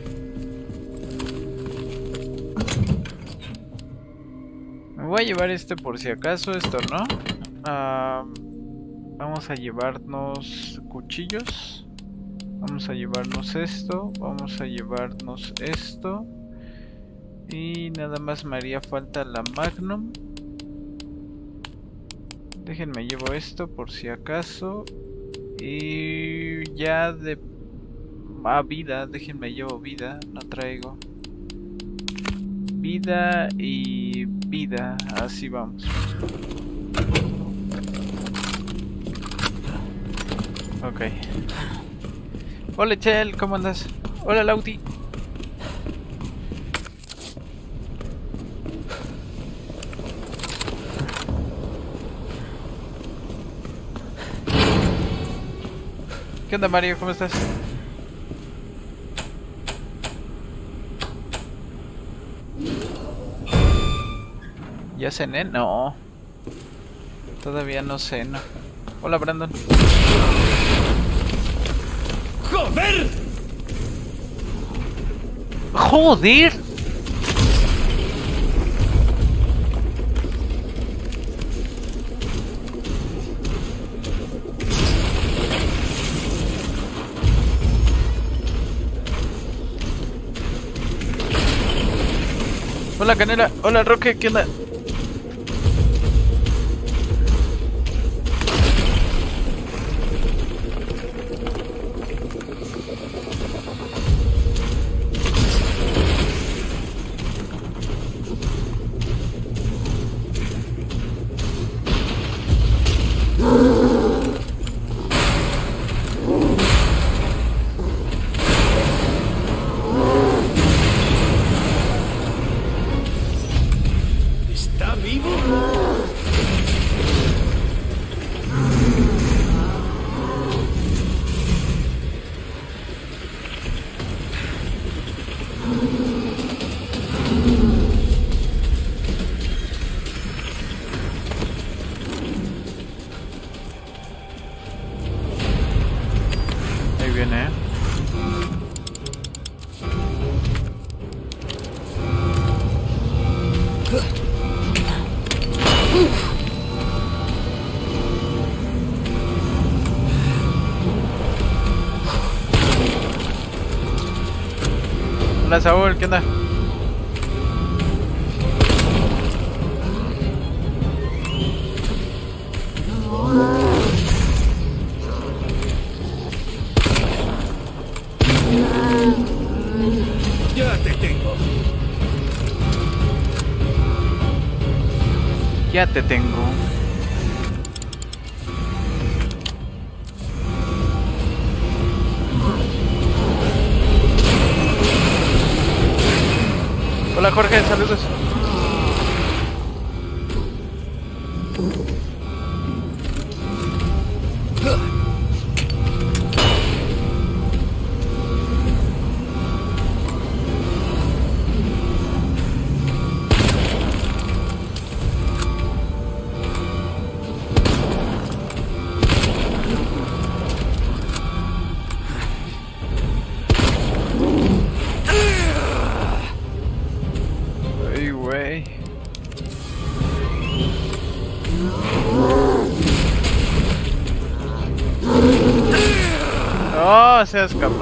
Me voy a llevar este por si acaso, esto no. Vamos a llevarnos cuchillos. Vamos a llevarnos esto. Vamos a llevarnos esto. Y nada más me haría falta la Magnum. Déjenme llevo esto por si acaso. Y ya de... Ah, vida, déjenme llevo vida, no traigo. Vida y vida, así vamos. Ok. Hola Chel, ¿cómo andas? Hola Lauti. ¿Qué onda Mario? ¿Cómo estás? ¿Ya cené? No. Todavía no ceno. Hola Brandon. ¡Joder! ¡Joder! Hola Canela, hola Roque, ¿qué onda? Te tengo. Oh, se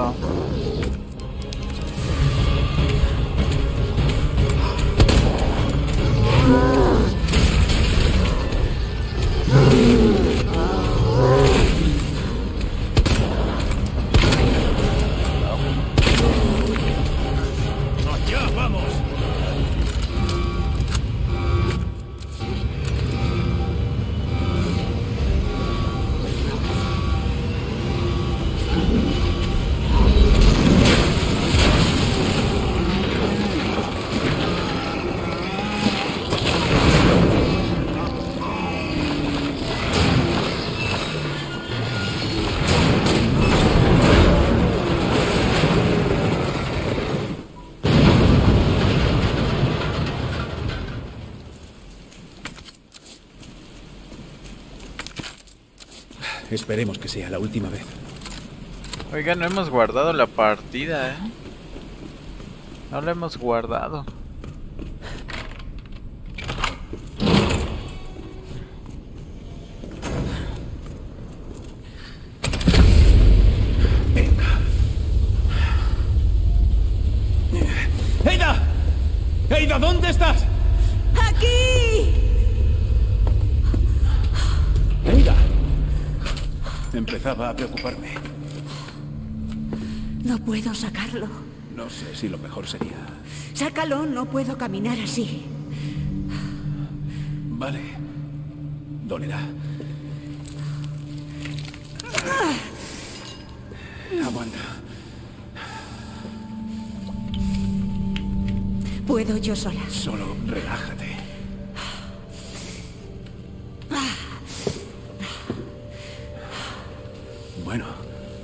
Esperemos que sea la última vez. Oiga, no hemos guardado la partida, eh. No la hemos guardado. ¡Eida! ¡Eida, ¿dónde estás? ¡Aquí! ¡Eida! Empezaba a preocuparme. No puedo sacarlo. No sé si lo mejor sería... Sácalo, no puedo caminar así. Vale. Dolerá. Aguanta. Puedo yo sola. Solo relájate. Bueno,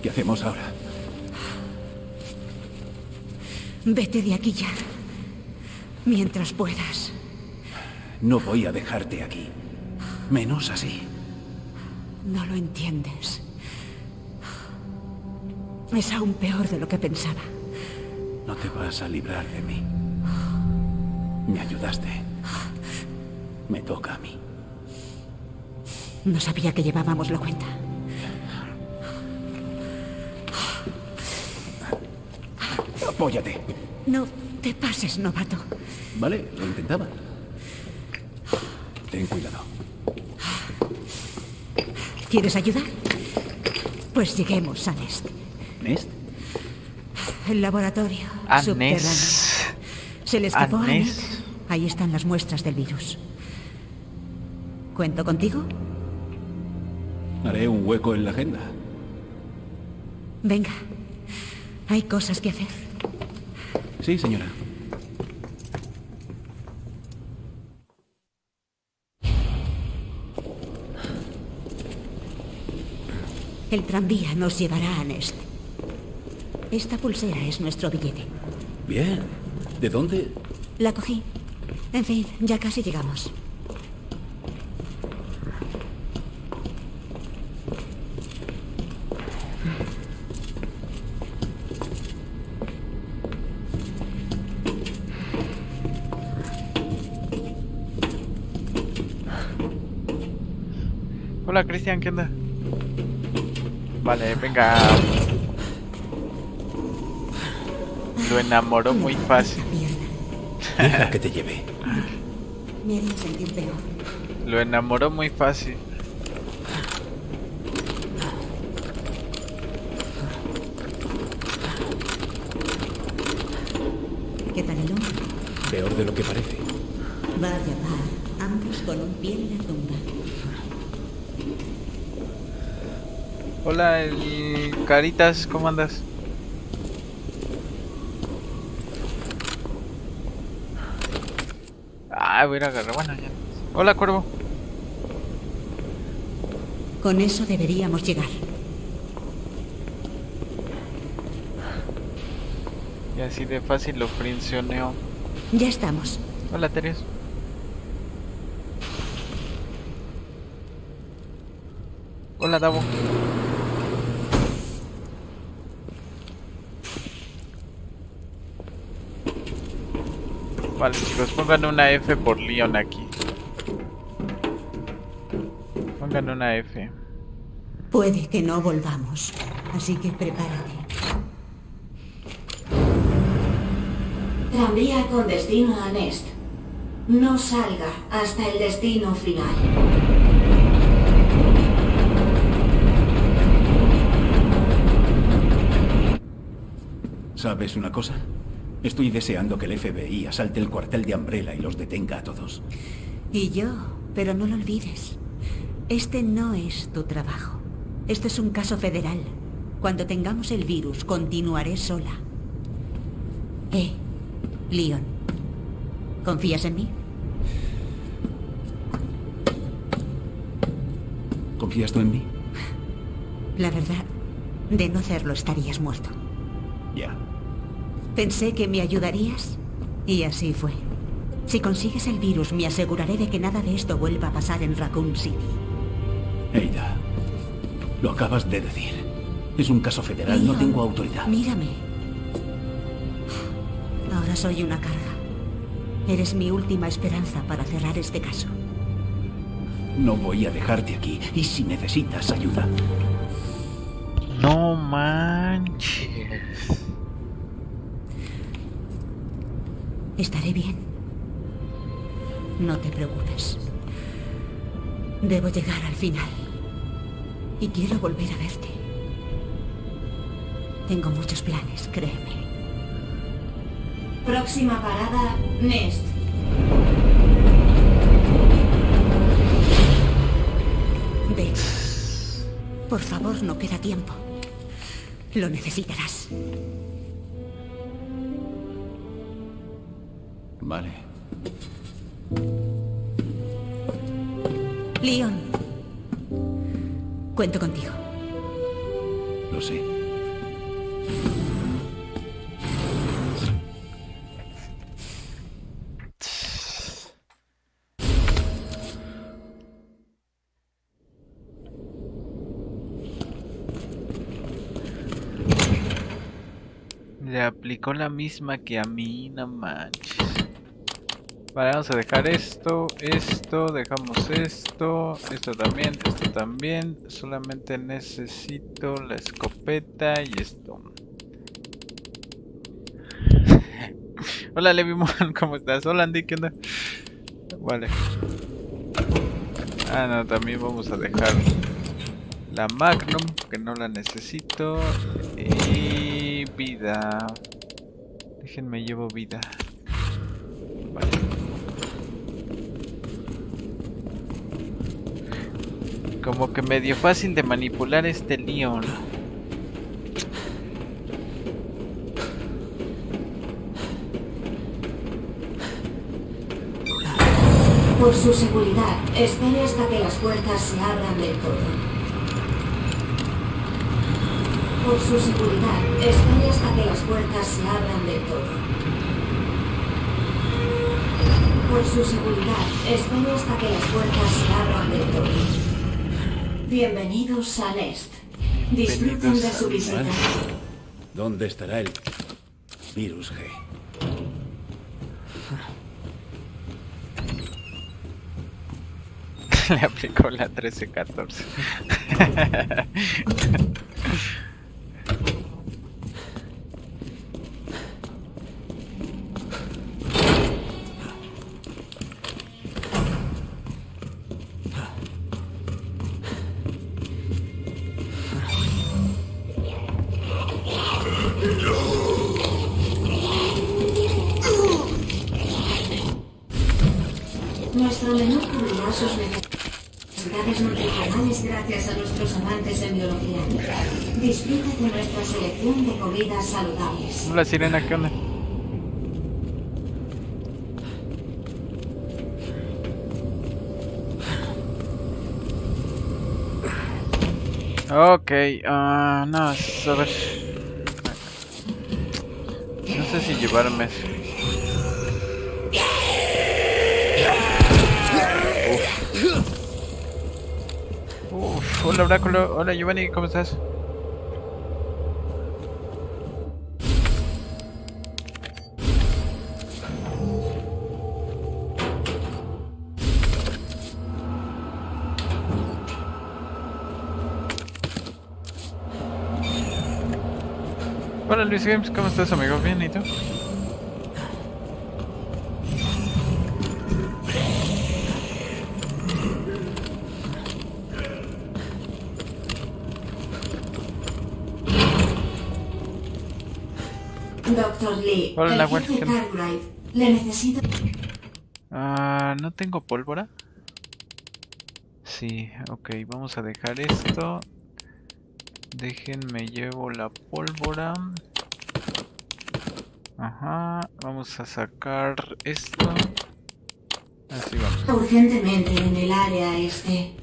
¿qué hacemos ahora? Vete de aquí ya. Mientras puedas. No voy a dejarte aquí. Menos así. No lo entiendes. Es aún peor de lo que pensaba. No te vas a librar de mí. Me ayudaste. Me toca a mí. No sabía que llevábamos la cuenta. Apóyate. No te pases, novato. Vale, lo intentaba. Ten cuidado. ¿Quieres ayudar? Pues lleguemos a Nest. ¿Nest? El laboratorio A subterráneo. Nest. Se le escapó A a Nest. Ahí están las muestras del virus. ¿Cuento contigo? Haré un hueco en la agenda. Venga. Hay cosas que hacer. Sí, señora. El tranvía nos llevará a Nest. Esta pulsera es nuestro billete. Bien. ¿De dónde? La cogí. En fin, ya casi llegamos. Hola Cristian, ¿qué onda? Vale, venga. Lo enamoró muy fácil. Deja que te peor. Lo enamoró muy fácil. ¿Qué tal el hombre? Peor de lo que parece. Vaya par, ambos con un pie en la tumba. Hola, el Caritas, ¿cómo andas? Ah, voy a ir a agarrar. Bueno, ya. Hola, cuervo. Con eso deberíamos llegar. Y así de fácil lo frincioneo. Ya estamos. Hola, Terios. Hola, Davo. Vale, chicos, pongan una F por Leon aquí. Pongan una F. Puede que no volvamos, así que prepárate. Tranvía con destino a Nest. No salga hasta el destino final. ¿Sabes una cosa? Estoy deseando que el FBI asalte el cuartel de Umbrella y los detenga a todos. Y yo, pero no lo olvides. Este no es tu trabajo. Esto es un caso federal. Cuando tengamos el virus, continuaré sola. Eh, Leon. ¿Confías en mí? ¿Confías tú en mí? La verdad, de no hacerlo estarías muerto. Ya. Pensé que me ayudarías y así fue. Si consigues el virus, me aseguraré de que nada de esto vuelva a pasar en Raccoon City. Eida, lo acabas de decir. Es un caso federal, no tengo autoridad. Mírame. Ahora soy una carga. Eres mi última esperanza para cerrar este caso. No voy a dejarte aquí. Y si necesitas ayuda, No manches. Estaré bien. No te preocupes. Debo llegar al final. Y quiero volver a verte. Tengo muchos planes, créeme. Próxima parada, Nest. Ven. Por favor, no queda tiempo. Lo necesitarás. Vale. Leon. Cuento contigo. Lo sé. Le aplicó la misma que a mí, no manches. Vale, vamos a dejar esto, esto, dejamos esto, esto también, esto también. Solamente necesito la escopeta y esto. Hola Levimon, ¿cómo estás? Hola Andy, ¿qué onda? Vale. Ah, no, también vamos a dejar la Magnum, que no la necesito. Y vida. Déjenme llevo vida. Vale. Como que medio fácil de manipular este Leon. Por su seguridad, espere hasta que las puertas se abran del todo. Por su seguridad, espere hasta que las puertas se abran del todo. Por su seguridad, espere hasta que las puertas se abran del todo. Bienvenidos a Nest. Disfruten de su visita. ¿Dónde estará el virus G? Le aplicó la 1314. saludables. La sirena, ¿qué onda? Ok, ah, uh, no, a ver. No sé si llevarme eso. Uf. Uf, hola Oráculo, hola Giovanni, ¿cómo estás? Luis Games, ¿cómo estás amigo? Bien, ¿y tú? Doctor Lee, Hola, el Nahuel, jefe ¿qué onda? Cartwright le necesito. Ah, no tengo pólvora. Sí, ok, vamos a dejar esto. Déjenme llevo la pólvora. Ajá, vamos a sacar esto. Así vamos. Urgentemente en el área este.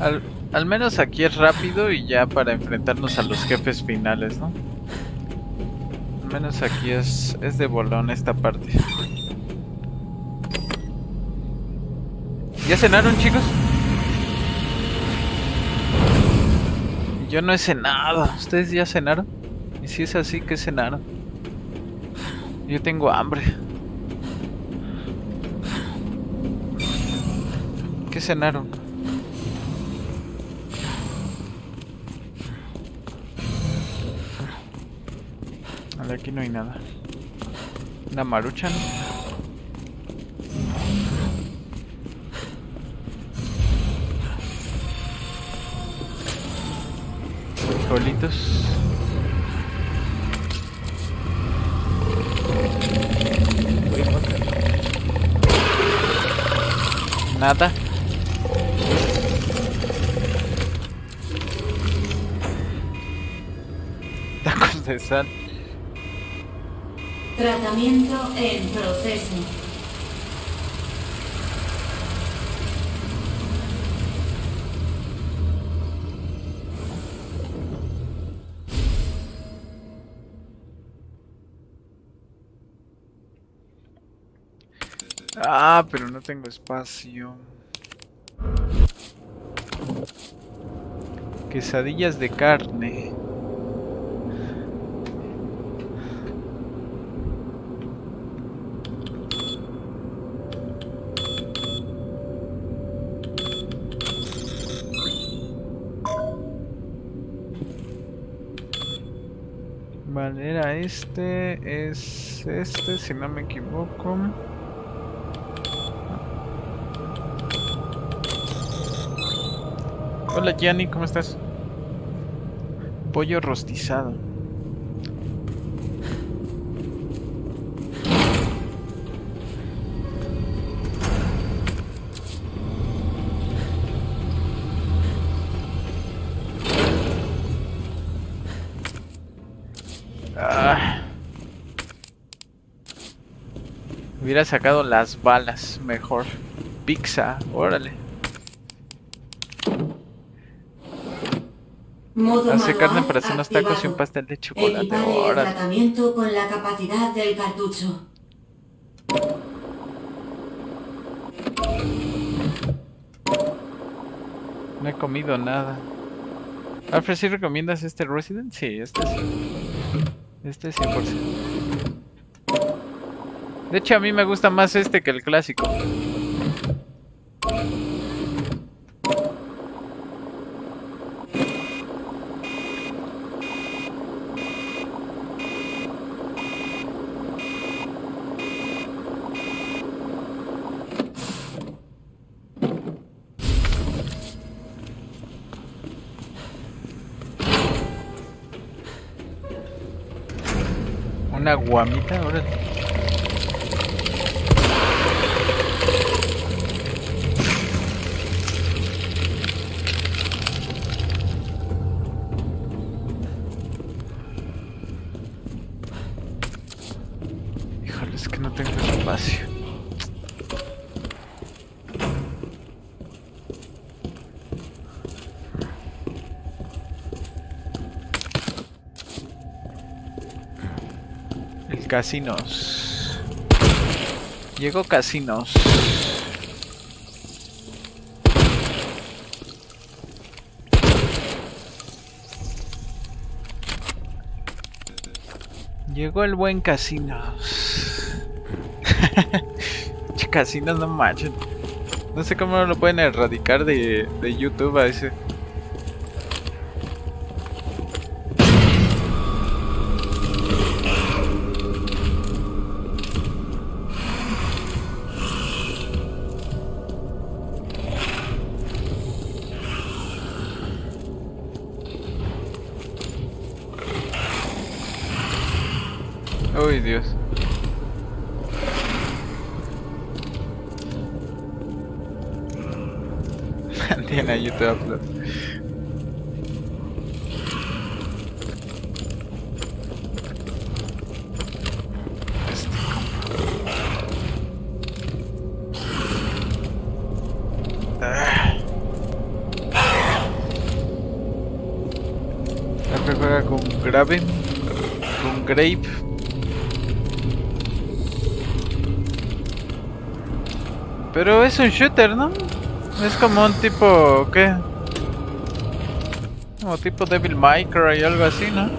Al, al menos aquí es rápido y ya para enfrentarnos a los jefes finales, ¿no? Menos aquí es, es de bolón esta parte. ¿Ya cenaron, chicos? Yo no he cenado. ¿Ustedes ya cenaron? Y si es así, ¿qué cenaron? Yo tengo hambre. ¿Qué cenaron? Vale, aquí no hay nada. Una maruchan. Frijolitos. Nada. Tacos de sal. Tratamiento en proceso. Ah, pero no tengo espacio. Quesadillas de carne. Vale, era este, es este, si no me equivoco. Hola Gianni, ¿cómo estás? Pollo rostizado. Hubiera sacado las balas mejor. Pizza, órale. Modo Hace carne para hacer unos tacos y un pastel de chocolate. Órale. tratamiento con la capacidad del cartucho. No he comido nada. Alfred, ¿sí recomiendas este Resident? Sí, este sí. Este 100%. De hecho, a mí me gusta más este que el clásico. Una guamita, órale. Es que no tengo espacio. El casinos. Llegó casinos. Llegó el buen casinos. casinos no manchen. No sé cómo lo pueden erradicar de, de YouTube a ese. Un shooter, ¿no? Es como un tipo... ¿qué? Como tipo Devil May Cry y algo así, ¿no?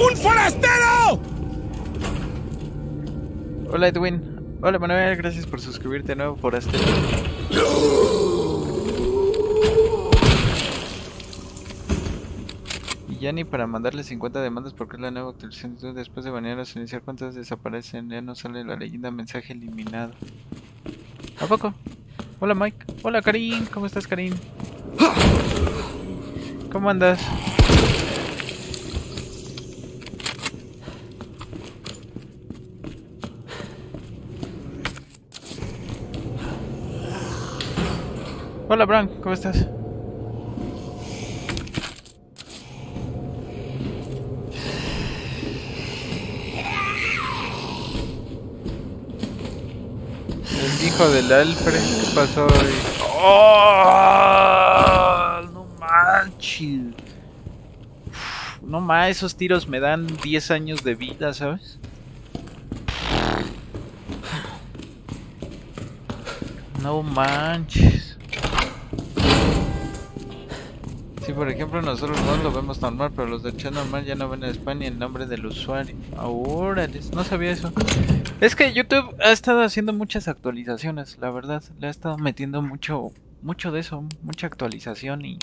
¡Un forastero! Hola Edwin. Hola Manuel, gracias por suscribirte de nuevo, forastero. Y ya ni para mandarle 50 demandas porque es la nueva actualización. Después de banearlos iniciar cuentas desaparecen. Ya no sale la leyenda mensaje eliminado. ¿A poco? Hola Mike. Hola Karin. ¿Cómo estás Karin? ¿Cómo andas? Hola Bran, ¿cómo estás? El hijo del Alfred, ¿qué pasó hoy? ¡Oh! No manches. No más, esos tiros me dan 10 años de vida, ¿sabes? No manches. Sí, por ejemplo, nosotros no lo vemos normal, pero los de chat normal ya no ven en España el nombre del usuario. Ahora, no sabía eso. Es que YouTube ha estado haciendo muchas actualizaciones, la verdad. Le ha estado metiendo mucho, mucho de eso, mucha actualización y...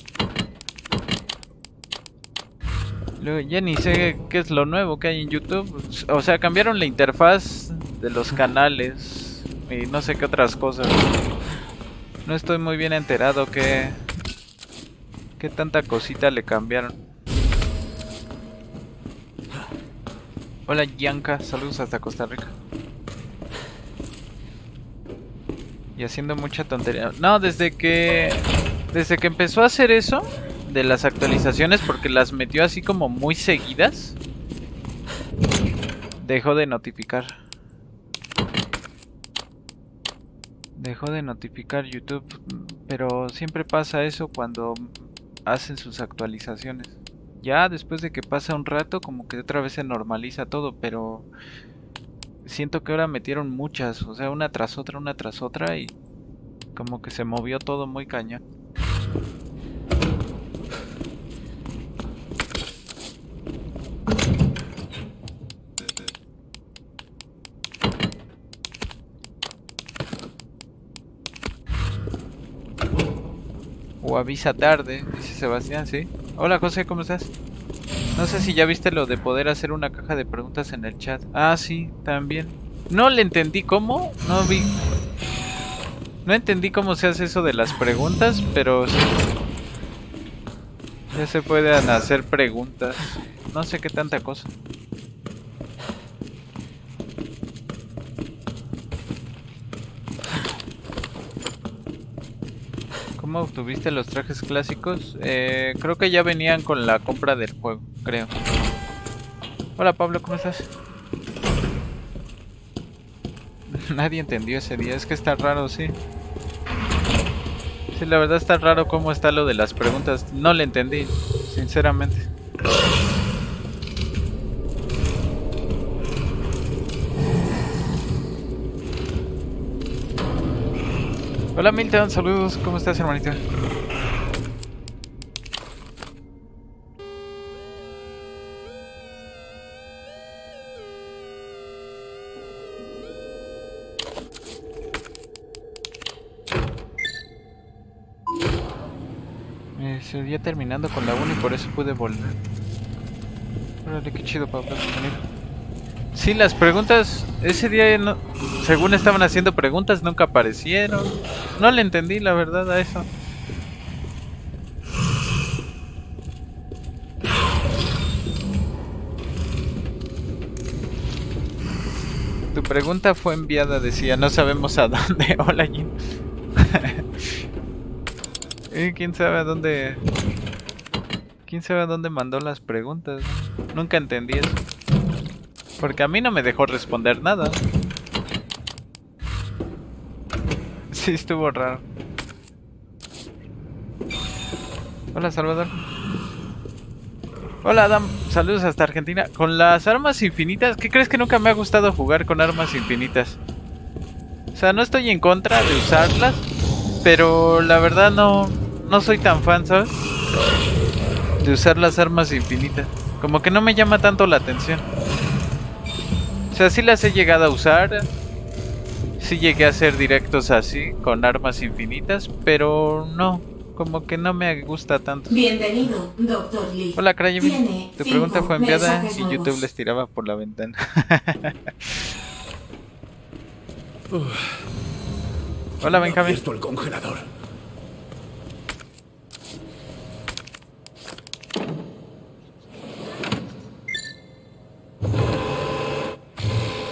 Luego ya ni sé qué es lo nuevo que hay en YouTube. O sea, cambiaron la interfaz de los canales y no sé qué otras cosas. No estoy muy bien enterado que... ¿Qué tanta cosita le cambiaron? Hola Yanka, saludos hasta Costa Rica. Y haciendo mucha tontería. No, desde que... Desde que empezó a hacer eso, de las actualizaciones, porque las metió así como muy seguidas, dejó de notificar. Dejó de notificar YouTube, pero siempre pasa eso cuando hacen sus actualizaciones. Ya después de que pasa un rato como que otra vez se normaliza todo, pero siento que ahora metieron muchas, o sea, una tras otra, una tras otra y como que se movió todo muy cañón. O avisa tarde, dice Sebastián, sí. Hola José, ¿cómo estás? No sé si ya viste lo de poder hacer una caja de preguntas en el chat. Ah, sí, también. No le entendí cómo, no vi. No entendí cómo se hace eso de las preguntas, pero sí. Ya se pueden hacer preguntas. No sé qué tanta cosa. ¿Cómo obtuviste los trajes clásicos? Eh, creo que ya venían con la compra del juego, creo. Hola Pablo, ¿cómo estás? Nadie entendió ese día, es que está raro, sí. Sí, la verdad está raro cómo está lo de las preguntas. No le entendí, sinceramente. Hola Milton, saludos, ¿cómo estás hermanito? Seguía terminando con la 1 y por eso pude volver. Órale, qué chido Pablo, venir. Sí, las preguntas, ese día no, según estaban haciendo preguntas, nunca aparecieron. No le entendí la verdad a eso. Tu pregunta fue enviada, decía, no sabemos a dónde. Hola, Jim. Eh, ¿Quién sabe a dónde? ¿Quién sabe a dónde mandó las preguntas? Nunca entendí eso. Porque a mí no me dejó responder nada. Sí, estuvo raro. Hola, Salvador. Hola, Adam. Saludos hasta Argentina. Con las armas infinitas, ¿qué crees que nunca me ha gustado jugar con armas infinitas? O sea, no estoy en contra de usarlas, pero la verdad no, no soy tan fan, ¿sabes? De usar las armas infinitas. Como que no me llama tanto la atención. O sea, sí las he llegado a usar. Sí llegué a hacer directos así, con armas infinitas, pero no, como que no me gusta tanto. Bienvenido, Dr. Lee. Hola. Tiene Tu pregunta fue enviada y YouTube nuevos. les tiraba por la ventana. Hola, Benjamín. Abierto el congelador.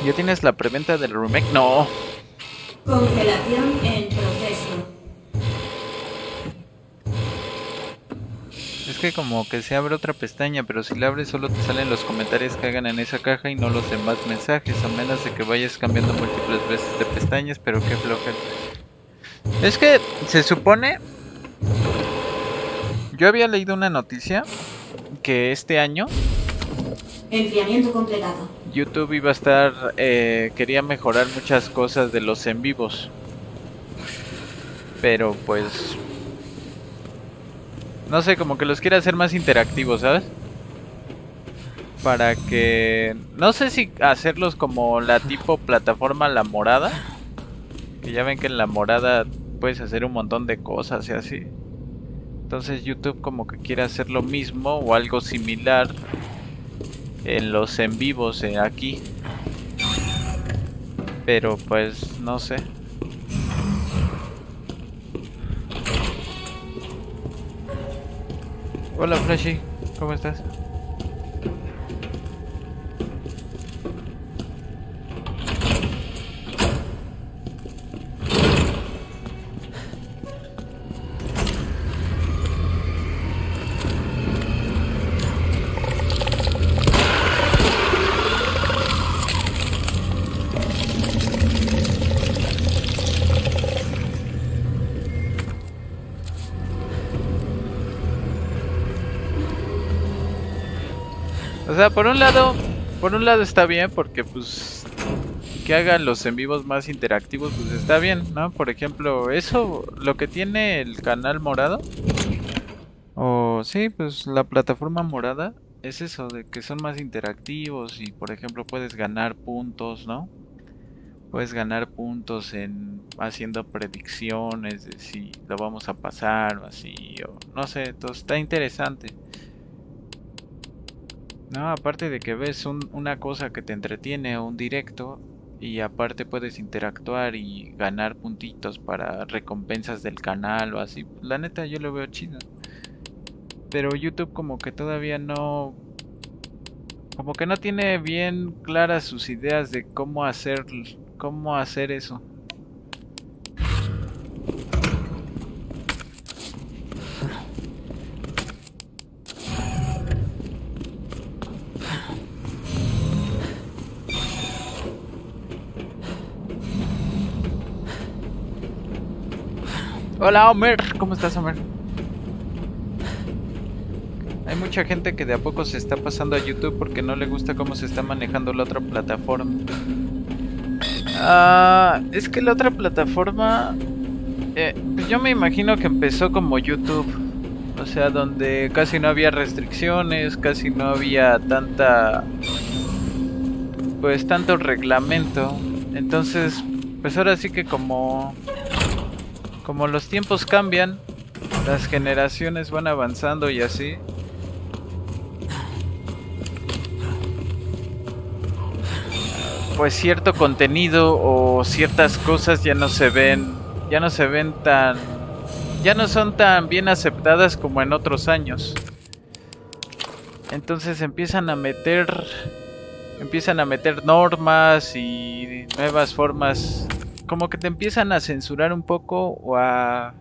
¿Ya tienes la preventa del remake? No. Congelación en proceso. Es que como que se abre otra pestaña, pero si la abres solo te salen los comentarios que hagan en esa caja y no los demás mensajes, a menos de que vayas cambiando múltiples veces de pestañas, pero qué flojera. Es que se supone... Yo había leído una noticia que este año Enfriamiento completado. YouTube iba a estar... eh, quería mejorar muchas cosas de los en vivos. Pero pues... No sé, como que los quiere hacer más interactivos, ¿sabes? Para que... No sé si hacerlos como la tipo plataforma La Morada. Que ya ven que en La Morada puedes hacer un montón de cosas y así. Entonces YouTube como que quiere hacer lo mismo o algo similar en los en vivos aquí. Pero pues no sé. Hola Flashy, ¿cómo estás? Sea, por un lado, por un lado está bien porque pues que hagan los en vivos más interactivos, pues está bien, ¿no? Por ejemplo, eso, lo que tiene el canal morado, o sí, pues la plataforma morada, es eso, de que son más interactivos y por ejemplo puedes ganar puntos, ¿no? Puedes ganar puntos en haciendo predicciones de si lo vamos a pasar o así, o no sé, entonces está interesante. No, aparte de que ves un- una cosa que te entretiene un directo y aparte puedes interactuar y ganar puntitos para recompensas del canal o así. La neta yo lo veo chido. Pero YouTube como que todavía no como que no tiene bien claras sus ideas de cómo hacer cómo hacer eso. Hola, Homer. ¿Cómo estás, Homer? Hay mucha gente que de a poco se está pasando a YouTube porque no le gusta cómo se está manejando la otra plataforma. Ah, es que la otra plataforma... Eh, pues yo me imagino que empezó como YouTube. O sea, donde casi no había restricciones, casi no había tanta... Pues tanto reglamento. Entonces, pues ahora sí que como... Como los tiempos cambian, las generaciones van avanzando y así. pues cierto contenido o ciertas cosas ya no se ven, ya no se ven tan, ya no son tan bien aceptadas como en otros años. Entonces empiezan a meter, empiezan a meter normas y nuevas formas, como que te empiezan a censurar un poco o a,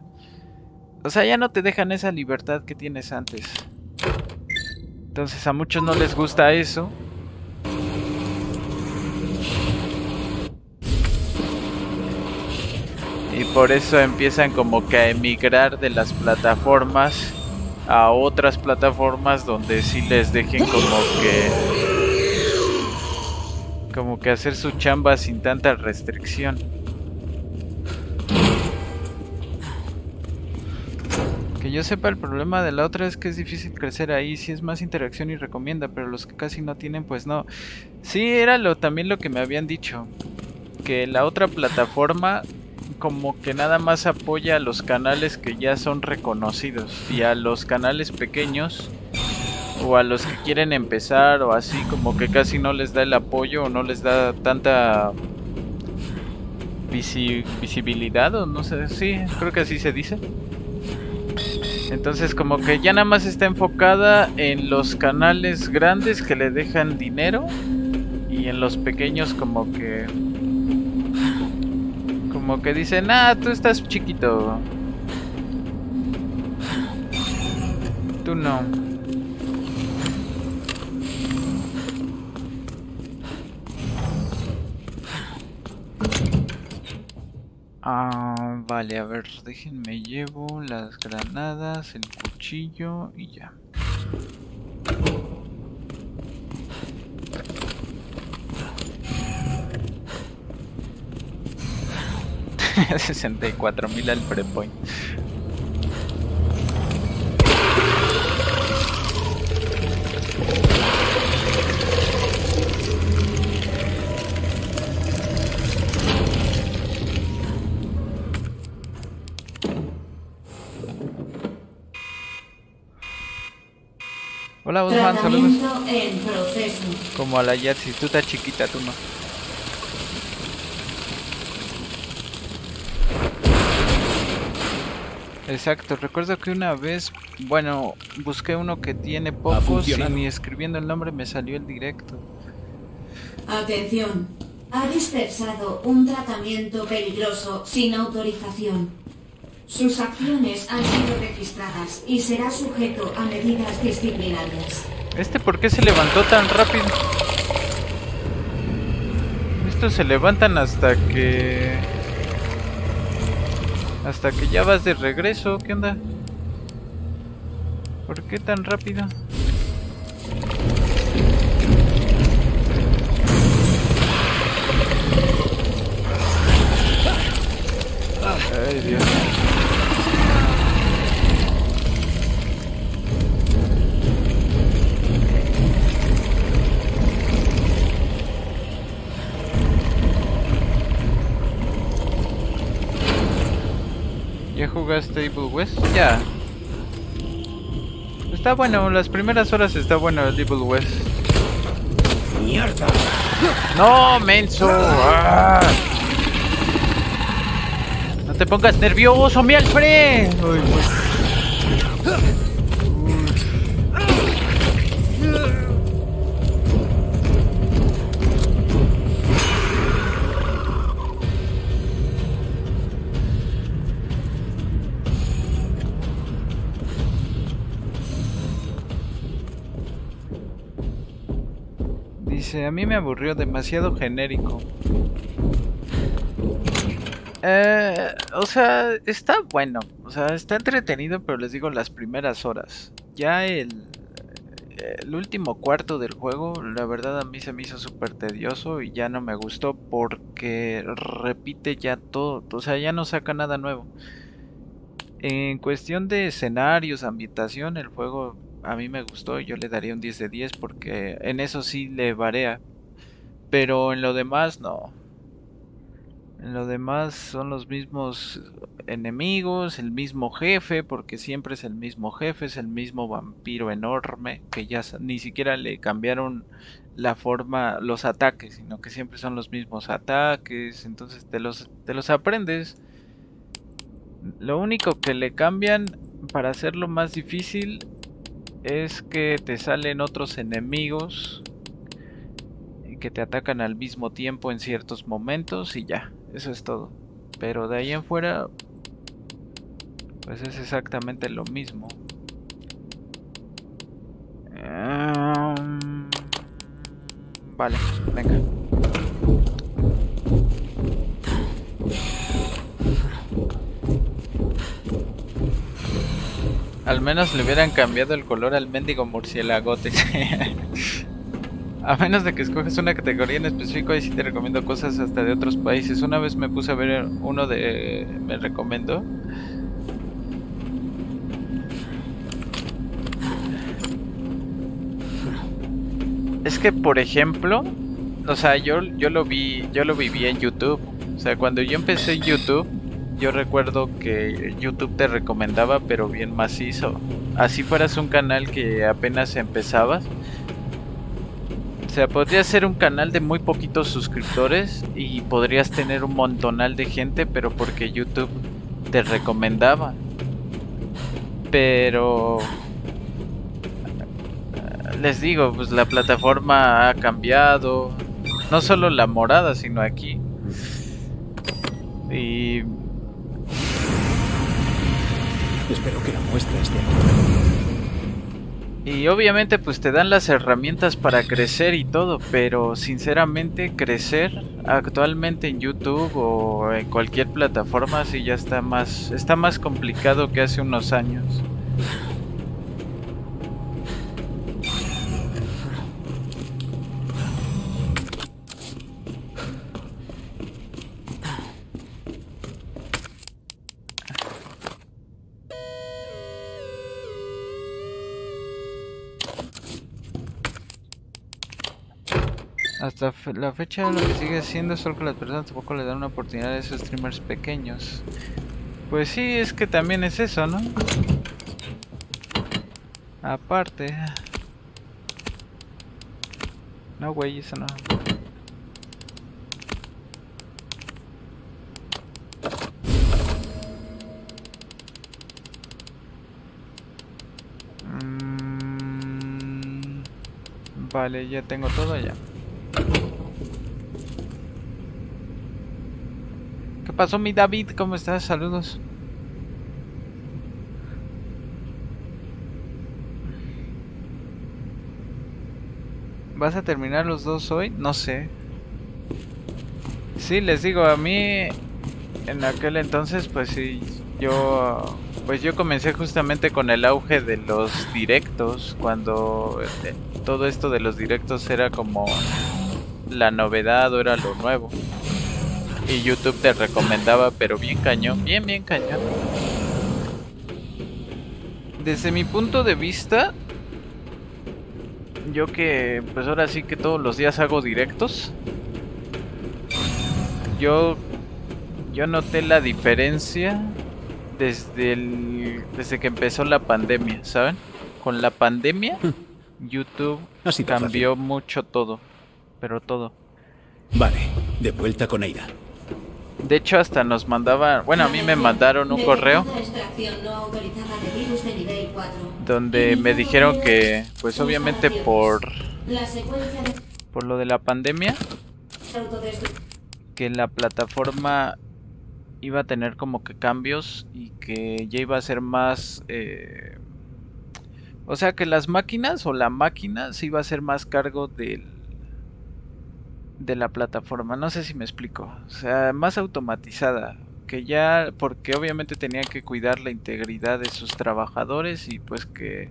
o sea, ya no te dejan esa libertad que tienes antes. Entonces a muchos no les gusta eso. y por eso empiezan como que a emigrar de las plataformas a otras plataformas donde sí les dejen como que como que hacer su chamba sin tanta restricción. Yo sepa el problema de la otra es que es difícil crecer ahí, si es más interacción y recomienda, pero los que casi no tienen pues no. Sí, era lo también lo que me habían dicho, que la otra plataforma como que nada más apoya a los canales que ya son reconocidos y a los canales pequeños o a los que quieren empezar o así como que casi no les da el apoyo o no les da tanta visibilidad o no sé, sí, creo que así se dice. Entonces como que ya nada más está enfocada en los canales grandes que le dejan dinero y en los pequeños como que como que dicen, ah, tú estás chiquito. Tú no. Ah, vale, a ver, déjenme llevo las granadas, el cuchillo y ya. 64.000 al prepoint. Hola Osman, saludos. Como a la Yatsi, tú estás chiquita, tú no. Exacto, recuerdo que una vez, bueno, busqué uno que tiene pocos y ni escribiendo el nombre me salió el directo. Atención, ha dispersado un tratamiento peligroso sin autorización. Sus acciones han sido registradas y será sujeto a medidas disciplinarias. ¿Este por qué se levantó tan rápido? Estos se levantan hasta que... Hasta que ya vas de regreso, ¿qué onda? ¿Por qué tan rápido? Ay, Dios. ¿Ya jugaste Evil West? Ya. Está bueno, las primeras horas está bueno el Evil West. ¡Mierda! ¡No, menso! Ah. ¡No te pongas nervioso, mi Alfred! A mí me aburrió demasiado genérico. Eh, o sea, está bueno. O sea, está entretenido, pero les digo las primeras horas. Ya el, el último cuarto del juego, la verdad a mí se me hizo súper tedioso y ya no me gustó porque repite ya todo. O sea, ya no saca nada nuevo. En cuestión de escenarios, ambientación, el juego a mí me gustó. Yo le daría un 10 de 10 porque en eso sí le varía. Pero en lo demás no. En lo demás son los mismos enemigos, el mismo jefe, porque siempre es el mismo jefe, es el mismo vampiro enorme, que ya ni siquiera le cambiaron la forma, los ataques, sino que siempre son los mismos ataques, entonces te los, te los aprendes. Lo único que le cambian para hacerlo más difícil es que te salen otros enemigos que te atacan al mismo tiempo en ciertos momentos y ya, eso es todo. Pero de ahí en fuera, pues es exactamente lo mismo. Um, vale, venga. Al menos le hubieran cambiado el color al mendigo murciélagote. A menos de que escoges una categoría en específico, y sí te recomiendo cosas hasta de otros países. Una vez me puse a ver uno de... me recomendó. Es que, por ejemplo, o sea, yo, yo lo vi, yo lo viví en YouTube. O sea, cuando yo empecé YouTube, yo recuerdo que YouTube te recomendaba, pero bien macizo. Así fueras un canal que apenas empezabas o sea, podría ser un canal de muy poquitos suscriptores y podrías tener un montonal de gente, pero porque YouTube te recomendaba. Pero les digo, pues la plataforma ha cambiado, no solo la morada, sino aquí. Y espero que la muestra esté y obviamente pues te dan las herramientas para crecer y todo, pero sinceramente crecer actualmente en YouTube o en cualquier plataforma sí ya está más está más complicado que hace unos años. La fecha lo que sigue siendo es solo que las personas tampoco le dan una oportunidad a esos streamers pequeños. Pues sí, es que también es eso, ¿no? Aparte... No, güey, eso no. Mm, vale, ya tengo todo ya. Pasó mi David? ¿Cómo estás? Saludos. ¿Vas a terminar los dos hoy? No sé. Sí, les digo, a mí en aquel entonces pues sí, yo pues yo comencé justamente con el auge de los directos, cuando eh, todo esto de los directos era como la novedad o era lo nuevo. Y YouTube te recomendaba, pero bien cañón, bien, bien cañón. Desde mi punto de vista, yo que pues ahora sí que todos los días hago directos. Yo yo noté la diferencia desde el desde que empezó la pandemia, ¿saben? Con la pandemia YouTube cambió mucho todo pero todo. Vale, de vuelta con Eira. De hecho, hasta nos mandaban, bueno, a mí me mandaron un correo donde me dijeron que, pues obviamente por por lo de la pandemia, que la plataforma iba a tener como que cambios y que ya iba a ser más, eh, o sea, que las máquinas o la máquina se iba a hacer más cargo del de la plataforma. No sé si me explico. O sea, más automatizada. porque ya, porque obviamente tenía que cuidar la integridad de sus trabajadores y pues que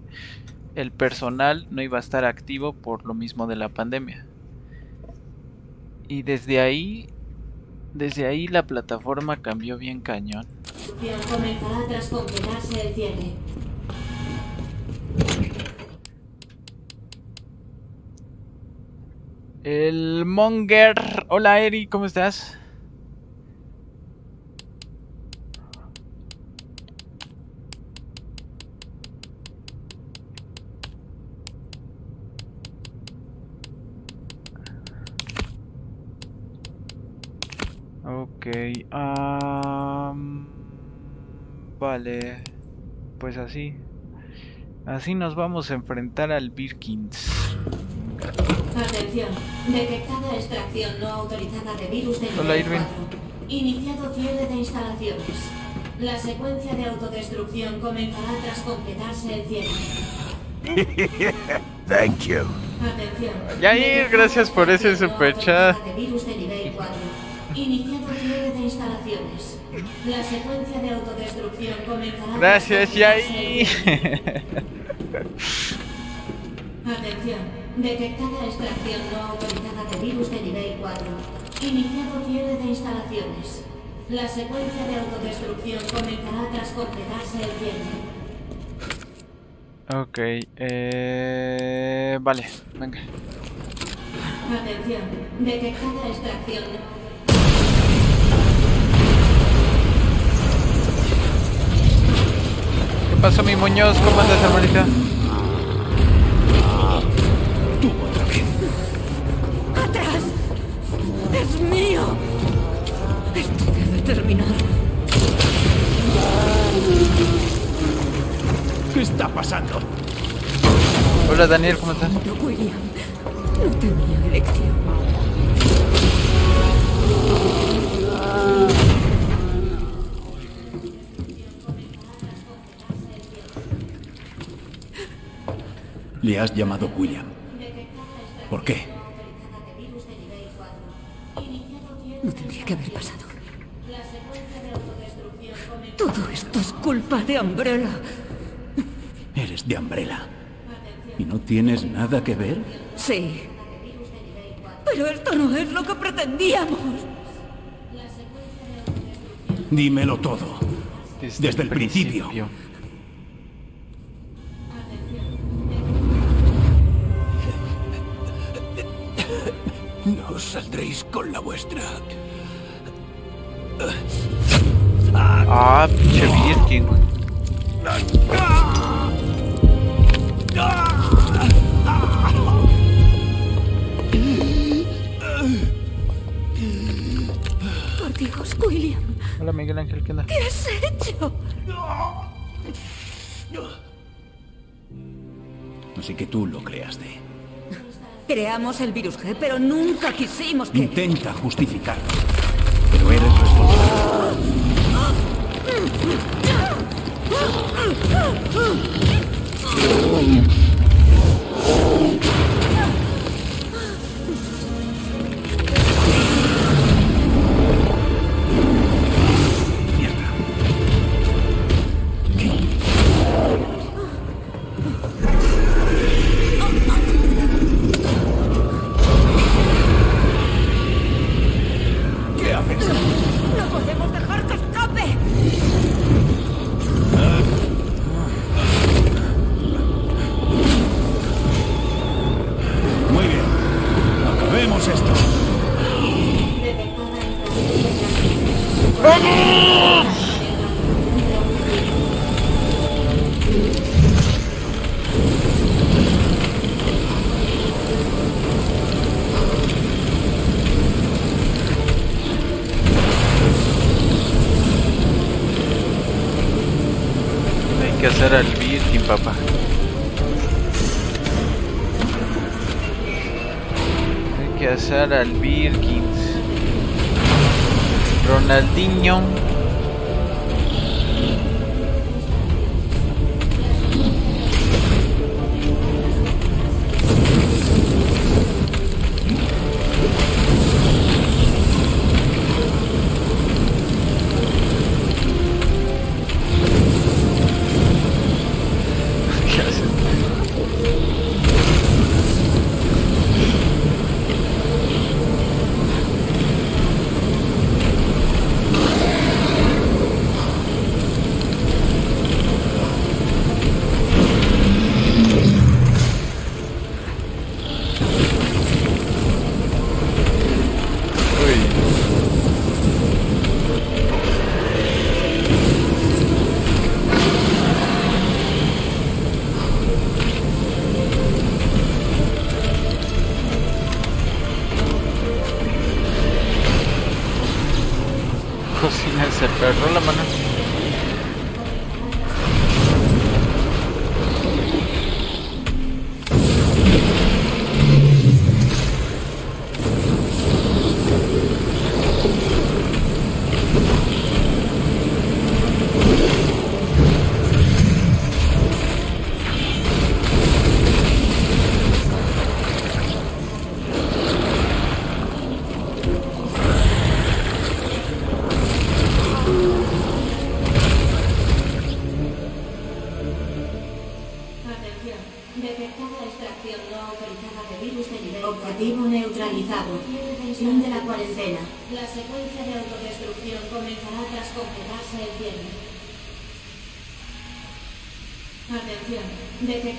el personal no iba a estar activo por lo mismo de la pandemia. Y desde ahí, desde ahí la plataforma cambió bien cañón. El Monger. Hola Eri, ¿cómo estás? Ok. am, vale. Pues así. Así nos vamos a enfrentar al Birkins. Atención. Detectada extracción no autorizada de virus de Hola, nivel Irving. 4. Iniciado cierre de instalaciones. La secuencia de autodestrucción comenzará tras completarse el cierre. Thank you. Atención. Yair, gracias por ese super chat. de virus de nivel 4. Iniciado cierre de instalaciones. La secuencia de autodestrucción comenzará Gracias, tras completarse el Yair. Atención. Detectada extracción no autorizada de virus de nivel 4. Iniciado cierre de instalaciones. La secuencia de autodestrucción comenzará tras completarse el cierre. ok, eh, vale, venga. Atención. Detectada extracción. ¿Qué pasó, mi Muñoz? ¿Cómo andas, hermanita? ¡Atrás! ¡Es mío! Esto debe terminar. ¿Qué está pasando? Hola, Daniel, ¿cómo estás? William, no tenía elección. Le has llamado William. ¿Por qué? No tendría que haber pasado. Todo esto es culpa de Umbrella. Eres de Umbrella. ¿Y no tienes nada que ver? Sí. Pero esto no es lo que pretendíamos. Dímelo todo. Desde, el principio. Os saldréis con la vuestra. Ah, pinche Birkin. Por Dios, William. Hola, Miguel Ángel, ¿qué onda? ¿Qué has hecho? Así que tú lo creaste. Creamos el virus G, pero nunca quisimos que... Intenta justificarlo. Pero eres responsable.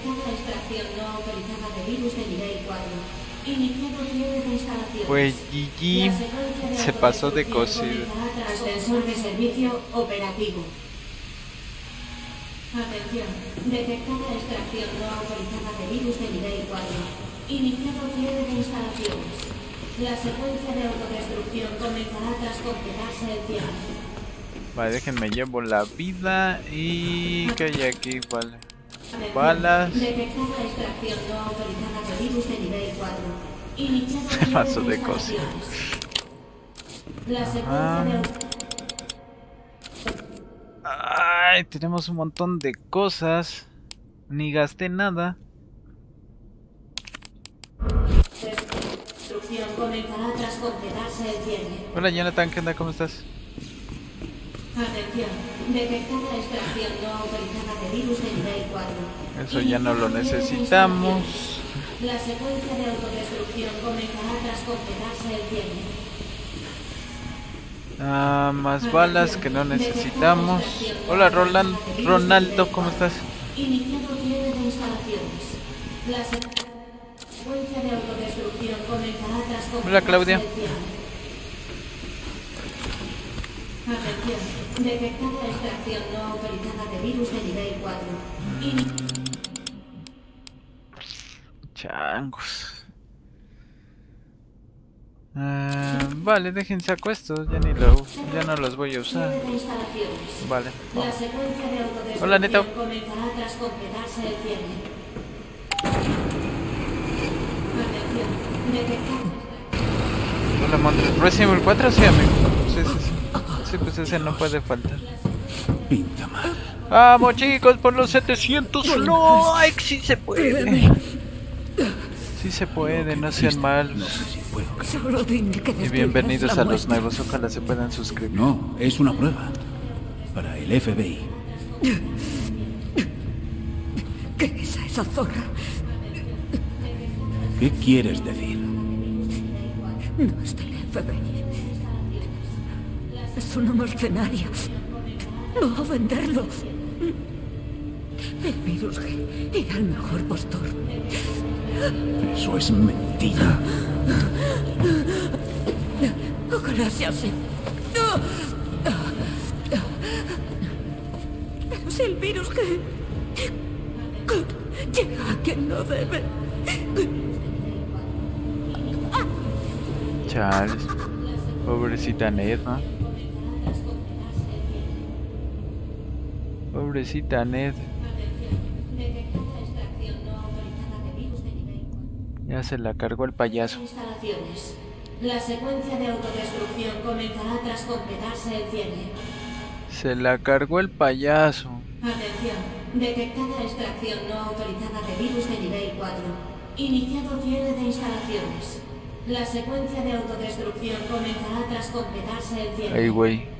Detectada extracción no autorizada de virus de nivel 4. Iniciado cierre de instalaciones. Pues Gigi se pasó de cocido. Ascensor de servicio operativo. Atención. Detectada extracción no autorizada de virus de nivel 4. Iniciado cierre de instalaciones. La secuencia de autodestrucción comenzará tras completarse el cierre. Vale, déjenme llevo la vida y que hay aquí, vale. Balas. Autorizada de virus de nivel 4. Iniciado Se cierre pasó de de cosas. Ay, tenemos un montón de cosas. Ni gasté nada. Hola Jonathan, ¿qué onda? ¿Cómo estás? Atención. Detectada extracción no autorizada de virus de nivel 4. Eso ya no lo necesitamos. La secuencia de autodestrucción comenzará tras completarse el cierre. Ah, más balas que no necesitamos. Hola Roland, Ronaldo, ¿cómo estás? Iniciado cierre de instalaciones. La secuencia de autodestrucción comenzará tras completarse Hola, Claudia. el cierre. Atención. Detectada extracción no autorizada de virus de nivel 4. Ini- Changos. Ah, vale, dejen saco estos, ya ni lo, ya no los voy a usar. Vale, autodestrucción Hola, Neto. Hola Mondres. Resident Evil 4, sí amigo. Sí, sí, sí. Sí, pues ese no puede faltar. Pinta mal. Vamos chicos, por los 700 likes, sí se puede. Sí se puede, no sean malos. Solo dime que Y destruyas bienvenidos a los nuevos, ojalá se puedan suscribir. No, es una prueba. Para el FBI. ¿Qué es esa zorra? ¿Qué quieres decir? No es del FBI. Es una mercenaria. Va a venderlo. El virus G era el mejor postor. Eso es mentira. Ojalá sea así. Pero si el virus G llega a quien no debe. Charles. Pobrecita Ned, ¿no? Pobrecita Ned. Ya se la cargó el payaso. Instalaciones. La secuencia de autodestrucción comenzará tras completarse el cierre. Se la cargó el payaso. Atención. Detectada extracción no autorizada de virus de nivel 4. Iniciado cierre de instalaciones. La secuencia de autodestrucción comenzará tras completarse el cierre. Ay, güey.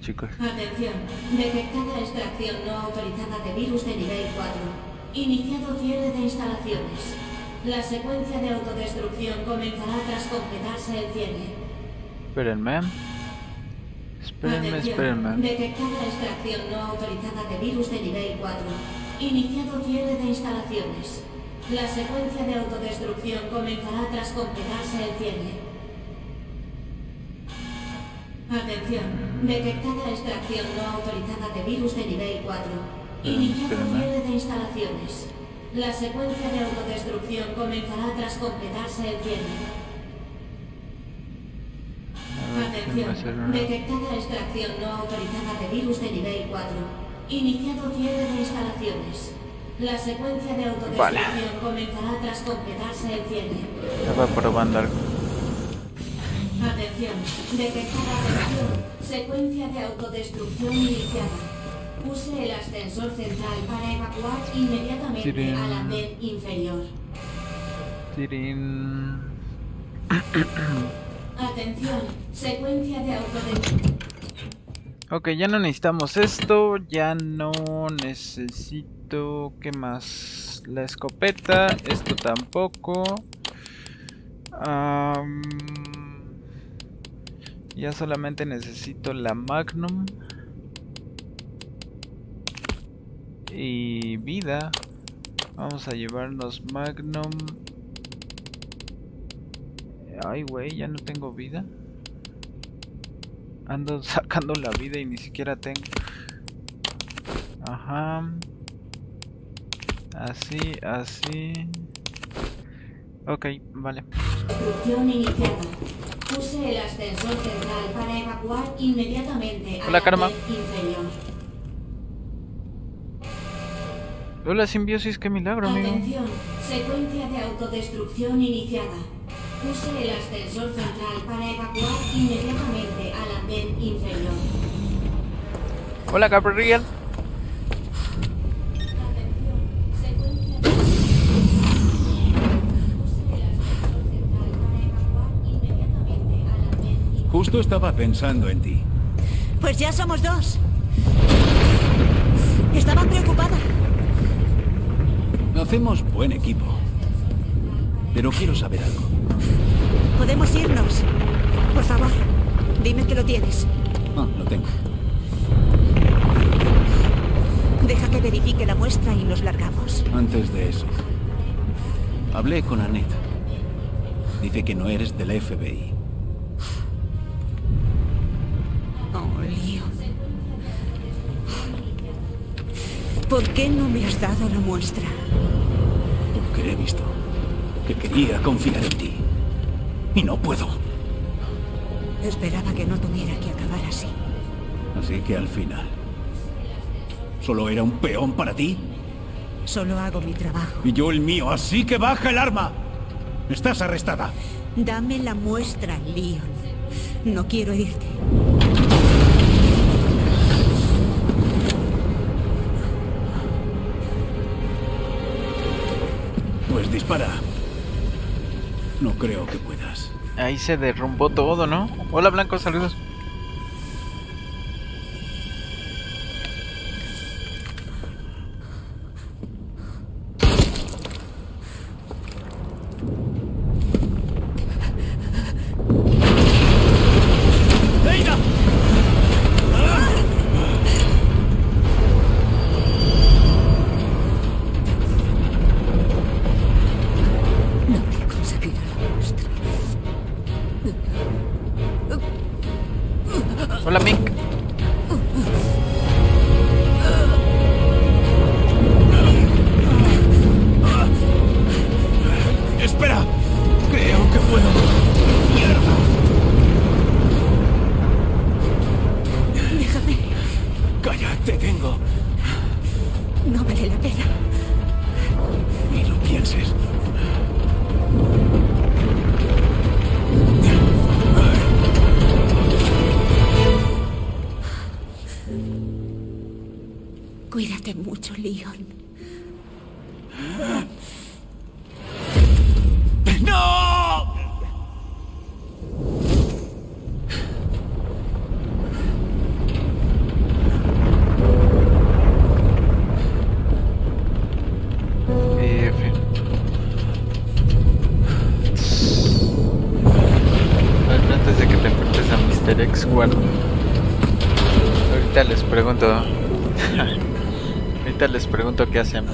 Chicos. Atención. Detectada extracción no autorizada de virus de nivel 4. Iniciado cierre de instalaciones. La secuencia de autodestrucción comenzará tras completarse el cierre. Espérenme. Espérenme, espérenme. Detectada extracción no autorizada de virus de nivel 4. Iniciado cierre de instalaciones. La secuencia de autodestrucción comenzará tras completarse el cierre. Atención. Detectada extracción no autorizada de virus de nivel 4. Iniciado espérame. cierre de instalaciones. La secuencia de autodestrucción comenzará tras completarse el cierre. Atención. hacer- Detectada extracción no autorizada de virus de nivel 4. Iniciado cierre de instalaciones. La secuencia de autodestrucción comenzará tras completarse el cierre. Estaba probando algo. Atención. Detectada atención. Secuencia de autodestrucción iniciada. Use el ascensor central para evacuar inmediatamente Tirín. al andén inferior. Tirín. Atención. Secuencia de autodestrucción. Ok, ya no necesitamos esto. Ya no necesito. ¿Qué más? la escopeta, esto tampoco. Ya solamente necesito la Magnum. Y vida. Vamos a llevarnos Magnum. Ay, güey, ya no tengo vida. Ando sacando la vida y ni siquiera tengo. Ajá. Así, así. Ok, vale. Instrucción iniciada. Use el ascensor central para evacuar inmediatamente a Hola, la Karma. inferior. Hola, simbiosis, qué milagro, amigo. Atención, secuencia de autodestrucción iniciada. Use el ascensor central para evacuar inmediatamente al andén inferior. Hola, Gabriel. Justo estaba pensando en ti. Pues ya somos dos. Estaba preocupada. Hacemos buen equipo. Pero quiero saber algo. Podemos irnos. Por favor, dime que lo tienes. Ah, lo tengo. Deja que verifique la muestra y nos largamos. Antes de eso, hablé con Annette. Dice que no eres del FBI. Oh, Leon. ¿Por qué no me has dado la muestra? Porque he visto que quería confiar en ti. Y no puedo. Esperaba que no tuviera que acabar así. Así que al final... ¿Solo era un peón para ti? Solo hago mi trabajo. Y yo el mío, así que baja el arma. Estás arrestada. Dame la muestra, Leon. No quiero irte. Dispara. No creo que puedas. Ahí se derrumbó todo, ¿no? Hola, Blanco, saludos. Guarda. Ahorita les pregunto. Ahorita les pregunto qué hacen.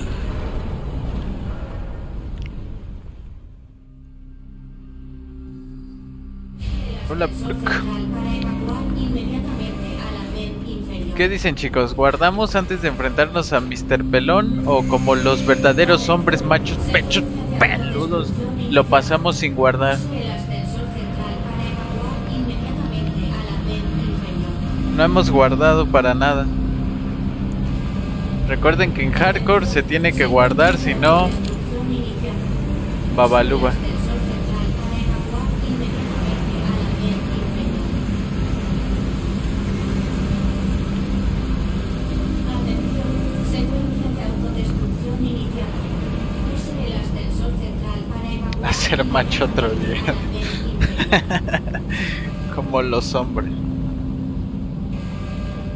Hola. ¿Qué dicen chicos? ¿Guardamos antes de enfrentarnos a Mr. Pelón? ¿O como los verdaderos hombres machos pechos peludos lo pasamos sin guardar? No hemos guardado para nada. Recuerden que en hardcore se tiene que guardar, si no, babaluba. Hacer macho otro día. Como los hombres.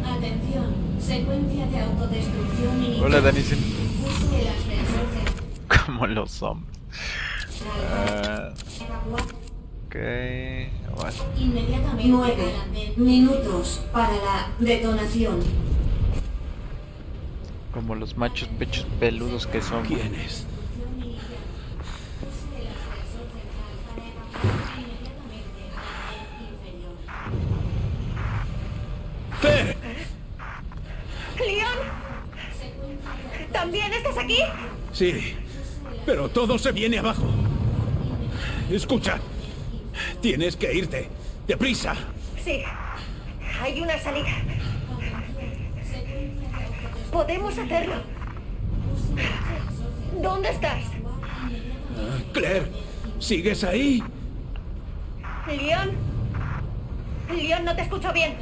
Atención, secuencia de como los zombies. Uh, ok, bueno. Inmediatamente. Nueve minutos para la detonación. Como los machos pechos peludos que son. ¿Quién es? Sí, pero todo se viene abajo. Escucha, tienes que irte. ¡Deprisa! Sí, hay una salida. Podemos hacerlo. ¿Dónde estás? Ah, Claire, ¿sigues ahí? ¿Leon? Leon, no te escucho bien.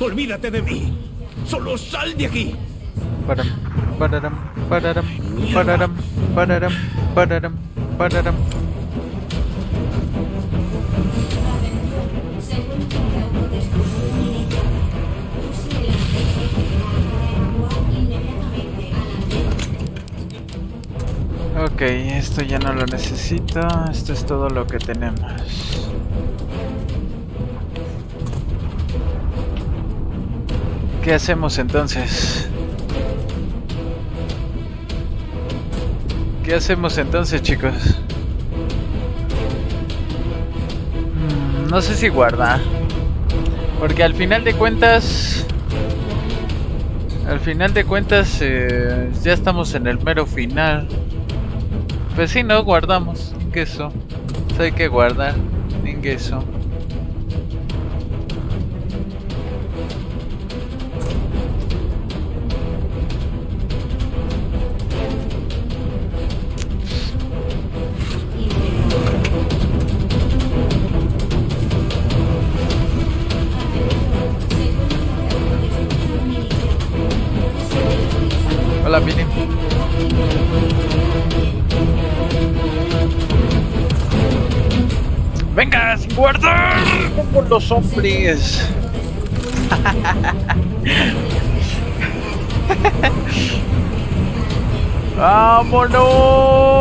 Olvídate de mí. Solo sal de aquí. Pararam, pararam, pararam, pararam, pararam, pararam, pararam. Ok, esto ya no lo necesito. Esto es todo lo que tenemos. ¿Qué hacemos entonces? ¿Qué hacemos entonces, chicos? Mm, No sé si guardar. Porque al final de cuentas... Al final de cuentas eh, ya estamos en el mero final. Pues si no, guardamos. Queso. hay que guardar. En Como los hombres. ¡Vámonos!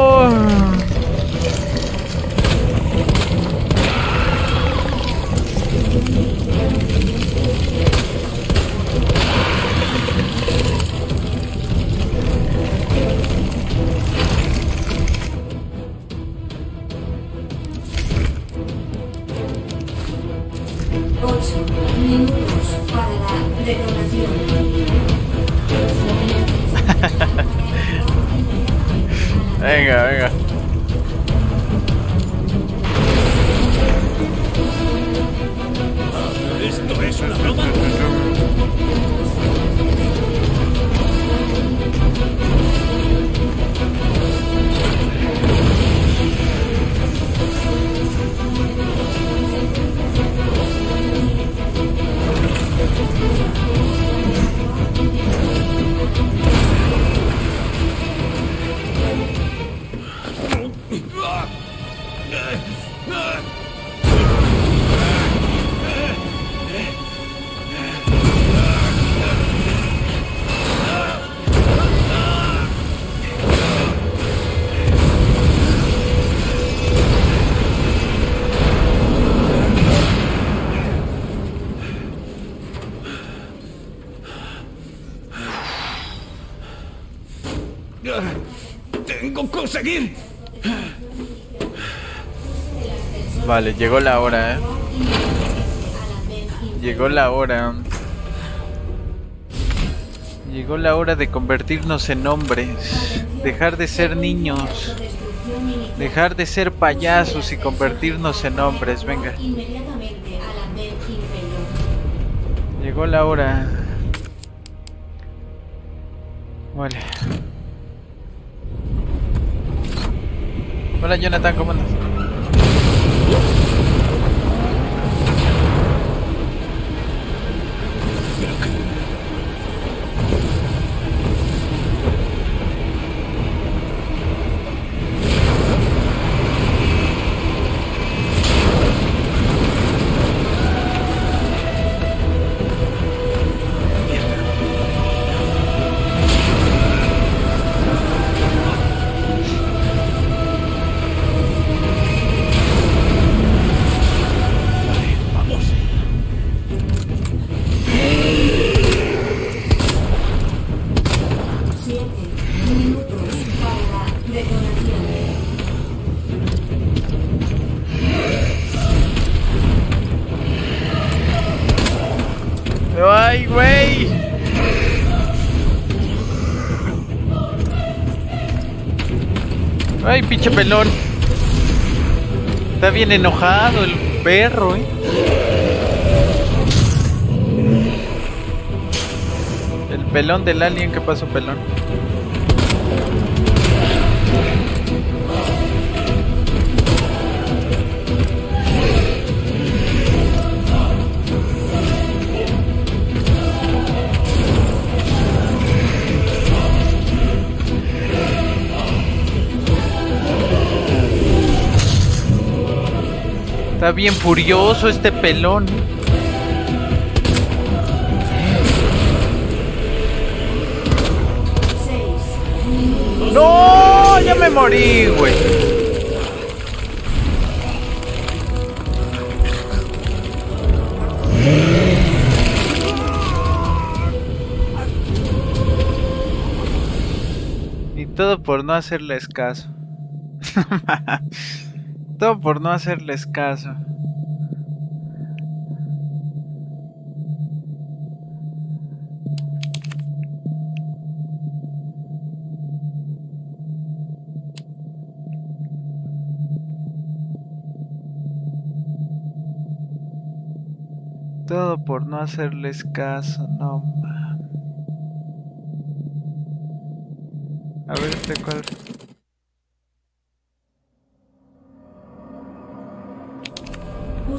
Vale, llegó la hora, eh. Llegó la hora. Llegó la hora de convertirnos en hombres. Dejar de ser niños. Dejar de ser payasos y convertirnos en hombres. Venga. Llegó la hora. Jonathan, ¿cómo andas? Pinche pelón! Está bien enojado el perro, ¿eh? El pelón del alien, ¿qué pasó, pelón? Está bien furioso este pelón. ¡No! Ya me morí, güey. Y todo por no hacerles caso. todo por no hacerles caso. Todo por no hacerles caso, no. A ver este cuál.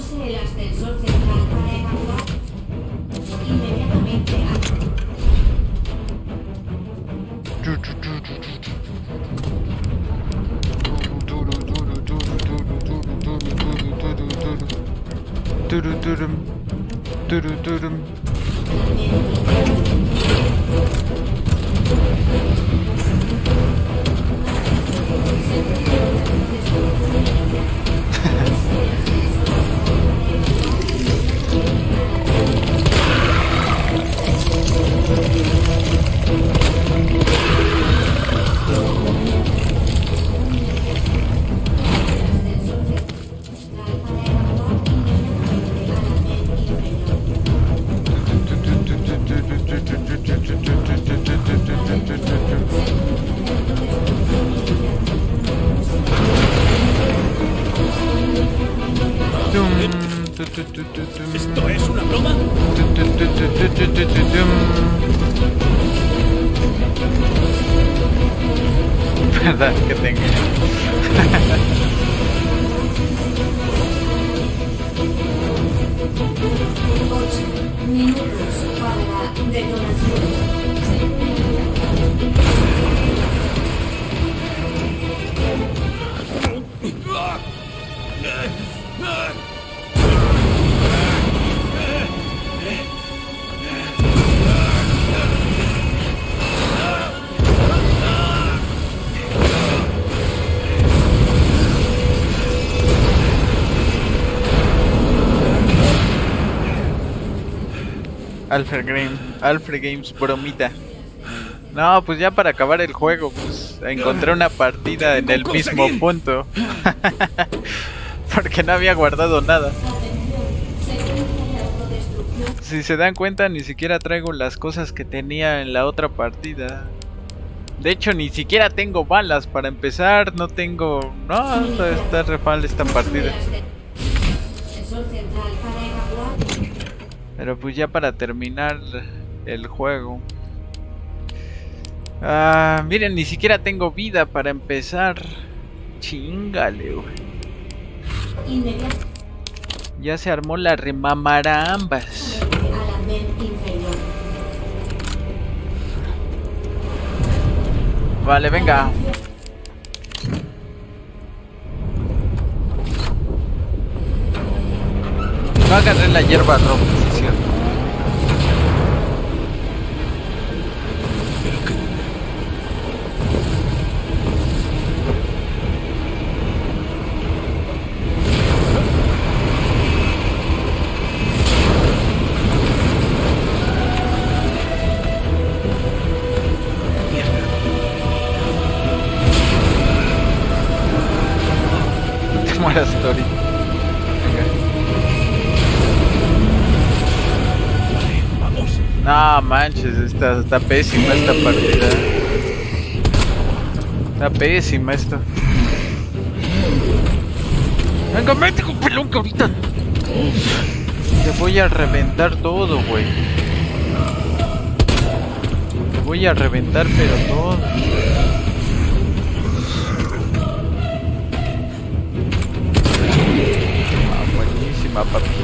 Use el ascensor central para evacuar inmediatamente a... Alfred Game, Alfred Games bromita. No, pues ya para acabar el juego, pues encontré una partida en el mismo punto. Porque no había guardado nada. Si se dan cuenta, ni siquiera traigo las cosas que tenía en la otra partida. De hecho, ni siquiera tengo balas para empezar. No tengo... No, está, está re mal esta partida. Pero pues ya para terminar el juego. Ah, miren, ni siquiera tengo vida para empezar. Chingale, güey. Ya se armó la remamara ambas. Vale, venga. No agarré la hierba roja, Manches, está, está pésima esta partida. Está pésima esto. Venga, mete con pelón que ahorita. Te voy a reventar todo, güey. Te voy a reventar, pero todo. Ah, buenísima, papi.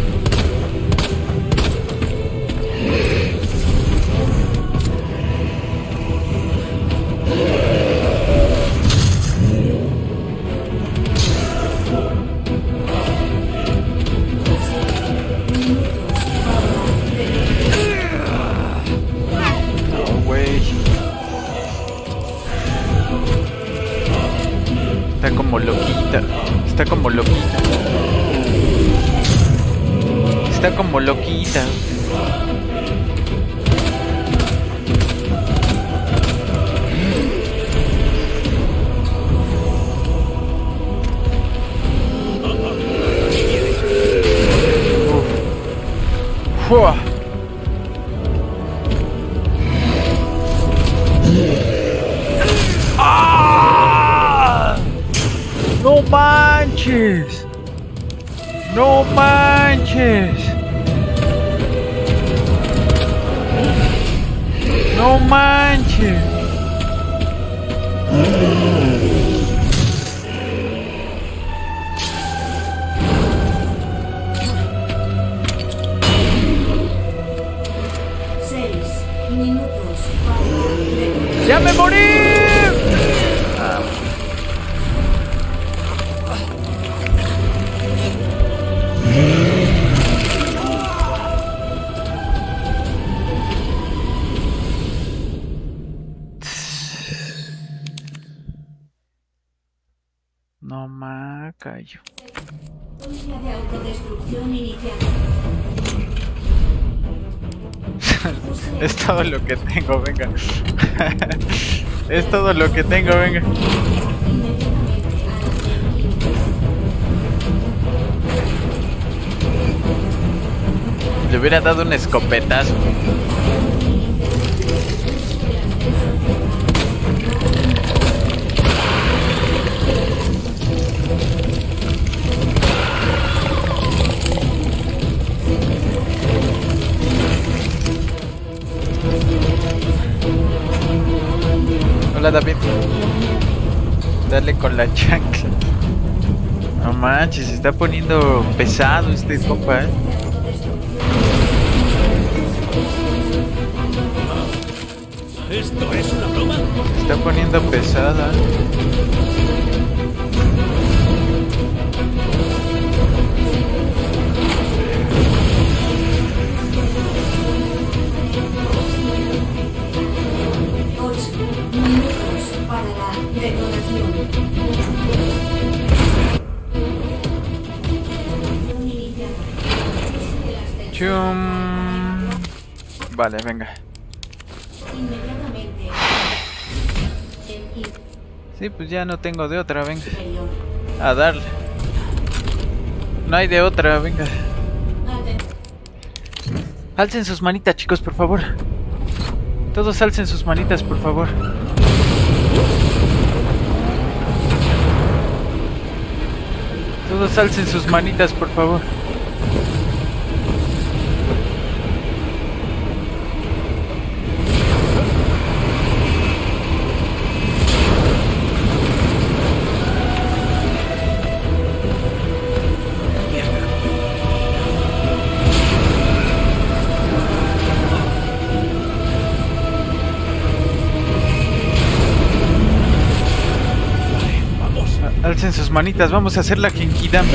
No ma callo. De autodestrucción es todo lo que tengo, venga. es todo lo que tengo, venga. Le hubiera dado un escopetazo. Dale con la chancla. No manches, se está poniendo pesado este compa, eh. ¿Esto es una broma? Se está poniendo pesada. Chum. Vale, venga. Sí, pues ya no tengo de otra, venga. A darle. No hay de otra, venga. Alcen sus manitas, chicos, por favor. Todos alcen sus manitas, por favor. Todos alcen sus manitas, por favor. Manitas, vamos a hacer la Genkidama.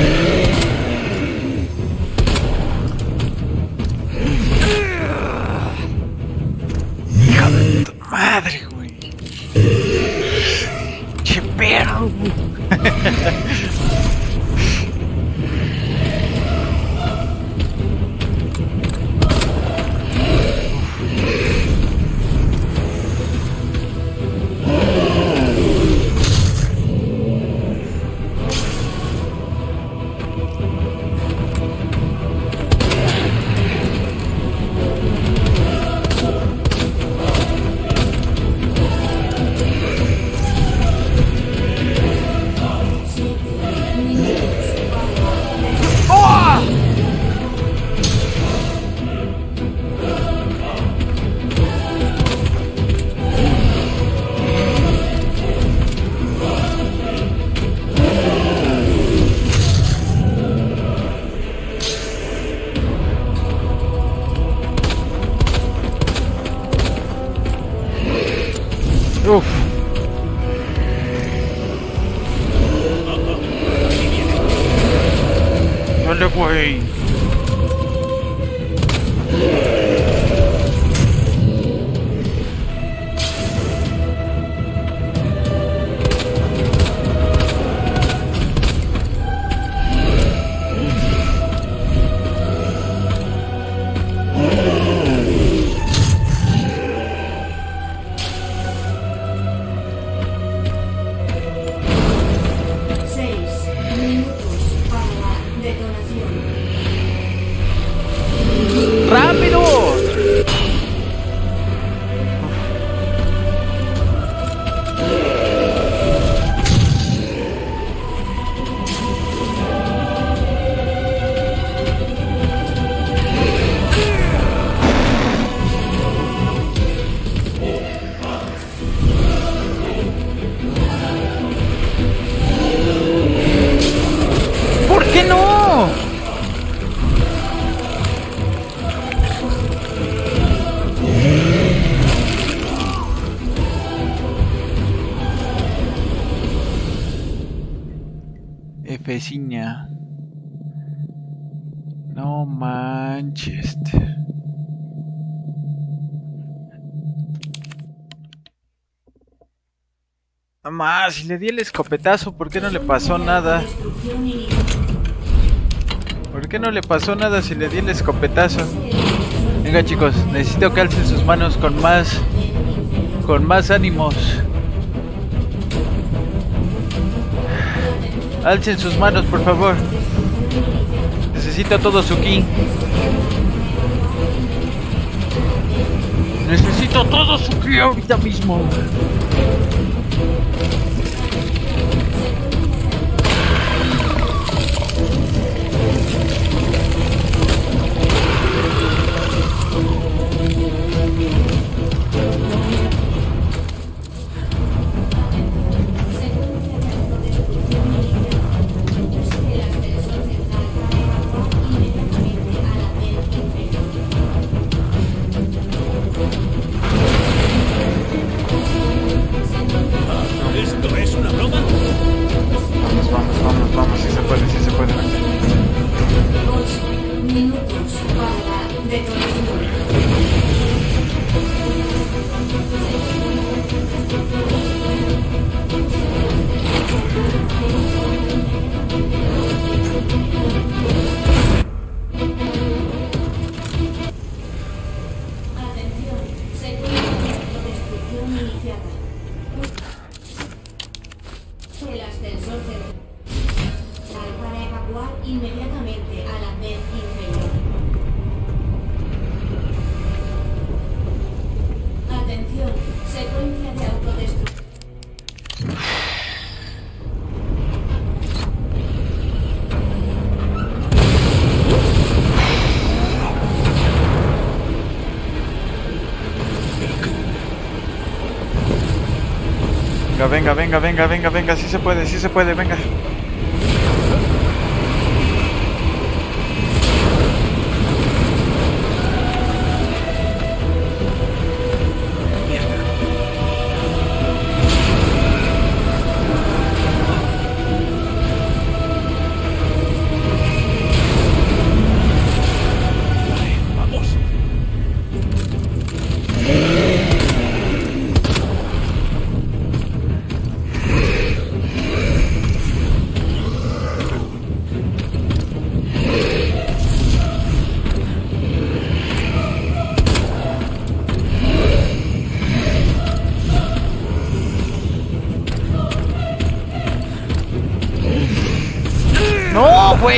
Si le di el escopetazo, ¿por qué no le pasó nada? ¿Por qué no le pasó nada si le di el escopetazo? Venga chicos, necesito que alcen sus manos con más... Con más ánimos. Alcen sus manos, por favor. Necesito todo su ki. Necesito todo su ki ahorita mismo. Venga, venga, venga, venga, venga, venga, si se puede, si se puede, venga.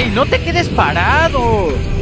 No te quedes parado.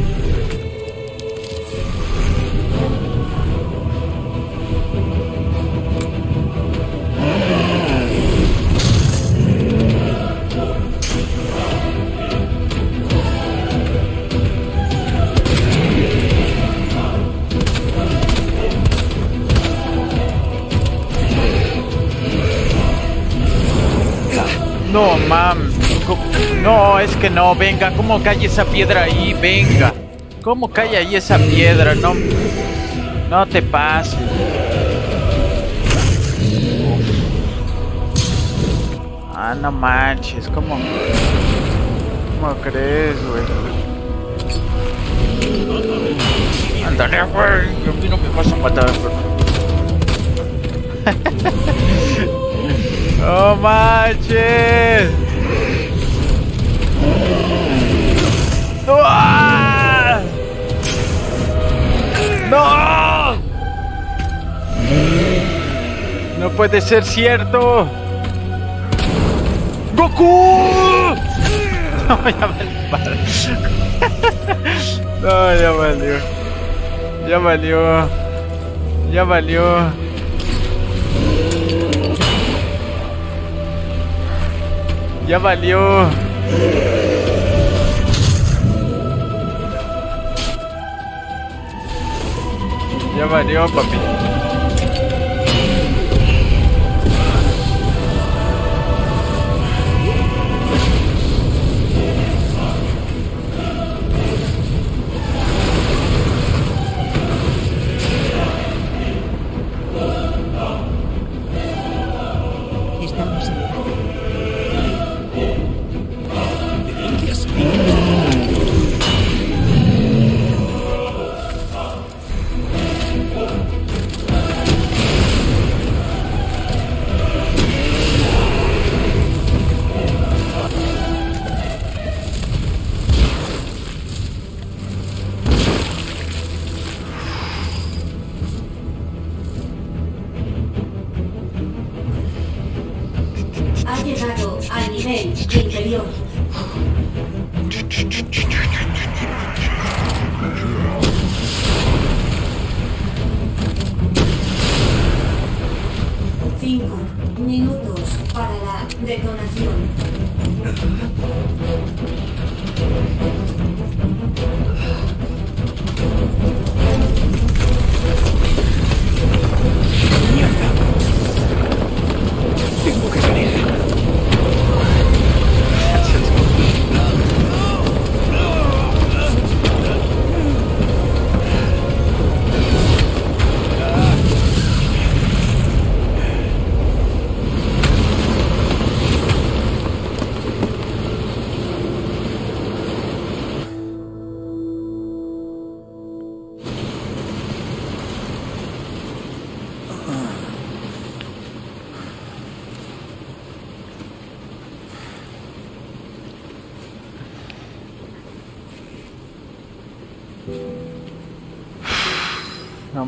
Es que no, venga, ¿cómo cae esa piedra ahí? Venga. ¿Cómo cae ahí esa piedra? No, no te pases. Ah, no manches, ¿cómo? ¿Cómo crees, güey? Ándale, güey, a mí no me vas a matar, ¡Oh, manches! ¡No! No puede ser cierto. ¡Goku! No, ya. No, ya valió. Ya valió. Ya valió. Ya valió. Ya valió,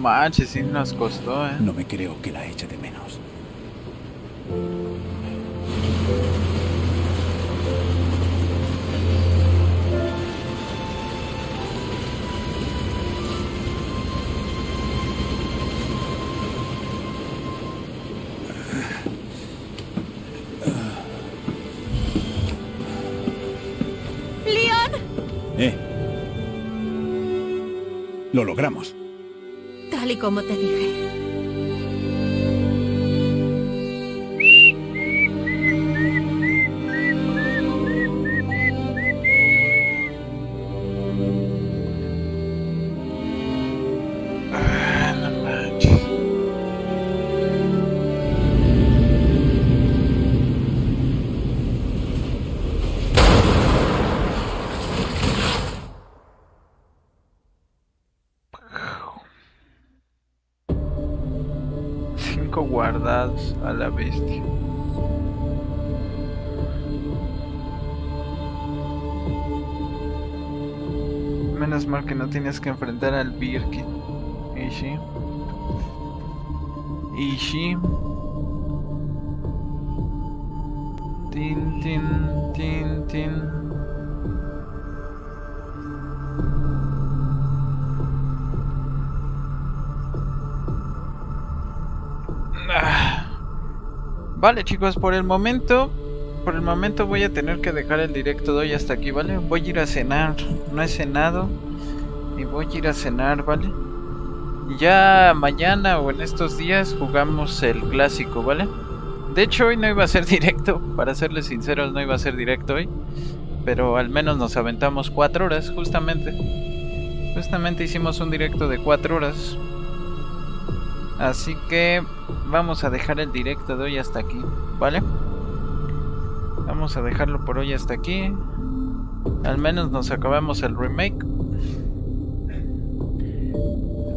manches, sí nos costó, eh. No me creo que la eche de menos. ¡Leon! ¿Eh? Lo logramos. Como te dije. Tienes que enfrentar al Birkin. Ishi. Ishi. Tin, tin, tin, tin. Ah. Vale chicos, por el momento, por el momento voy a tener que dejar el directo de hoy hasta aquí, ¿vale? Voy a ir a cenar, no he cenado y voy a ir a cenar, ¿vale? Ya mañana o en estos días jugamos el clásico, ¿vale? De hecho hoy no iba a ser directo, para serles sinceros no iba a ser directo hoy, pero al menos nos aventamos cuatro horas, justamente. Justamente hicimos un directo de cuatro horas. Así que vamos a dejar el directo de hoy hasta aquí, ¿vale? vamos a dejarlo por hoy hasta aquí. Al menos nos acabamos el remake.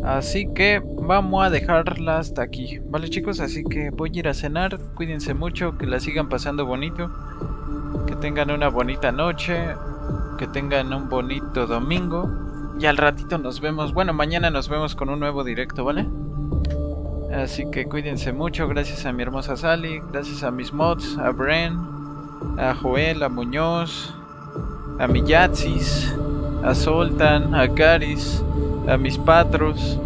Así que vamos a dejarla hasta aquí. Vale chicos, así que voy a ir a cenar. Cuídense mucho, que la sigan pasando bonito. Que tengan una bonita noche. Que tengan un bonito domingo. Y al ratito nos vemos. Bueno, mañana nos vemos con un nuevo directo, ¿vale? Así que cuídense mucho. Gracias a mi hermosa Sally. Gracias a mis mods. A Bren. A Joel. A Muñoz. A mi A Soltan. A Caris. A mis patros.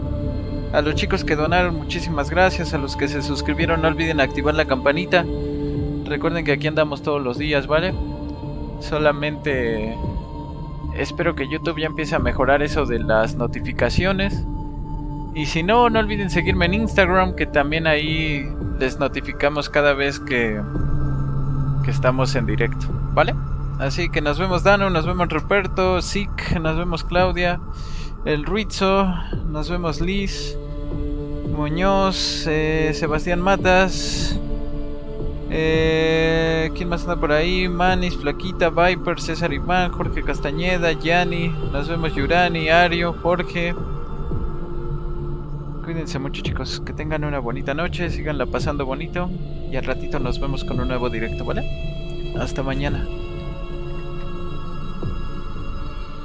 A los chicos que donaron, muchísimas gracias. A los que se suscribieron, no olviden activar la campanita. Recuerden que aquí andamos todos los días, ¿vale? Solamente espero que YouTube ya empiece a mejorar eso de las notificaciones. Y si no, no olviden seguirme en Instagram, que también ahí les notificamos cada vez que, que estamos en directo, ¿vale? Así que nos vemos Dano, nos vemos Ruperto, Zik, nos vemos Claudia, el Ruizo, nos vemos Liz, Muñoz, eh, Sebastián Matas, eh, ¿Quién más anda por ahí? Manis, Flaquita, Viper, César Iván, Jorge Castañeda, Yanni, nos vemos Yurani, Ario, Jorge. Cuídense mucho chicos, que tengan una bonita noche, síganla pasando bonito y al ratito nos vemos con un nuevo directo, ¿vale? Hasta mañana.